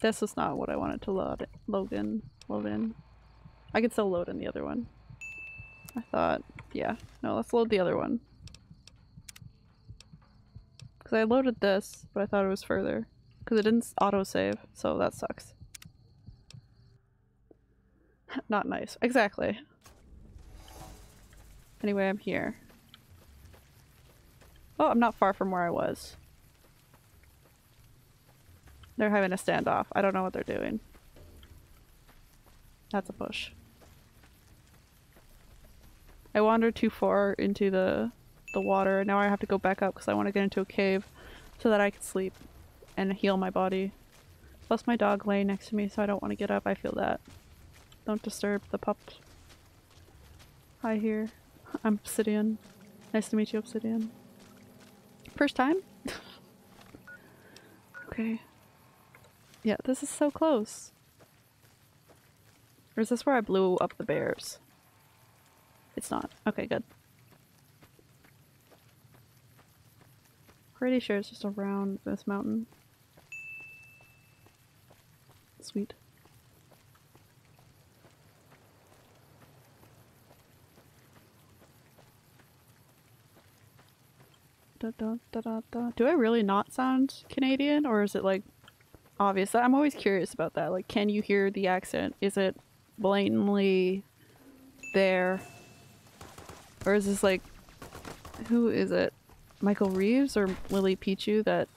This is not what I wanted to load, load in. Load in. I could still load in the other one. I thought, yeah. No, let's load the other one. Because I loaded this, but I thought it was further. Because it didn't auto-save, so that sucks. <laughs> Not nice. Exactly. Anyway, I'm here. Oh, I'm not far from where I was. They're having a standoff. I don't know what they're doing. That's a push. I wandered too far into the the water. Now I have to go back up because I want to get into a cave so that I can sleep and heal my body. Plus my dog lay next to me so I don't want to get up. I feel that. Don't disturb the pup. Hi here. I'm Obsidian. Nice to meet you, Obsidian. First time? <laughs> okay. Yeah, this is so close. Or is this where I blew up the bears? It's not. Okay, good. Pretty sure it's just around this mountain. Sweet. Da, da, da. Do I really not sound Canadian or is it like obvious? I'm always curious about that. Like, can you hear the accent? Is it blatantly there? Or is this like, who is it? Michael Reeves or Lily Pichu that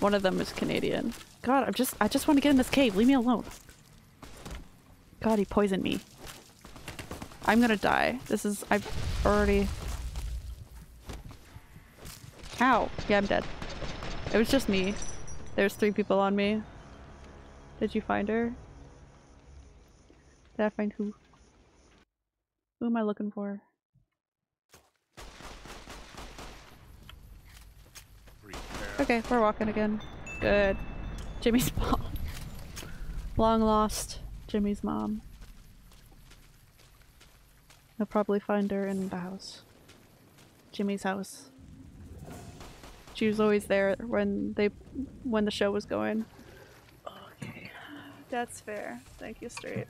one of them is Canadian. God, I'm just, I just want to get in this cave. Leave me alone. God, he poisoned me. I'm gonna die. This is, I've already... Ow. Yeah, I'm dead. It was just me. There's three people on me. Did you find her? Did I find who? Who am I looking for? Okay, we're walking again. Good. Jimmy's <laughs> mom. Long lost Jimmy's mom. I'll probably find her in the house. Jimmy's house. She was always there when they when the show was going. Okay. That's fair. Thank you, straight.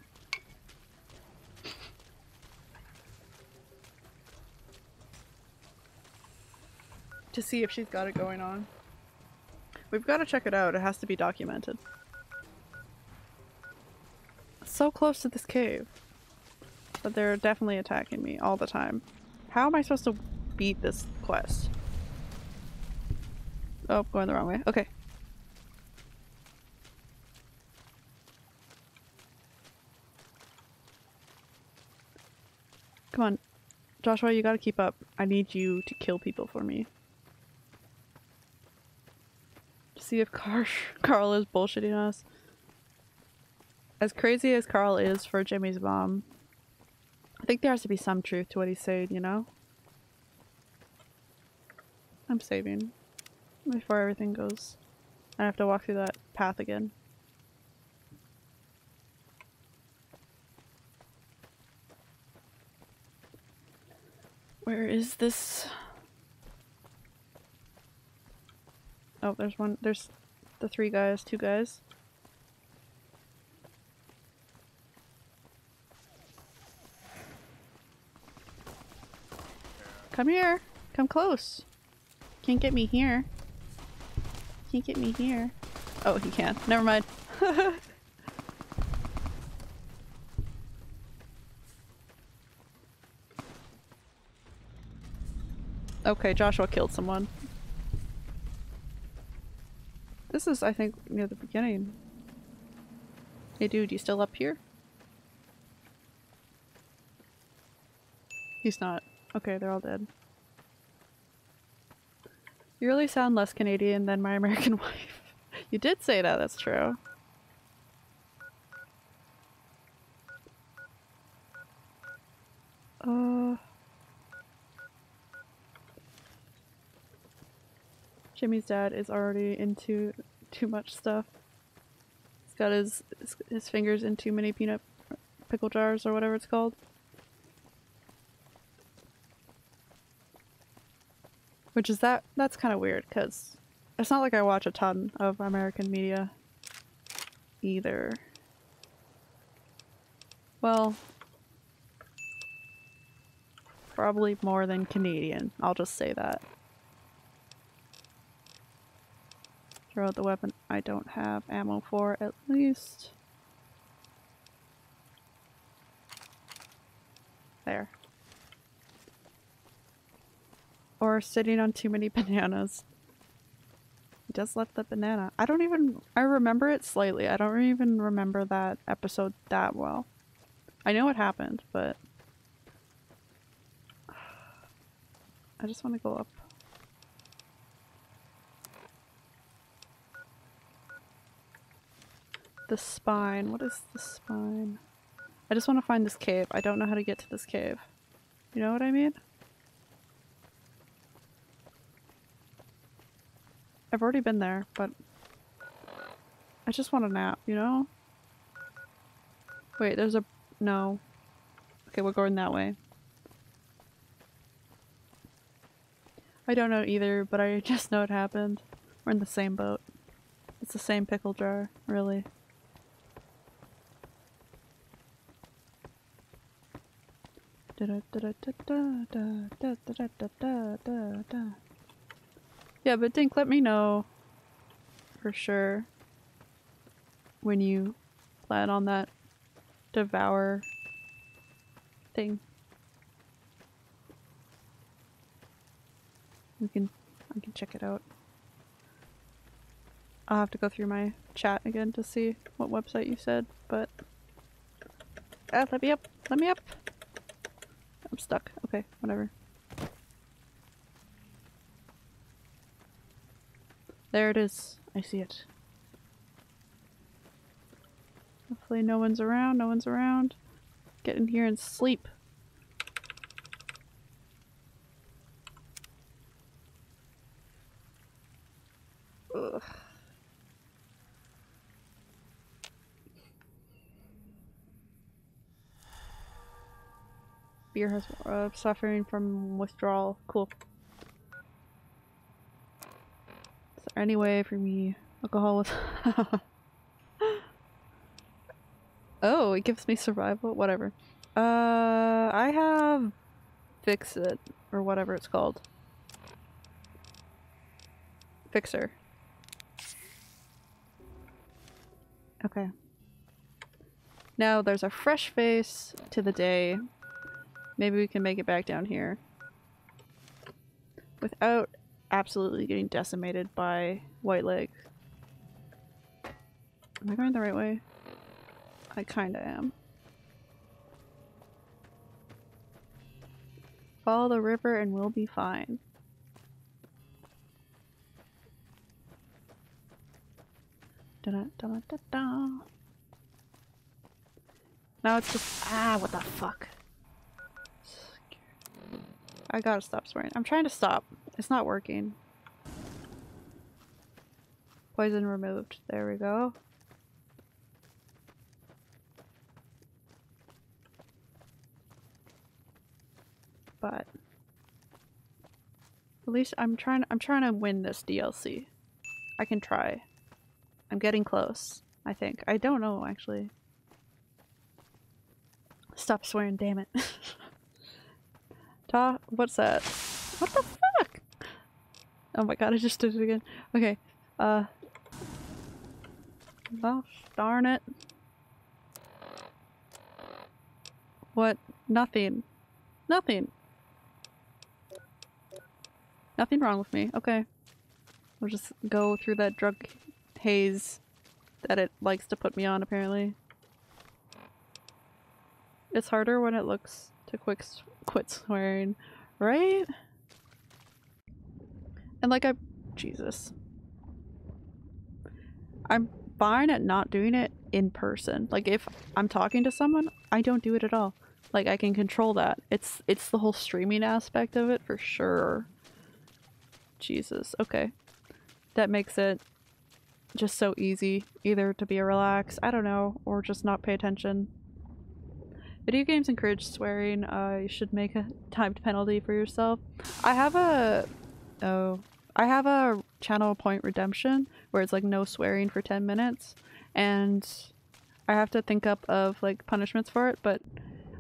To see if she's got it going on. We've got to check it out. It has to be documented. So close to this cave. But they're definitely attacking me all the time. How am I supposed to beat this quest? Oh, going the wrong way. Okay. Come on. Joshua, you gotta keep up. I need you to kill people for me. See if Car <laughs> Carl is bullshitting us. As crazy as Carl is for Jimmy's mom, I think there has to be some truth to what he's saying, you know? I'm saving before everything goes. I have to walk through that path again. Where is this? Oh, there's one. There's the three guys, two guys. Come here. Come close. Can't get me here. Can't get me here. Oh, he can. Never mind. <laughs> okay, Joshua killed someone. This is, I think, near the beginning. Hey dude, you still up here? He's not. Okay, they're all dead. You really sound less Canadian than my American <laughs> wife. you did say that, that's true. Uh... Jimmy's dad is already into too much stuff. He's got his his, his fingers in too many peanut pickle jars or whatever it's called. Which is that that's kind of weird because it's not like I watch a ton of American media either. Well, probably more than Canadian. I'll just say that. Throw out the weapon I don't have ammo for at least. There. Or sitting on too many <laughs> bananas. He does left the banana. I don't even- I remember it slightly. I don't even remember that episode that well. I know what happened, but... <sighs> I just want to go up. The spine. What is the spine? I just want to find this cave. I don't know how to get to this cave. You know what I mean? I've already been there, but I just want a nap, you know? Wait, there's a... no. Okay, we're going that way. I don't know either, but I <laughs> just know it happened. We're in the same boat. It's the same pickle jar, really. Yeah, but Dink, let me know for sure when you plan on that devour thing. We can I can check it out. I'll have to go through my chat again to see what website you said, but ah, let me up, let me up. I'm stuck. Okay, whatever. There it is. I see it. Hopefully no one's around, no one's around. Get in here and sleep. Beer has uh, suffering from withdrawal. Cool. Is there any way for me alcohol with <laughs> Oh, it gives me survival? Whatever. Uh I have fix it or whatever it's called. Fixer. Okay. Now there's a fresh face to the day. Maybe we can make it back down here. Without absolutely getting decimated by white leg. Am I going the right way? I kinda am. Follow the river and we'll be fine. Da -da -da. Now it's just- ah, what the fuck. I gotta stop swearing. I'm trying to stop. It's not working. Poison removed. There we go. But At least I'm trying I'm trying to win this DLC. I can try. I'm getting close, I think. I don't know actually. Stop swearing, damn it. <laughs> Ta what's that? What the? Oh my god, I just did it again. Okay. Uh Gosh darn it. What? Nothing. Nothing. Nothing wrong with me. Okay. We'll just go through that drug haze that it likes to put me on, apparently. It's harder when it looks to quick quit swearing, right? And like I- Jesus. I'm fine at not doing it in person. Like if I'm talking to someone, I don't do it at all. Like I can control that. It's it's the whole streaming aspect of it for sure. Jesus. Okay. That makes it just so easy either to be relaxed, I don't know, or just not pay attention. Video games encourage swearing. Uh, you should make a timed penalty for yourself. I have a oh, I have a channel point redemption where it's like no swearing for 10 minutes and I have to think up of like punishments for it, but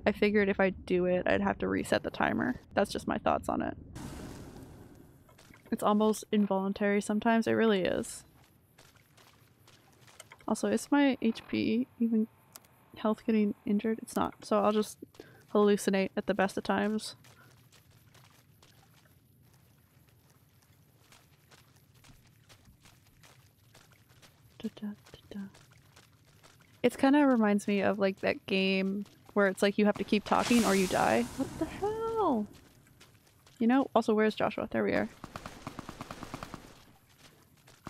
I figured if I do it, I'd have to reset the timer. That's just my thoughts on it. It's almost involuntary sometimes. It really is. Also, is my HP even health getting injured? It's not. So I'll just hallucinate at the best of times. Da, da, da, it kind of reminds me of like that game where it's like you have to keep talking or you die. What the hell? You know, also where's Joshua? There we are.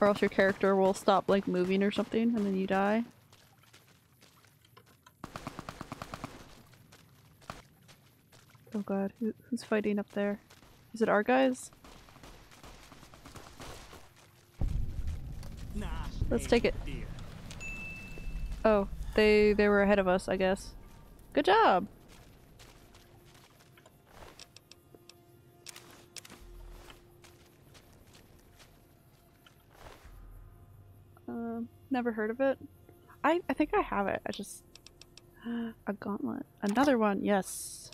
Or else your character will stop like moving or something and then you die. Oh god, Who, who's fighting up there? Is it our guys? Let's take it. Oh, they they were ahead of us, I guess. Good job. Um, never heard of it. I I think I have it. I just <gasps> a gauntlet. Another one. Yes.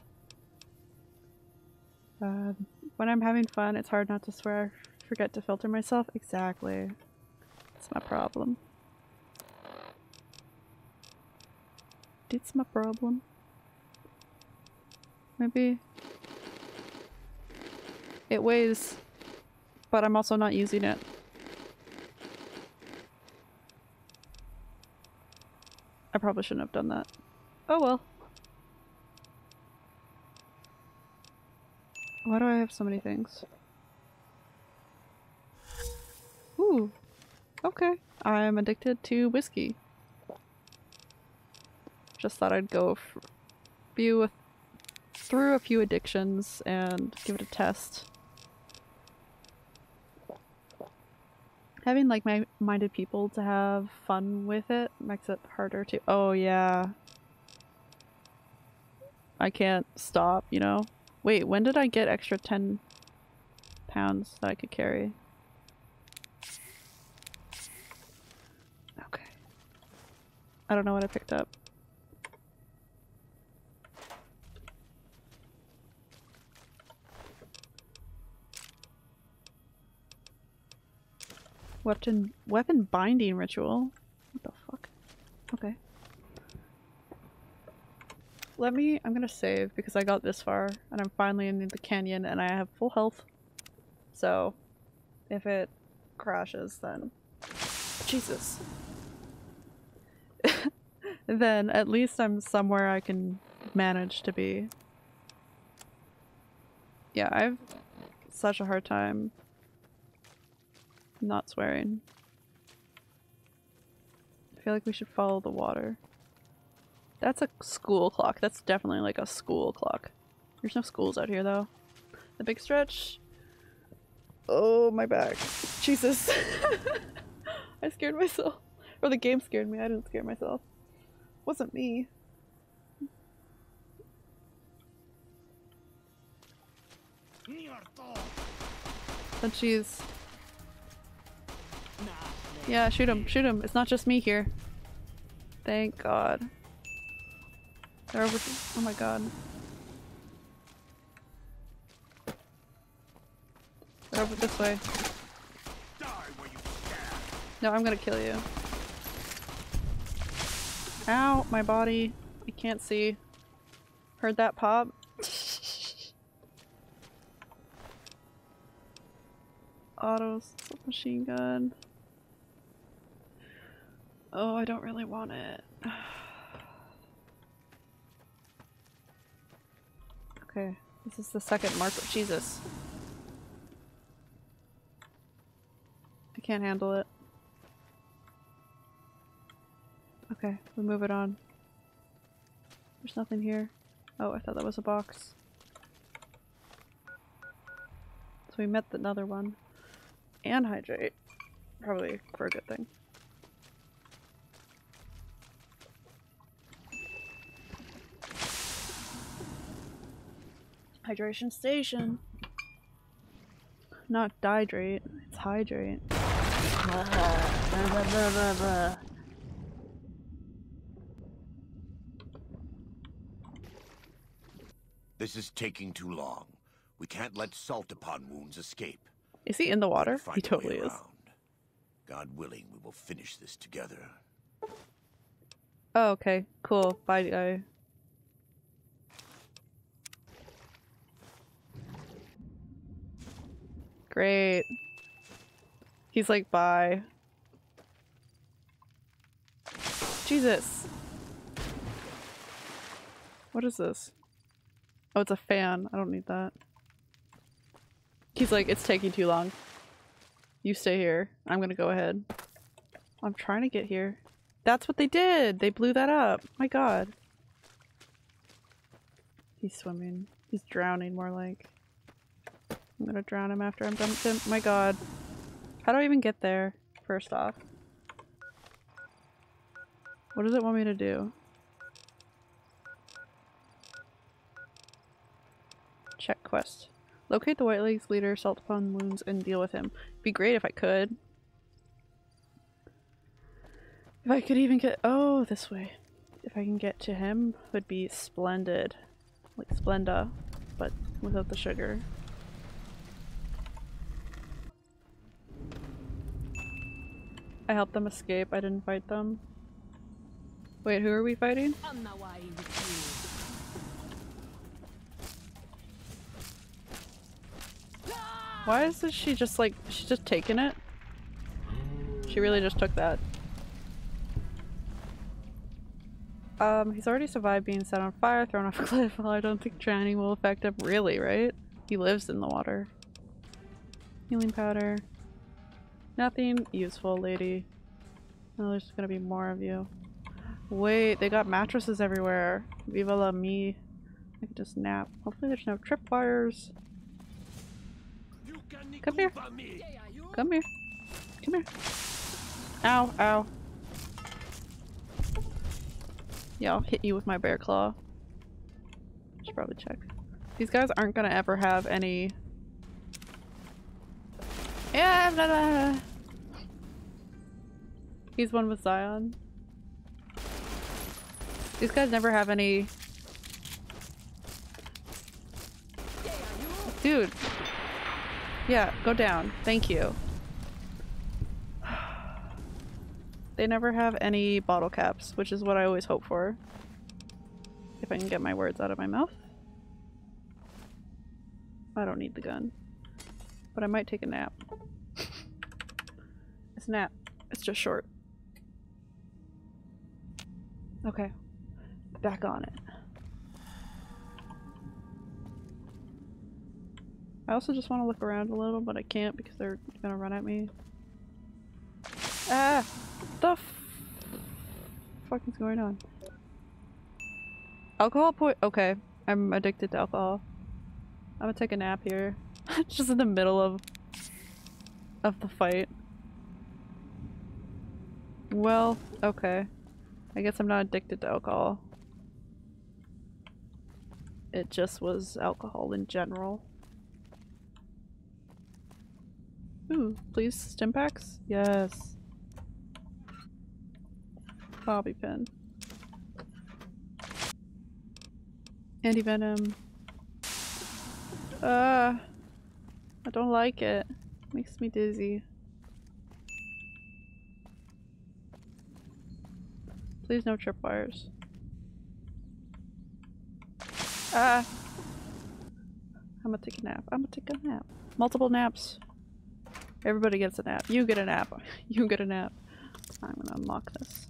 Um, when I'm having fun, it's hard not to swear. Forget to filter myself. Exactly. That's my problem. It's my problem. Maybe it weighs, but I'm also not using it. I probably shouldn't have done that. Oh well. Why do I have so many things? Okay. I'm addicted to whiskey. Just thought I'd go few through a few addictions and give it a test. Having like-minded people to have fun with it makes it harder to- oh yeah. I can't stop, you know? Wait, when did I get extra 10 pounds that I could carry? I don't know what I picked up. Weapon weapon binding ritual. What the fuck? Okay. Let me I'm gonna save because I got this far and I'm finally in the canyon and I have full health. So if it crashes then Jesus. Then at least I'm somewhere I can manage to be. Yeah, I have such a hard time not swearing. I feel like we should follow the water. That's a school clock. That's definitely like a school clock. There's no schools out here though. The big stretch. Oh, my back. Jesus. <laughs> I scared myself. Or the game scared me. I didn't scare myself. Wasn't me. But she's. Yeah, shoot him, shoot him. It's not just me here. Thank God. They're over. Oh my God. They're over this way. No, I'm gonna kill you. Ow, my body. I can't see. Heard that pop? <laughs> Auto machine gun. Oh, I don't really want it. <sighs> okay, this is the second mark. Jesus. I can't handle it. Okay, we move it on. There's nothing here. Oh, I thought that was a box. So we met another one. And hydrate. Probably for a good thing. Hydration station. Not dihydrate, it's hydrate. This is taking too long. We can't let salt upon wounds escape. Is he in the water? He totally is. God willing, we will finish this together. Oh, okay. Cool. Bye, guy. Great. He's like, bye. Jesus. What is this? Oh, it's a fan. I don't need that. He's like, it's taking too long. You stay here. I'm gonna go ahead. I'm trying to get here. That's what they did! They blew that up! My god. He's swimming. He's drowning, more like. I'm gonna drown him after I'm done with him. My god. How do I even get there, first off? What does it want me to do? Check quest. Locate the White Legs leader, salt upon wounds, and deal with him. Be great if I could. If I could even get- oh, this way. If I can get to him, would be splendid. Like Splenda, but without the sugar. I helped them escape, I didn't fight them. Wait, who are we fighting? Why is she just like, she's just taking it? She really just took that. Um, he's already survived being set on fire, thrown off a <laughs> cliff. Well, I don't think drowning will affect him. Really, right? He lives in the water. Healing powder. Nothing useful, lady. Oh, there's gonna be more of you. Wait, they got mattresses everywhere. Viva la me. I can just nap. Hopefully there's no tripwires. Come here. Come here. Come here. Ow, ow. Yeah, I'll hit you with my bear claw. Should probably check. These guys aren't gonna ever have any. Yeah, blah, blah. He's one with Zion. These guys never have any. Dude. Yeah, go down. Thank you. They never have any bottle caps, which is what I always hope for. If I can get my words out of my mouth. I don't need the gun. But I might take a nap. <laughs> it's a nap. It's just short. Okay. Back on it. I also just want to look around a little, but I can't because they're gonna run at me. Ah! The fuck is going on? Alcohol point- okay. I'm addicted to alcohol. I'm gonna take a nap here. <laughs> just in the middle of of the fight. Well, okay. I guess I'm not addicted to alcohol. It just was alcohol in general. Ooh, please stimpaks? Yes. Bobby pin. Anti-venom. Uh, I don't like it. Makes me dizzy. Please no tripwires. Ah! I'm gonna take a nap. I'm gonna take a nap. Multiple naps. Everybody gets a nap. You get a nap. <laughs> You get a nap. I'm gonna unlock this.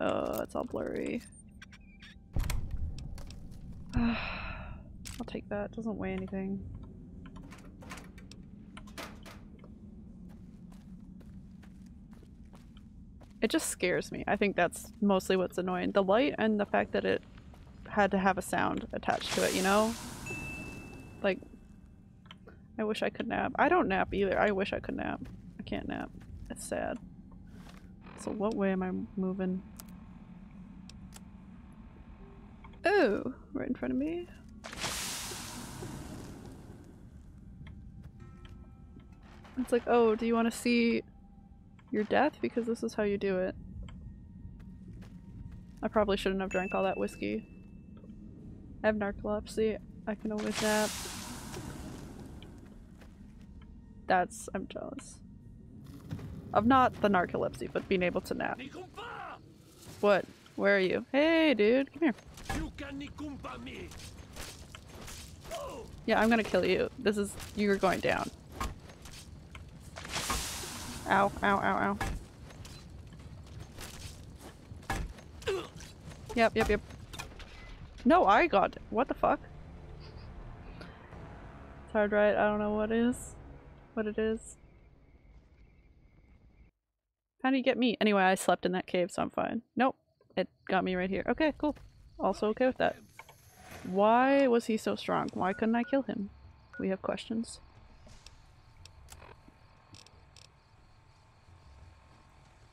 Oh, it's all blurry. <sighs> I'll take that. It Doesn't weigh anything. It just scares me. I think that's mostly what's annoying. The light and the fact that it had to have a sound attached to it, you know? Like, I wish I could nap. I don't nap either. I wish I could nap. I can't nap. It's sad. So what way am I moving? Oh, right in front of me. It's like, oh, do you want to see your death? Because this is how you do it. I probably shouldn't have drank all that whiskey. I have narcolepsy. I can always nap. That's- I'm jealous. Of not the narcolepsy, but being able to nap. What? Where are you? Hey, dude, come here. Yeah, I'm gonna kill you. This is- you're going down. Ow, ow, ow, ow. Yep, yep, yep. No, I got. What the fuck? It's hard right, I don't know what is. What it is. How do you get me? Anyway, I slept in that cave, so I'm fine. Nope. It got me right here. Okay, cool. Also okay with that. Why was he so strong? Why couldn't I kill him? We have questions.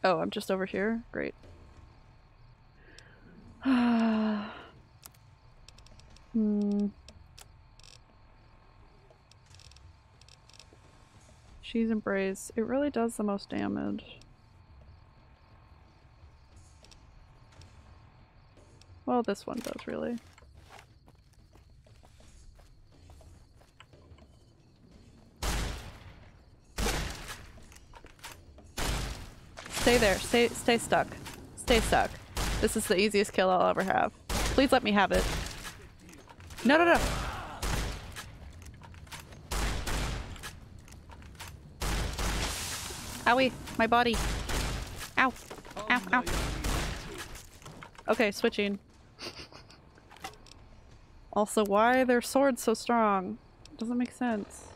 Oh, I'm just over here? Great. <sighs> hmm. She's embrace. It really does the most damage. Well, this one does really. Stay there. Stay stay stuck. Stay stuck. This is the easiest kill I'll ever have. Please let me have it. No, no, no. Owie, my body. Ow. Ow, ow. Okay, switching. also, why are their swords so strong? Doesn't make sense.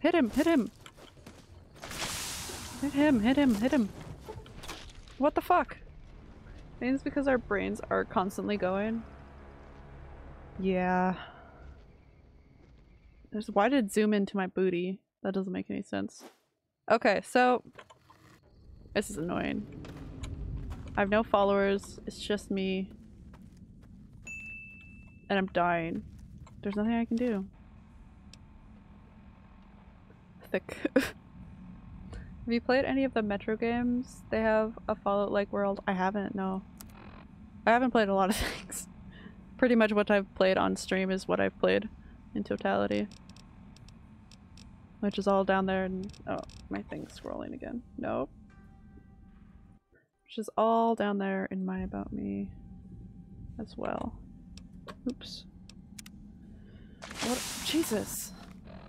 Hit him, hit him! Hit him, hit him, hit him! What the fuck? Maybe it's because our brains are constantly going. Yeah. There's why did zoom into my booty? That doesn't make any sense. Okay, so this is annoying. I have no followers, it's just me. And I'm dying. There's nothing I can do. Thick. <laughs> have you played any of the Metro games? They have a Fallout-like world. I haven't, no. I haven't played a lot of <laughs> things. Pretty much what I've played on stream is what I've played in totality. Which is all down there and- oh, my thing's scrolling again. Nope. Which is all down there in my About Me as well. Oops. What? Jesus.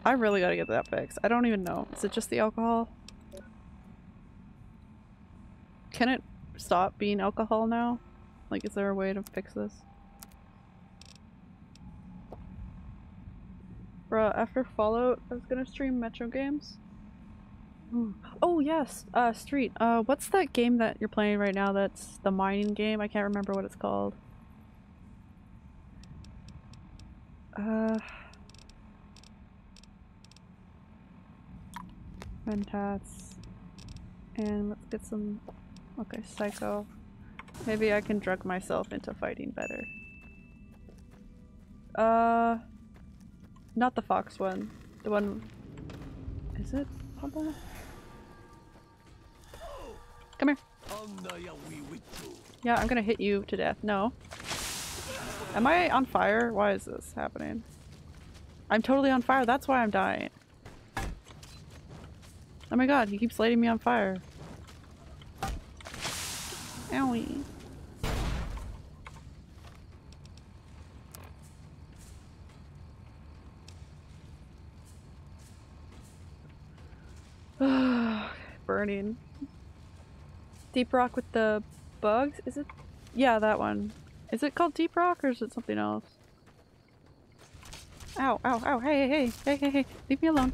I really gotta get that fixed. I don't even know. Is it just the alcohol? Can it stop being alcohol now? Like, is there a way to fix this? Bruh, after Fallout, I was gonna stream Metro games. Ooh. Oh yes, uh, Street. Uh, what's that game that you're playing right now that's the mining game? I can't remember what it's called. Uh... Mentats. And let's get some... Okay, Psycho. Maybe I can drug myself into fighting better. Uh, not the fox one. The one. Is it Pablo? Come here. Yeah, I'm gonna hit you to death. No. Am I on fire? Why is this happening? I'm totally on fire. That's why I'm dying. Oh my god, he keeps lighting me on fire. Owie. Burning. Deep rock with the bugs? Is it? Yeah, that one. Is it called deep rock or is it something else? Ow, ow, ow, hey, hey, hey, hey, hey, hey, leave me alone.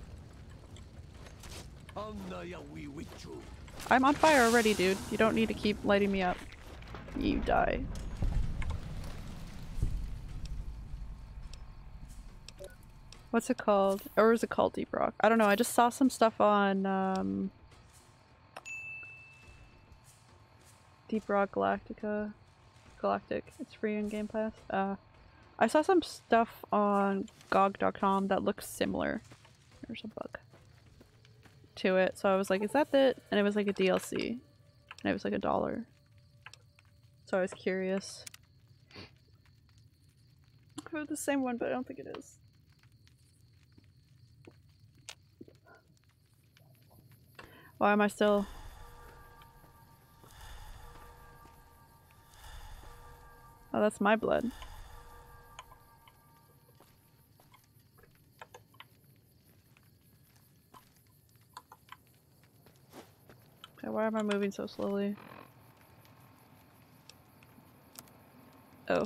I'm on fire already, dude. You don't need to keep lighting me up. You die. What's it called? Or is it called Deep Rock? I don't know. I just saw some stuff on um, Deep Rock Galactica. Galactic. It's free in Game Pass. Uh, I saw some stuff on GOG.com that looks similar. There's a bug to it, so I was like, is that it? And it was like a DLC. And it was like a dollar. So I was curious. Was the same one, but I don't think it is. Why am I still... Oh, that's my blood. Okay, why am I moving so slowly? Oh.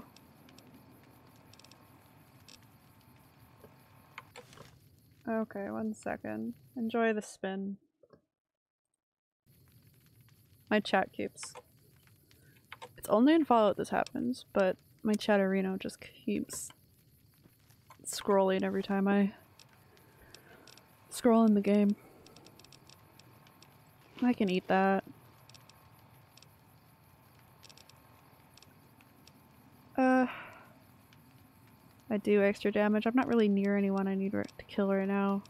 Okay, one second. Enjoy the spin. My chat keeps... It's only in Fallout this happens, but my chatterino just keeps scrolling every time I scroll in the game. I can eat that. Uh, I do extra damage. I'm not really near anyone I need to kill right now.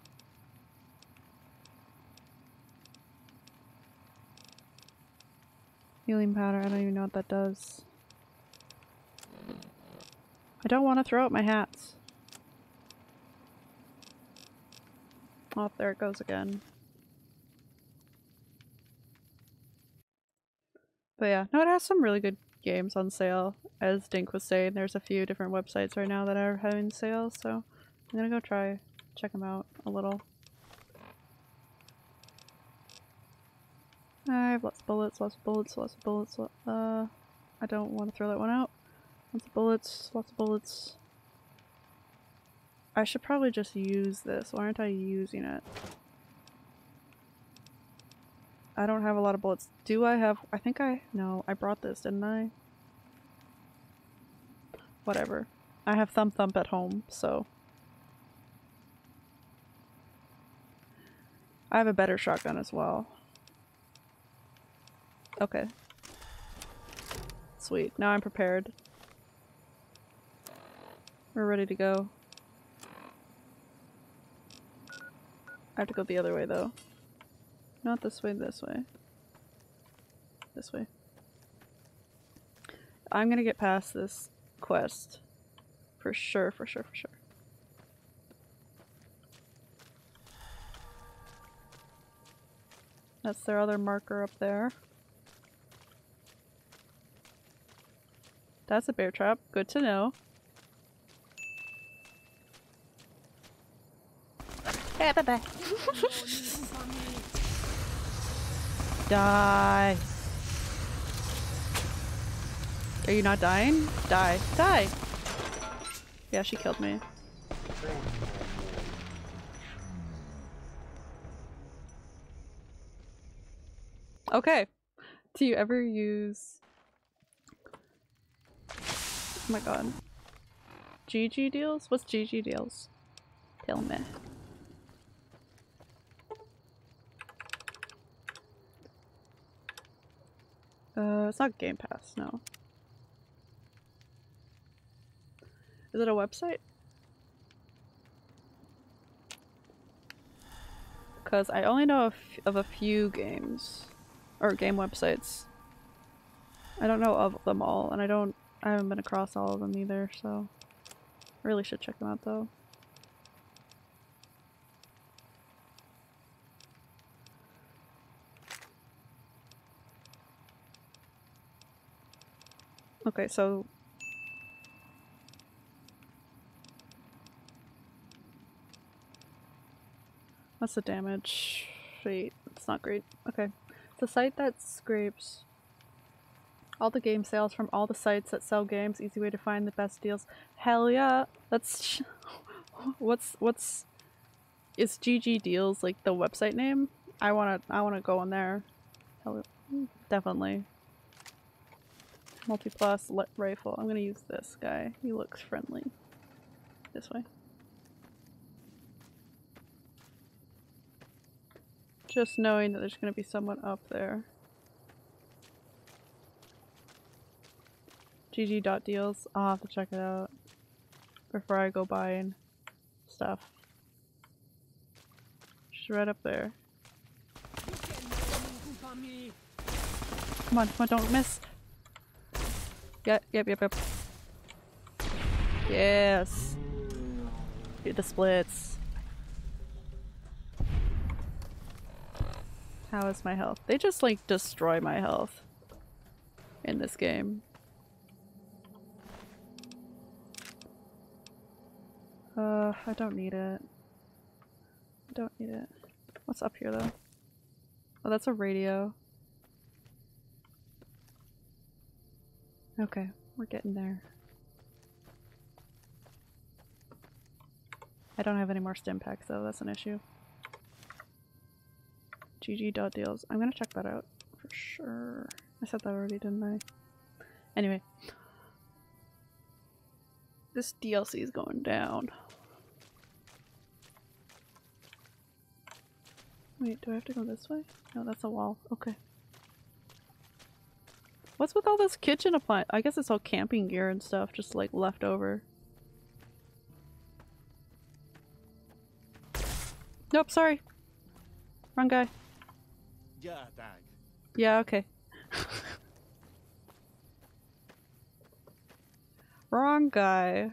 Healing powder, I don't even know what that does. I don't want to throw out my hats. Oh, there it goes again. But yeah, no, it has some really good games on sale. As Dink was saying, there's a few different websites right now that are having sales, so I'm gonna go try check them out a little. I have lots of bullets, lots of bullets, lots of bullets. Uh, I don't want to throw that one out. Lots of bullets, lots of bullets. I should probably just use this. Why aren't I using it? I don't have a lot of bullets. Do I have- I think I- no, I brought this, didn't I? Whatever. I have Thump Thump at home, so. I have a better shotgun as well. Okay. Sweet. Now I'm prepared. We're ready to go. I have to go the other way though. Not this way, this way. This way. I'm gonna get past this quest. For sure, for sure, for sure. That's their other marker up there. That's a bear trap. Good to know. Hey, bye bye. Die. Are you not dying? Die. Die! Yeah, she killed me. Okay. Do you ever use... Oh my god. GG deals? What's GG deals? Tell me. Uh, it's not Game Pass, no. Is it a website? Because I only know of, of a few games, or game websites. I don't know of them all, and I don't I haven't been across all of them either, so... Really should check them out though. Okay, so What's the damage? Wait, it's not great. Okay. A site that scrapes all the game sales from all the sites that sell games. Easy way to find the best deals. Hell yeah! That's <laughs> what's what's is GG Deals like the website name? I wanna I wanna go on there. Hell, definitely. Multiplas rifle. I'm gonna use this guy. He looks friendly. This way. Just knowing that there's gonna be someone up there. GG.deals. I'll have to check it out before I go buying stuff. She's right up there. Come on, come on, don't miss. Yep, yep, yep, yep. Yes. Do the splits. How is my health? They just like destroy my health in this game. Uh, I don't need it. I don't need it. What's up here though? Oh, that's a radio. Okay, we're getting there. I don't have any more stimpaks though, that's an issue. GG.deals. I'm gonna check that out for sure. I said that already, didn't I? Anyway. This DLC is going down. Wait, do I have to go this way? No, that's a wall. Okay. What's with all this kitchen appliance? I guess it's all camping gear and stuff, just like left over. Nope, sorry. Wrong guy. Yeah. Yeah, okay. <laughs> Wrong guy.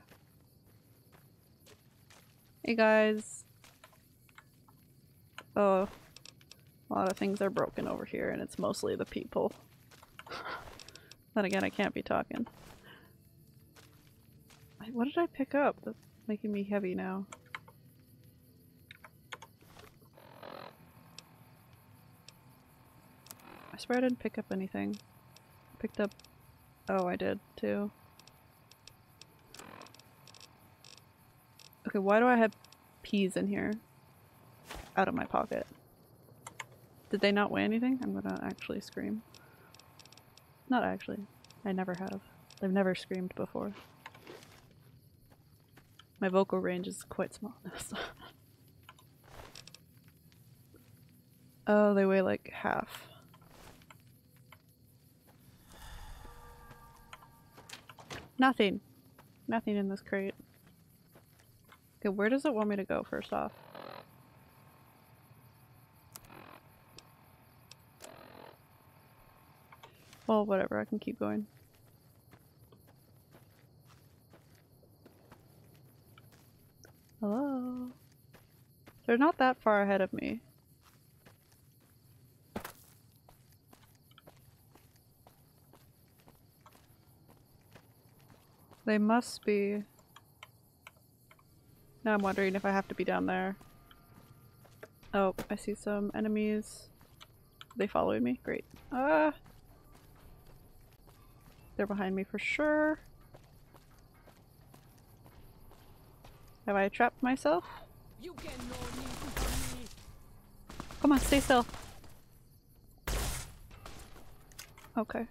Hey guys. Oh. A lot of things are broken over here and it's mostly the people. <laughs> then again, I can't be talking. What did I pick up that's making me heavy now? I swear I didn't pick up anything. Picked up... Oh, I did, too. Okay, why do I have peas in here? Out of my pocket. Did they not weigh anything? I'm gonna actually scream. Not actually. I never have. I've never screamed before. My vocal range is quite small. <laughs> oh, they weigh like half. Nothing. Nothing in this crate. Okay, where does it want me to go first off? Well, whatever, I can keep going. Hello? They're not that far ahead of me. They must be. Now I'm wondering if I have to be down there. Oh, I see some enemies. They following me? Great. Ah! They're behind me for sure. Have I trapped myself? Come on, stay still. Okay.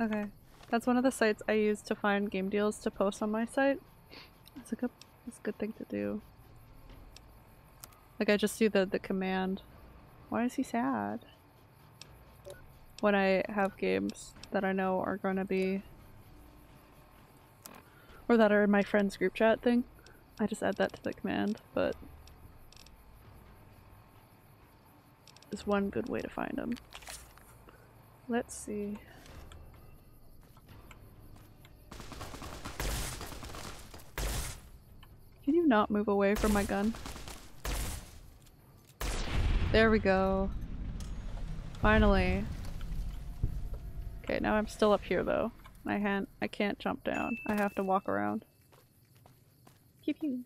Okay. That's one of the sites I use to find game deals to post on my site. That's a good that's a good thing to do. Like I just do the the command. Why is he sad? When I have games that I know are gonna be Or that are in my friend's group chat thing. I just add that to the command, but is one good way to find them. Let's see. Can you not move away from my gun? There we go. Finally. Okay, now I'm still up here though. I can't I can't jump down. I have to walk around. Pew pew.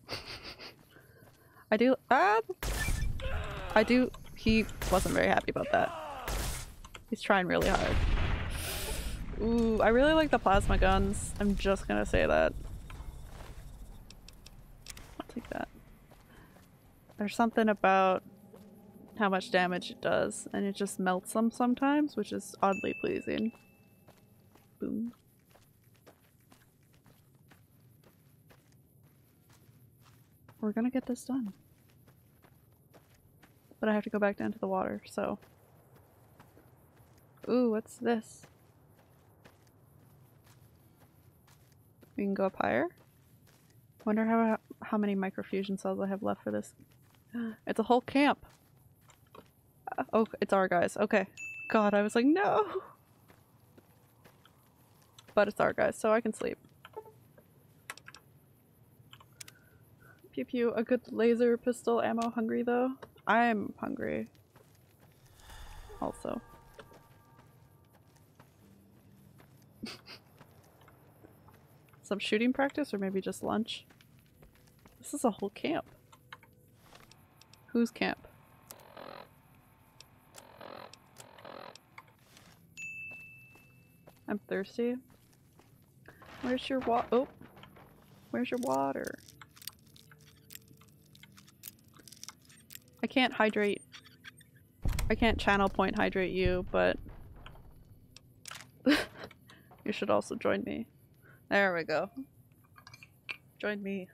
<laughs> I do ah I do he wasn't very happy about that. He's trying really hard. Ooh, I really like the plasma guns. I'm just gonna say that. Take that. There's something about how much damage it does, and it just melts them sometimes, which is oddly pleasing. Boom. We're gonna get this done. But I have to go back down to the water, so. Ooh, what's this? We can go up higher? Wonder how how many microfusion cells I have left for this. <gasps> It's a whole camp! Uh, oh, it's our guys. Okay. God, I was like, no! But it's our guys, so I can sleep. Pew pew. A good laser pistol ammo hungry though? I'm hungry. Also. <laughs> Some shooting practice or maybe just lunch? This is a whole camp. Whose camp? I'm thirsty. Where's your wa- oh! Where's your water? I can't hydrate. I can't channel point hydrate you, but <laughs> you should also join me. There we go. Join me.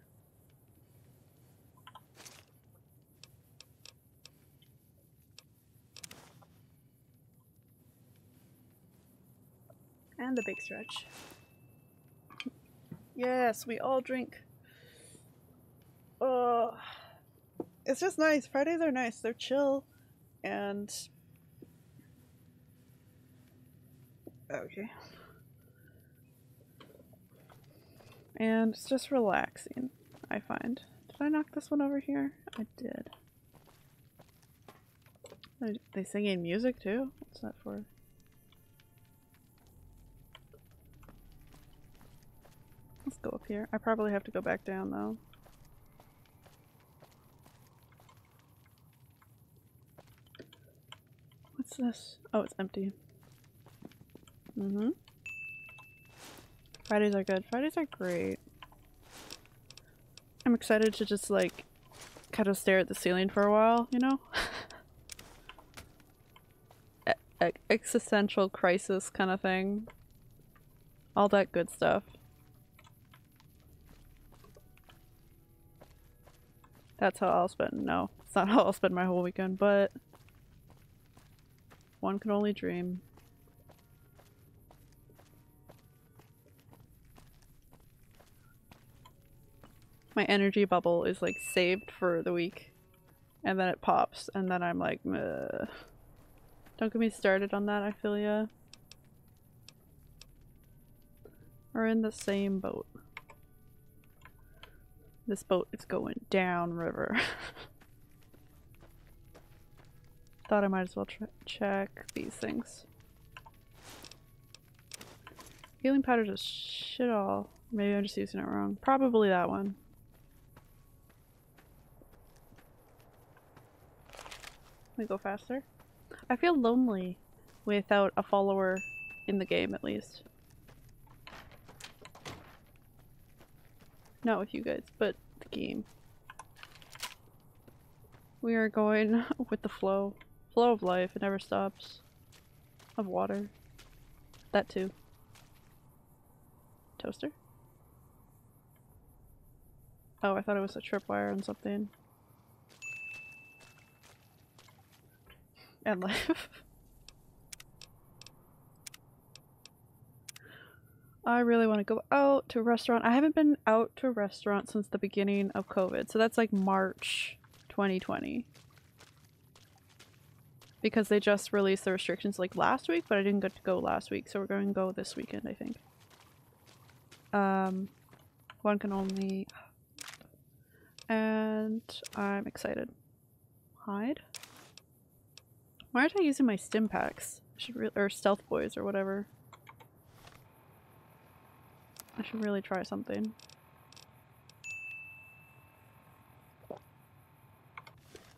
And the big stretch. Yes, we all drink. Oh, it's just nice. Fridays are nice. They're chill, and okay, and it's just relaxing. I find. Did I knock this one over here? I did. Are they singing music too? What's that for? Let's go up here. I probably have to go back down though. What's this? Oh, it's empty. Mm-hmm. Fridays are good. Fridays are great. I'm excited to just like kind of stare at the ceiling for a while, you know? <laughs> e existential crisis kind of thing. All that good stuff. That's how I'll spend- no, it's not <laughs> how I'll spend my whole weekend, but one can only dream. My energy bubble is like saved for the week and then it pops and then I'm like, Meh. don't get me started on that, I feel ya. We're in the same boat. This boat is going down river. <laughs> Thought I might as well check these things. Healing powder does shit all. Maybe I'm just using it wrong. Probably that one. Let me go faster. I feel lonely without a follower in the game at least. Not with you guys, but the game. We are going <laughs> with the flow. Flow of life, it never stops. Of water. That too. Toaster? Oh, I thought it was a tripwire and something. And <laughs> life. I really want to go out to a restaurant. I haven't been out to a restaurant since the beginning of COVID. So that's like March 2020. Because they just released the restrictions like last week, but I didn't get to go last week. So we're going to go this weekend, I think. Um, one can only... And I'm excited. Hide? Why aren't I using my stimpaks? I should or stealth boys or whatever. I should really try something.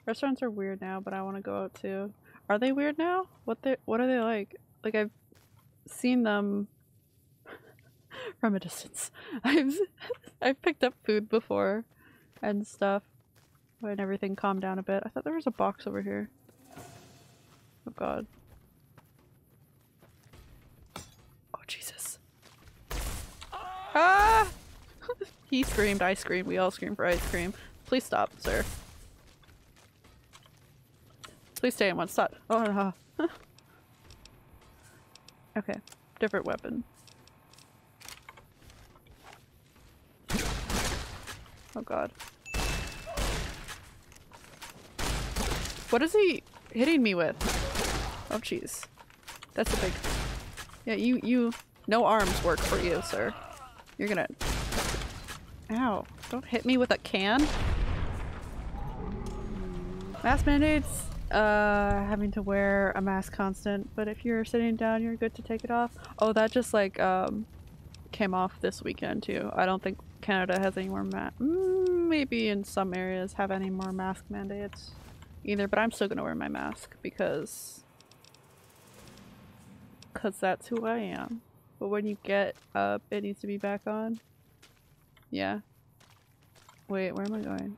Restaurants are weird now, but I want to go out too. Are they weird now? What they what are they like? Like I've seen them <laughs> from a distance. <laughs> I've <laughs> I've picked up food before and stuff when everything calmed down a bit. I thought there was a box over here. Oh god. Oh Jesus. Ah! <laughs> he screamed, I screamed, we all screamed for ice cream. Please stop, sir. Please stay in one spot. Oh <laughs> no. okay, different weapon. Oh god. What is he hitting me with? Oh jeez. That's a big... Yeah, you- you- no arms work for you, sir. You're gonna... Ow. Don't hit me with a can. Mask mandates, uh, having to wear a mask constant, but if you're sitting down, you're good to take it off. Oh, that just like, um, came off this weekend too. I don't think Canada has any more ma- mm, maybe in some areas have any more mask mandates either, but I'm still gonna wear my mask because because that's who I am. But when you get up, it needs to be back on. Yeah. Wait, where am I going?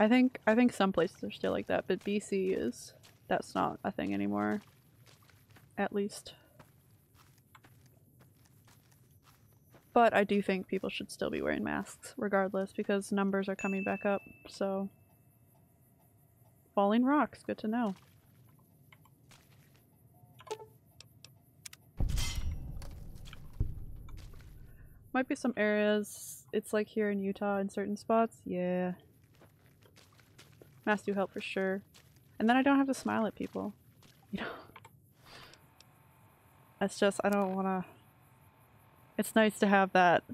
I think I think some places are still like that, but BC is that's not a thing anymore. At least. But I do think people should still be wearing masks regardless because numbers are coming back up, so falling rocks, good to know. Might be some areas, it's like here in Utah in certain spots, yeah. Masks do help for sure. And then I don't have to smile at people, you know? That's just, I don't wanna... It's nice to have that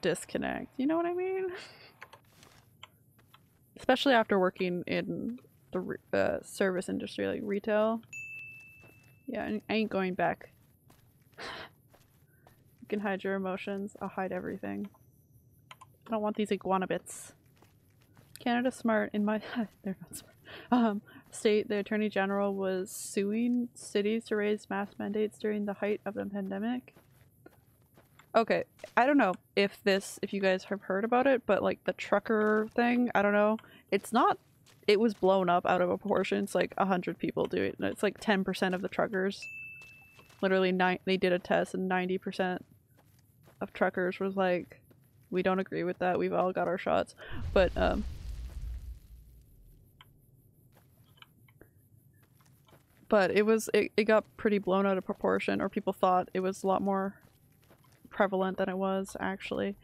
disconnect, you know what I mean? <laughs> Especially after working in the uh, service industry, like retail. Yeah, I ain't going back. <laughs> can hide your emotions, I'll hide everything. I don't want these iguana bits. Canada smart in my <laughs> they're not smart. Um, state the attorney general was suing cities to raise mask mandates during the height of the pandemic. Okay, I don't know if this if you guys have heard about it, but like the trucker thing, I don't know. It's not it was blown up out of proportion. It's like a hundred people do it. It's like ten percent of the truckers. Literally, nine. They did a test, and ninety percent of truckers was like, "We don't agree with that. We've all got our shots." But um, but it was it, it got pretty blown out of proportion, or people thought it was a lot more prevalent than it was actually.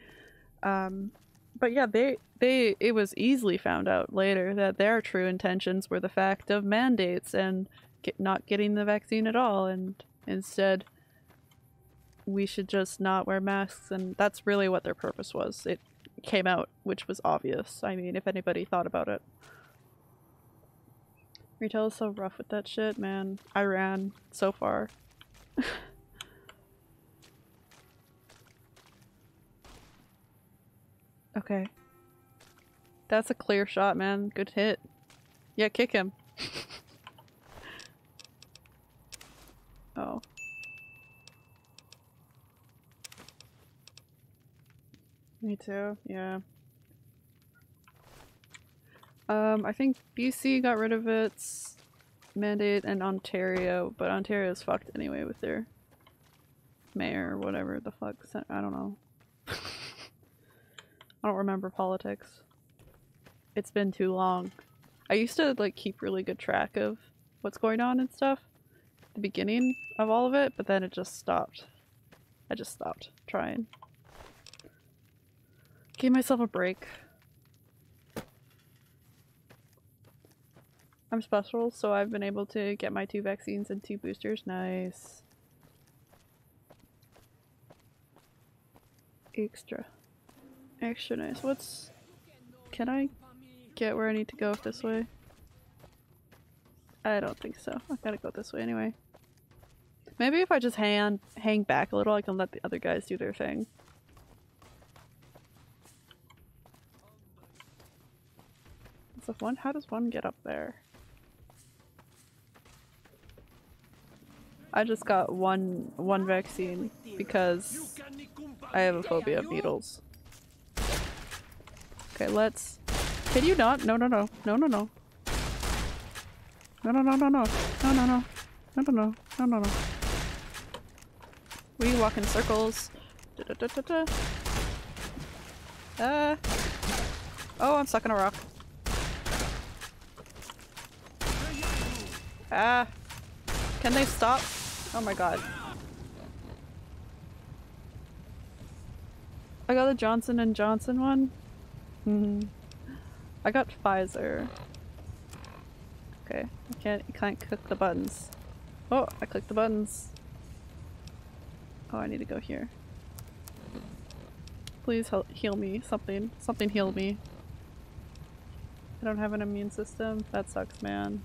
Um, but yeah, they they it was easily found out later that their true intentions were the fact of mandates and get, not getting the vaccine at all, and instead we should just not wear masks, and that's really what their purpose was. It came out, which was obvious. I mean, if anybody thought about it. Retail is so rough with that shit, man. I ran so far. <laughs> okay. That's a clear shot, man. Good hit. Yeah, kick him. <laughs> oh. Me too, yeah. Um, I think BC got rid of its mandate and Ontario, but Ontario's fucked anyway with their mayor or whatever the fuck. I don't know. <laughs> I don't remember politics. It's been too long. I used to like keep really good track of what's going on and stuff. the beginning of all of it, but then it just stopped. I just stopped trying. Gave myself a break. I'm special, so I've been able to get my two vaccines and two boosters. Nice. Extra. Extra nice. What's... Can I get where I need to go this way? I don't think so. I gotta go this way anyway. Maybe if I just hang hang back a little, I can let the other guys do their thing. So one, how does one get up there? I just got one one vaccine because I have a phobia of needles. Okay, let's. Can you not? No, no, no, no, no, no. No, no, no, no, no, no, no, no, no, no, no, no, no, no. We walk in circles. Da, da, da, da, da. Uh. Oh, I'm stuck in a rock. Ah. Can they stop? Oh my god. I got the Johnson and Johnson one. Hmm. I got Pfizer. Okay, I can't can't click the buttons. Oh, I clicked the buttons. Oh, I need to go here. Please help heal me. Something. Something heal me. I don't have an immune system. That sucks, man.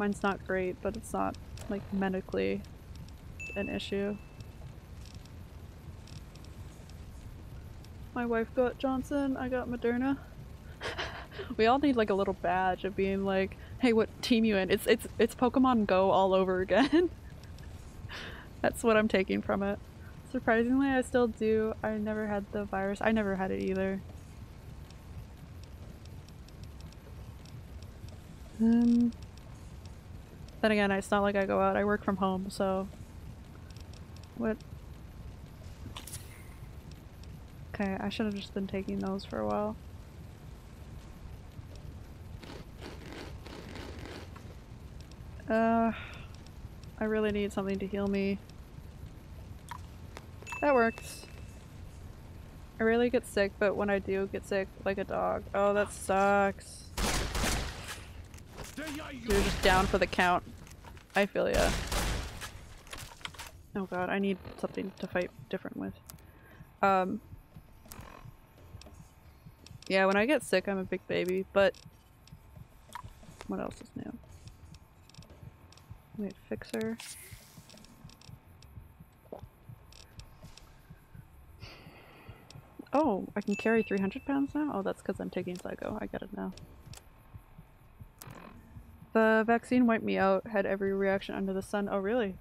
Mine's not great, but it's not, like, medically an issue. My wife got Johnson, I got Moderna. <laughs> we all need like a little badge of being like, hey, what team you in? It's it's it's Pokemon Go all over again. <laughs> That's what I'm taking from it. Surprisingly, I still do. I never had the virus. I never had it either. Um, then again, it's not like I go out. I work from home, so... What? Okay, I should have just been taking those for a while. Uh, I really need something to heal me. That works. I rarely get sick, but when I do get sick, like a dog. Oh, that sucks. You're just down for the count. I feel ya. Oh god, I need something to fight different with. Um. Yeah, when I get sick, I'm a big baby, but... What else is new? Wait, fixer. Oh, I can carry 300 pounds now? Oh, that's because I'm taking Psycho. I get it now. The vaccine wiped me out, had every reaction under the sun. Oh, really?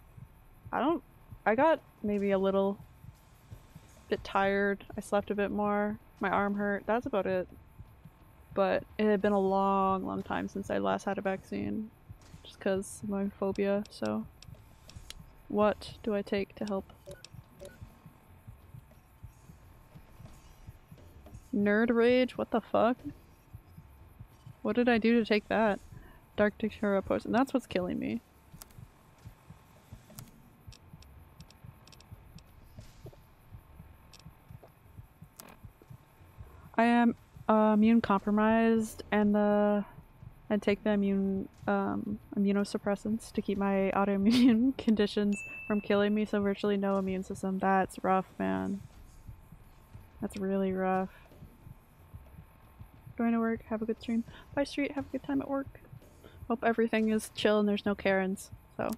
I don't... I got maybe a little bit tired. I slept a bit more. My arm hurt. That's about it. But it had been a long, long time since I last had a vaccine. Just because my phobia, so... What do I take to help? Nerd Rage? What the fuck? What did I do to take that? Dark Dictura poison. That's what's killing me. I am uh, immune compromised and the I take the immune um, immunosuppressants to keep my <laughs> autoimmune <laughs> conditions from killing me, so virtually no immune system. That's rough, man. That's really rough. Going to work, have a good stream. Bye street, have a good time at work. Hope everything is chill and there's no Karens, so.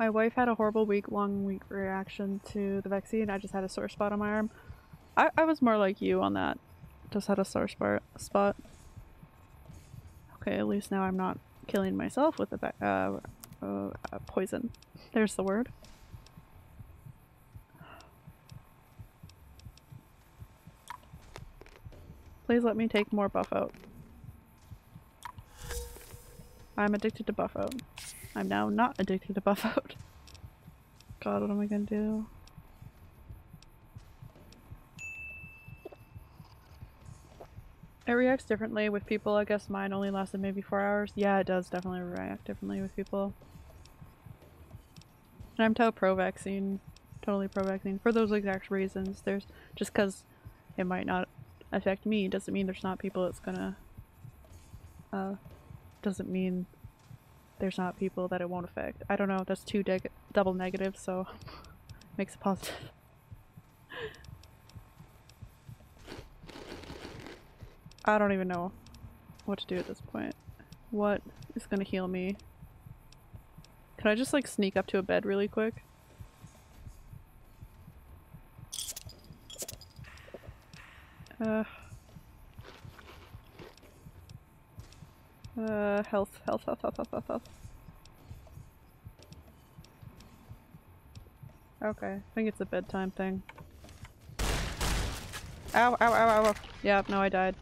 My wife had a horrible week long week reaction to the vaccine. I just had a sore spot on my arm. I, I was more like you on that. Just had a sore spot. spot. Okay, at least now I'm not killing myself with a uh, uh, poison. There's the word. Please let me take more Buffout. I'm addicted to Buffout. I'm now not addicted to Buffout. <laughs> God, what am I gonna do? It reacts differently with people. I guess mine only lasted maybe four hours. Yeah, it does definitely react differently with people. And I'm totally pro-vaccine. Totally pro-vaccine. For those exact reasons. There's just because it might not affect me doesn't mean there's not people it's gonna uh doesn't mean there's not people that it won't affect. I don't know, that's two double negatives, so <laughs> makes it positive. <laughs> I don't even know what to do at this point. What is gonna heal me? Can I just like sneak up to a bed really quick? Uh. Uh, health, health, health, health, health, health, health. Okay, I think it's a bedtime thing. Ow, ow, ow, ow, ow. Yeah, no, I died.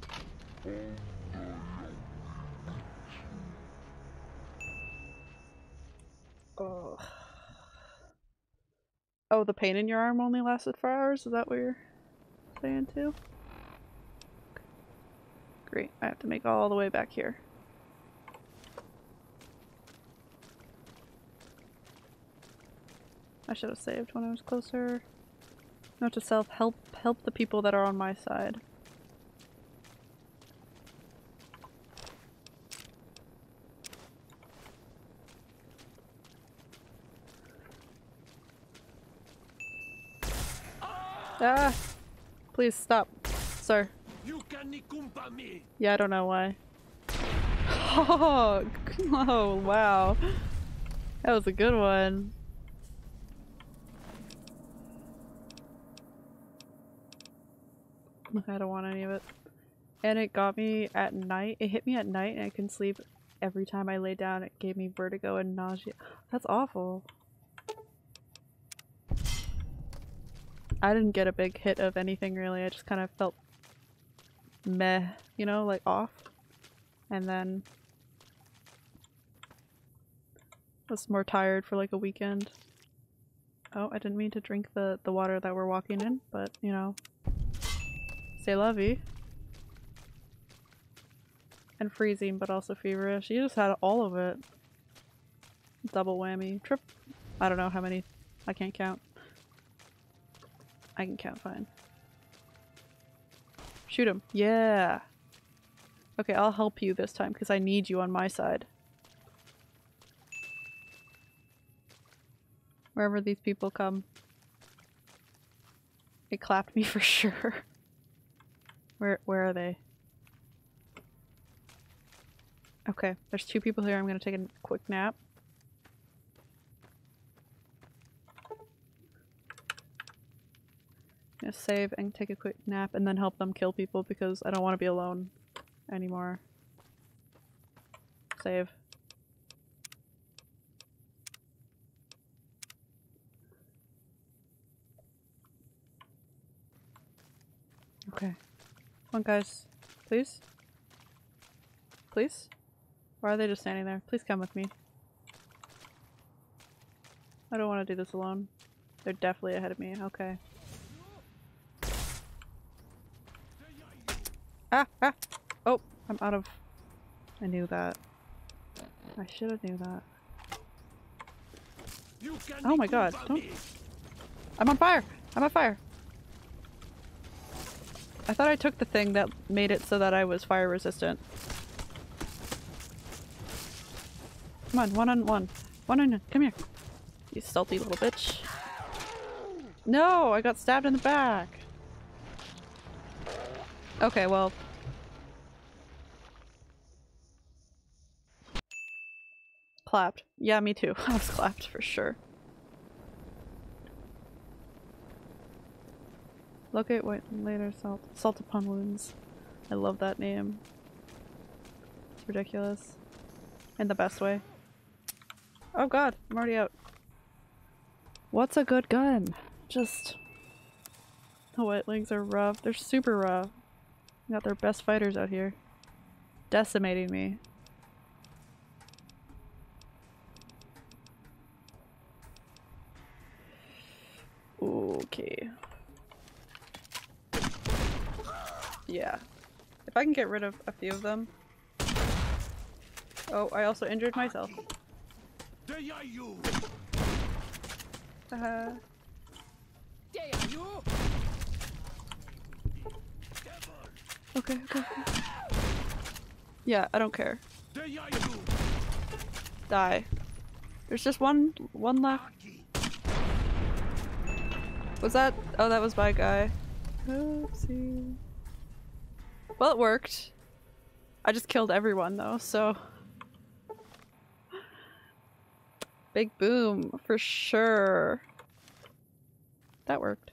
Oh. Oh, the pain in your arm only lasted four hours? Is that what you're saying too? Great, I have to make all the way back here. I should have saved when I was closer. Note to self, help help the people that are on my side. Ah! Please stop, sir. You can kumpa me. Yeah, I don't know why. <laughs> Oh, <laughs> oh, wow. That was a good one. <laughs> I don't want any of it. And it got me at night. It hit me at night and I couldn't sleep every time I lay down. It gave me vertigo and nausea. That's awful. I didn't get a big hit of anything really. I just kind of felt meh, you know, like off. And then was more tired for like a weekend. Oh, I didn't mean to drink the, the water that we're walking in, but you know. Say lovey. And freezing, but also feverish. You just had all of it. Double whammy. Trip. I don't know how many. I can't count. I can count fine. Shoot him. Yeah. Okay, I'll help you this time because I need you on my side. Wherever these people come. It clapped me <laughs> for sure. Where where are they? Okay, there's two people here. I'm gonna take a quick nap. Gonna save and take a quick nap and then help them kill people because I don't want to be alone anymore. Save. Okay. Come on guys. Please? Please? Why are they just standing there? Please come with me. I don't want to do this alone. They're definitely ahead of me. Okay. Ah! Ah! Oh! I'm out of... I knew that. I should have knew that. Oh my god, don't- I'm on fire! I'm on fire! I thought I took the thing that made it so that I was fire resistant. Come on, one on one. One on one, come here. You salty little bitch. No, I got stabbed in the back. Okay, well. Clapped. Yeah, me too. <laughs> I was clapped for sure. Locate white later salt salt upon wounds. I love that name. It's ridiculous. In the best way. Oh god, I'm already out. What's a good gun? Just the white legs are rough. They're super rough. Got their best fighters out here. Decimating me. Okay. Yeah. If I can get rid of a few of them. Oh, I also injured myself. Uh, okay, okay. Yeah, I don't care. Die. There's just one one left. Was that? Oh, that was my guy. Oopsie. Well, it worked. I just killed everyone though, so. Big boom, for sure. That worked.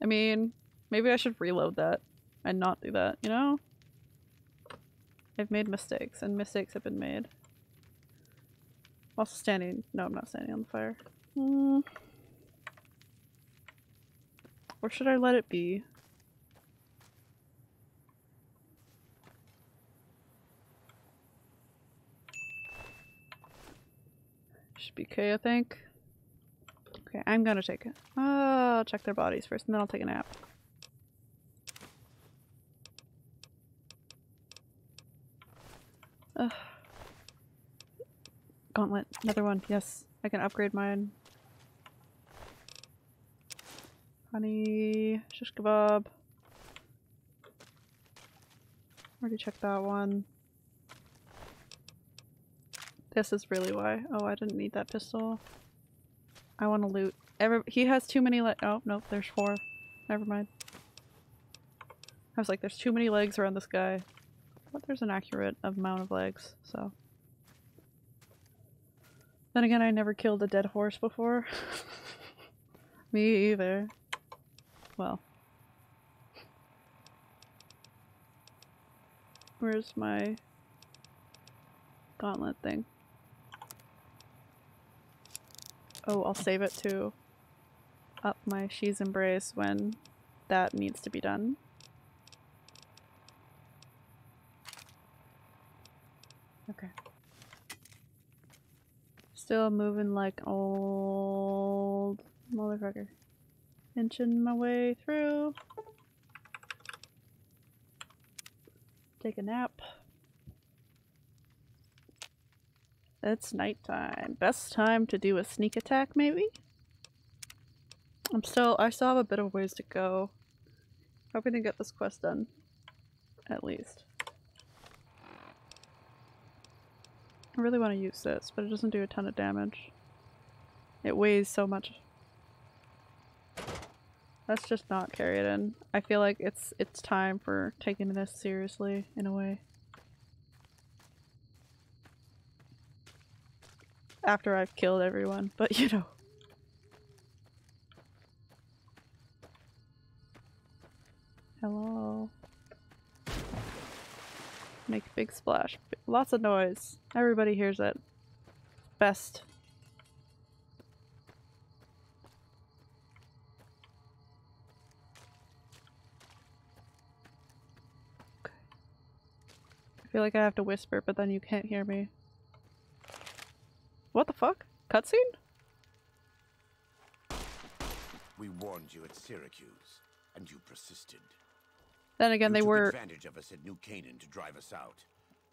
I mean, maybe I should reload that and not do that, you know? I've made mistakes, and mistakes have been made. Also standing- no, I'm not standing on the fire. Hmm. Or should I let it be? Should be okay, I think. Okay, I'm gonna take it. Oh, check their bodies first, and then I'll take a nap. Ugh. Gauntlet, another one. Yes, I can upgrade mine. Honey, shish kebab. Already checked that one. This is really why. Oh, I didn't need that pistol. I want to loot. Every he has too many le- Oh, no, there's four. Never mind. I was like, there's too many legs around this guy. But there's an accurate amount of legs, so. Then again, I never killed a dead horse before. <laughs> Me either. Well. Where's my gauntlet thing? Oh, I'll save it to up my She's Embrace when that needs to be done. Okay. Still moving like old motherfucker. Inching my way through. Take a nap. It's nighttime. Best time to do a sneak attack, maybe? I'm still- I still have a bit of ways to go. Hoping to get this quest done. At least. I really want to use this, but it doesn't do a ton of damage. It weighs so much. Let's just not carry it in. I feel like it's it's time for taking this seriously, in a way. After I've killed everyone, <laughs> but you know. Hello. Make a big splash. Lots of noise. Everybody hears it. Best. Feel like I have to whisper, but then you can't hear me. What the fuck? Cutscene? We warned you at Syracuse, and you persisted. Then again, you they took were. advantage of us at New Canaan to drive us out.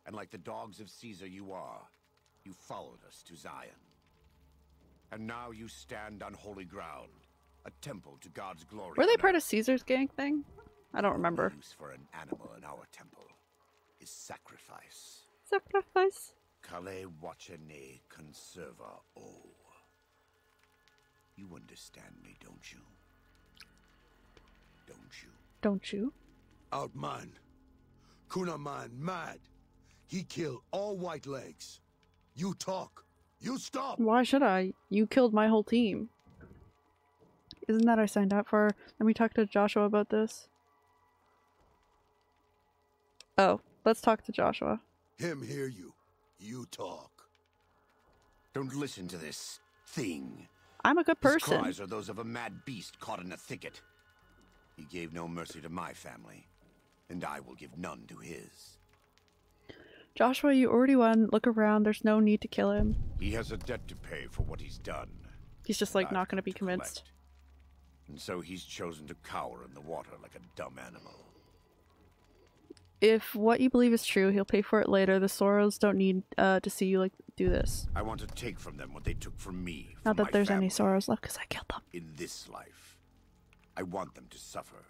And like the dogs of Caesar you are, you followed us to Zion. And now you stand on holy ground, a temple to God's glory. Were they part of Caesar's gang thing? I don't remember. use for an animal in our temple is sacrifice. Sacrifice? Kale wachene conserva o. You understand me, don't you? Don't you? Don't you? Outman. Kunaman mad. He killed all white legs. You talk. You stop. Why should I? You killed my whole team. Isn't that I signed up for? Let me talk to Joshua about this. Oh, let's talk to Joshua. Him hear you. You talk. Don't listen to this thing. I'm a good person. His cries are those of a mad beast caught in a thicket. He gave no mercy to my family, and I will give none to his. Joshua, you already won. Look around. There's no need to kill him. He has a debt to pay for what he's done. He's just like not going to be convinced. collect. And so he's chosen to cower in the water like a dumb animal. If what you believe is true, he'll pay for it later. The Sorrows don't need uh, to see you like do this. I want to take from them what they took from me. Not that there's any family. Sorrows left because I killed them. in this life. I want them to suffer.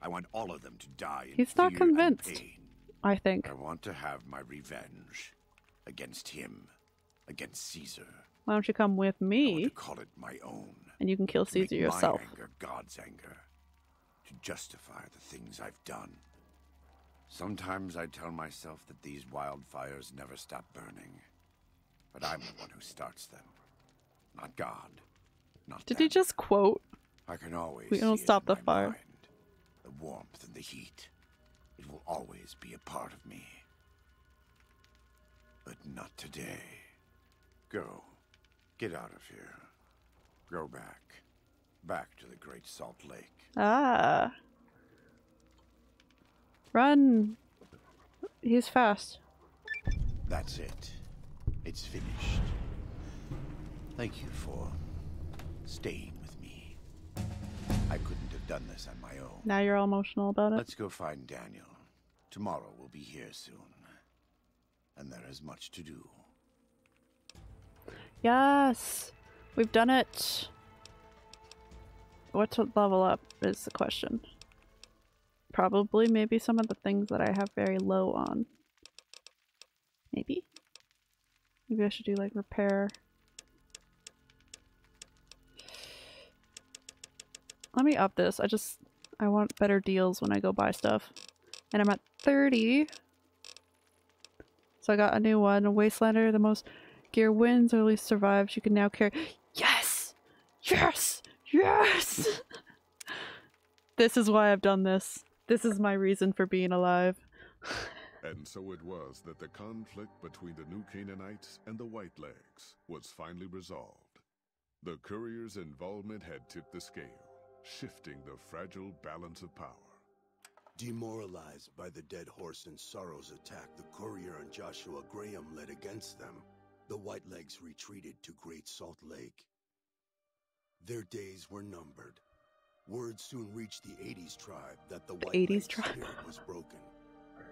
I want all of them to die in He's not convinced. I think. I want to have my revenge against him, against Caesar. Why don't you come with I want me to call it my own. and you can kill Caesar yourself? My anger God's anger. To justify the things I've done. Sometimes I tell myself that these wildfires never stop burning. But I'm the one who starts them. Not God. Not Did them. he just quote? I can always We don't stop the fire. mind. The warmth and the heat. It will always be a part of me. But not today. Go. Get out of here. Go back. Back to the Great Salt Lake. Ah. Run. He's fast. That's it. It's finished. Thank you for staying with me. I couldn't have done this on my own. Now you're all emotional about it. Let's go find Daniel. Tomorrow we'll be here soon. And there is much to do. Yes. We've done it. What to level up is the question. Probably maybe some of the things that I have very low on. Maybe? Maybe I should do like repair. Let me up this. I just I want better deals when I go buy stuff. And I'm at 30. So I got a new one, a Wastelander, the most gear wins or at least survives. You can now carry Yes! Yes! Yes! <laughs> this is why I've done this. This is my reason for being alive. And so it was that the conflict between the New Canaanites and the Whitelegs was finally resolved. The courier's involvement had tipped the scale, shifting the fragile balance of power. Demoralized by the dead horse and Sorrow's attack the courier and Joshua Graham led against them, the Whitelegs retreated to Great Salt Lake. Their days were numbered. Word soon reached the 80s tribe that the, 80s Whitelegs tribe. was broken.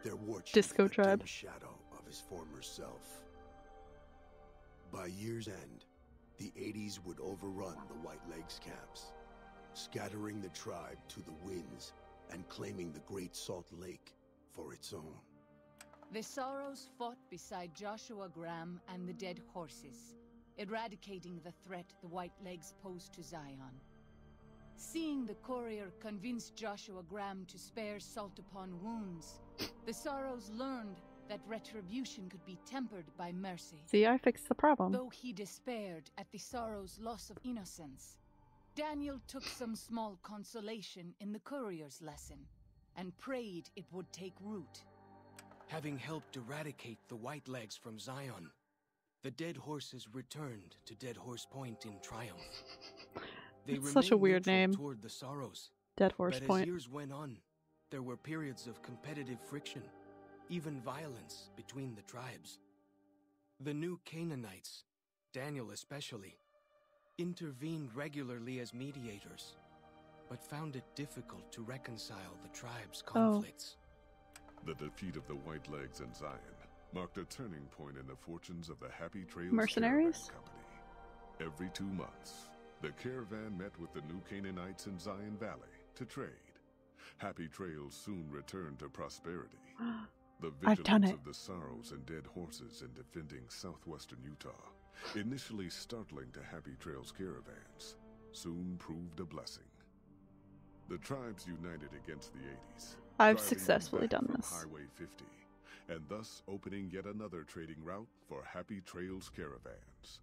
Their war <laughs> chief Disco a dim tribe. shadow of his former self. By year's end, the 80s would overrun the White Legs camps, scattering the tribe to the winds and claiming the Great Salt Lake for its own. The Sorrows fought beside Joshua Graham and the dead horses, eradicating the threat the White Legs posed to Zion. Seeing the courier convince Joshua Graham to spare Salt upon wounds, the Sorrows learned that retribution could be tempered by mercy. See, I fixed the problem. Though he despaired at the Sorrow's loss of innocence, Daniel took some small consolation in the courier's lesson and prayed it would take root. Having helped eradicate the White Legs from Zion, the dead horses returned to Dead Horse Point in triumph. They It's such a weird name. Toward the sorrows, Dead Horse but Point. as years went on, there were periods of competitive friction, even violence between the tribes. The new Canaanites, Daniel especially, intervened regularly as mediators, but found it difficult to reconcile the tribes' conflicts. Oh. conflicts. The defeat of the Whitelegs in Zion marked a turning point in the fortunes of the Happy Trails Mercenaries? Company. Every two months, the caravan met with the new Canaanites in Zion Valley to trade. Happy Trails soon returned to prosperity. <gasps> The vigilance of the sorrows and dead horses in defending southwestern Utah, initially startling to Happy Trails caravans, soon proved a blessing. The tribes united against the 80s. I've successfully done this. Highway 50, and thus opening yet another trading route for Happy Trails caravans.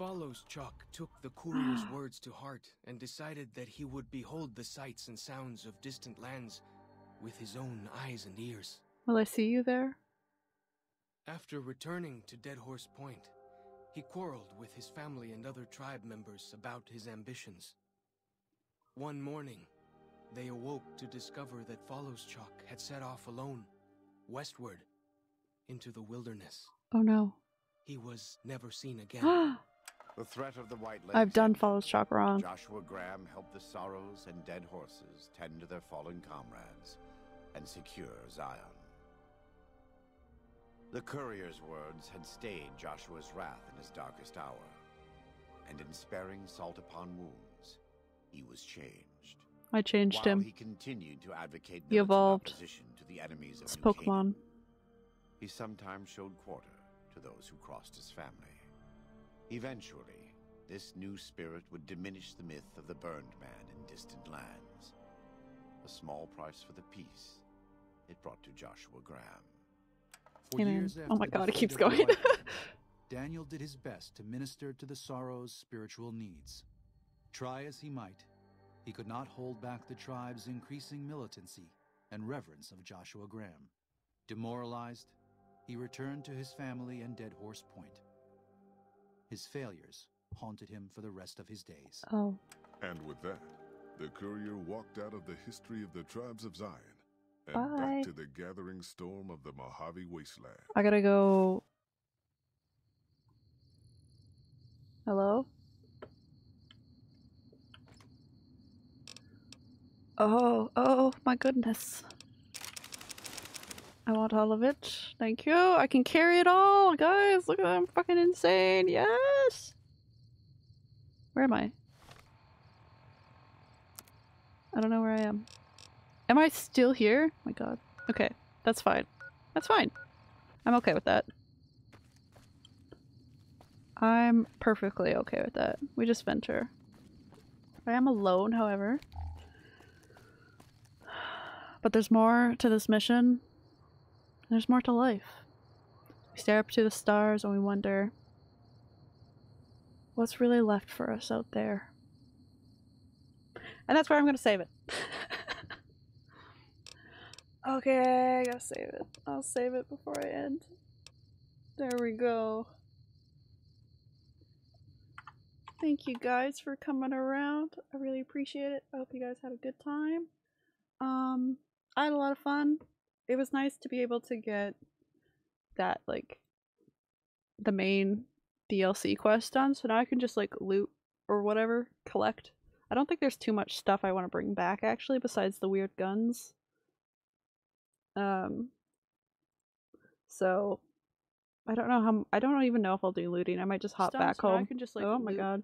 Follows Chalk took the courier's <gasps> words to heart and decided that he would behold the sights and sounds of distant lands with his own eyes and ears. Will I see you there? After returning to Dead Horse Point, he quarreled with his family and other tribe members about his ambitions. One morning, they awoke to discover that Follows Chalk had set off alone, westward, into the wilderness. Oh no. He was never seen <gasps> again. The threat of the White Legs I've done. Follows Chalk wrong. Joshua Graham helped the sorrows and dead horses tend to their fallen comrades and secure Zion. The courier's words had stayed Joshua's wrath in his darkest hour, and in sparing salt upon wounds, he was changed. I changed While him. he continued to advocate He evolved. to the enemies of Pokemon. He sometimes showed quarter to those who crossed his family. Eventually, this new spirit would diminish the myth of the burned man in distant lands. A small price for the peace it brought to Joshua Graham. For Amen. years Oh after my God, it keeps going. White <laughs> Daniel did his best to minister to the Sorrow's spiritual needs. Try as he might, he could not hold back the tribe's increasing militancy and reverence of Joshua Graham. Demoralized, he returned to his family and Dead Horse Point. His failures haunted him for the rest of his days. Oh, And with that, the courier walked out of the history of the tribes of Zion and Bye. back to the gathering storm of the Mojave Wasteland. I gotta go. Hello? Oh, oh my goodness. I want all of it. Thank you. I can carry it all, guys. Look at that. I'm fucking insane. Yes. Where am I? I don't know where I am. Am I still here? Oh my god. Okay, that's fine. That's fine. I'm okay with that. I'm perfectly okay with that. We just venture. I am alone, however. <sighs> But there's more to this mission. There's more to life. We stare up to the stars and we wonder what's really left for us out there. And that's where I'm going to save it. <laughs> okay, I gotta save it. I'll save it before I end. There we go. Thank you guys for coming around. I really appreciate it. I hope you guys had a good time. Um, I had a lot of fun. It was nice to be able to get that like the main DLC quest done, so now I can just like loot or whatever, collect. I don't think there's too much stuff I want to bring back actually besides the weird guns. Um so I don't know how I don't even know if I'll do looting. I might just hop back so now I home. can just, like, oh my god.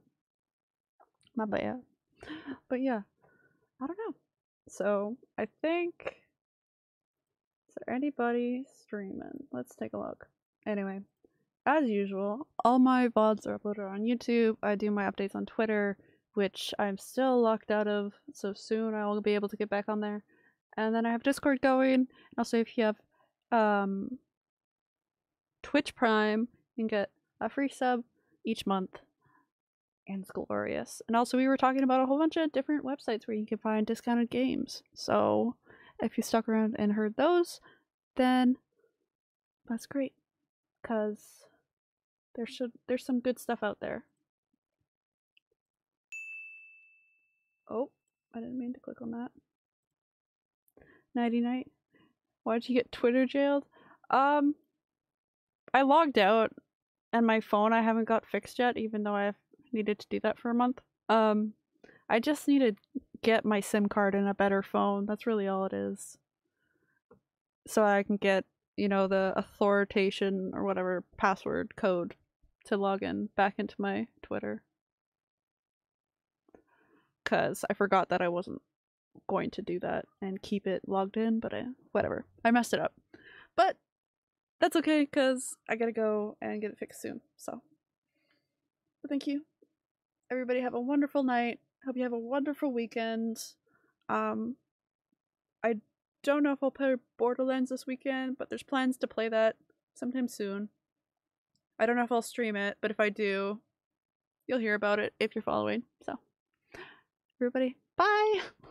My bad. But yeah. I don't know. So I think there anybody streaming? Let's take a look. Anyway, as usual, all my VODs are uploaded on YouTube. I do my updates on Twitter, which I'm still locked out of, so soon I will be able to get back on there. And then I have Discord going. Also if you have um Twitch Prime, you can get a free sub each month. And it's glorious. And also we were talking about a whole bunch of different websites where you can find discounted games. So if you stuck around and heard those, then that's great. Cause there should there's some good stuff out there. Oh, I didn't mean to click on that. Nighty night. Why'd you get Twitter jailed? Um I logged out and my phone I haven't got fixed yet, even though I've needed to do that for a month. Um I just need to get my SIM card in a better phone. That's really all it is. So I can get, you know, the authoritation or whatever password code to log in back into my Twitter. Cause I forgot that I wasn't going to do that and keep it logged in, but I, whatever. I messed it up. But that's okay because I gotta go and get it fixed soon. So, but thank you. Everybody have a wonderful night. Hope you have a wonderful weekend. Um, I don't know if I'll play Borderlands this weekend, but there's plans to play that sometime soon. I don't know if I'll stream it, but if I do, you'll hear about it if you're following. So, everybody, bye! <laughs>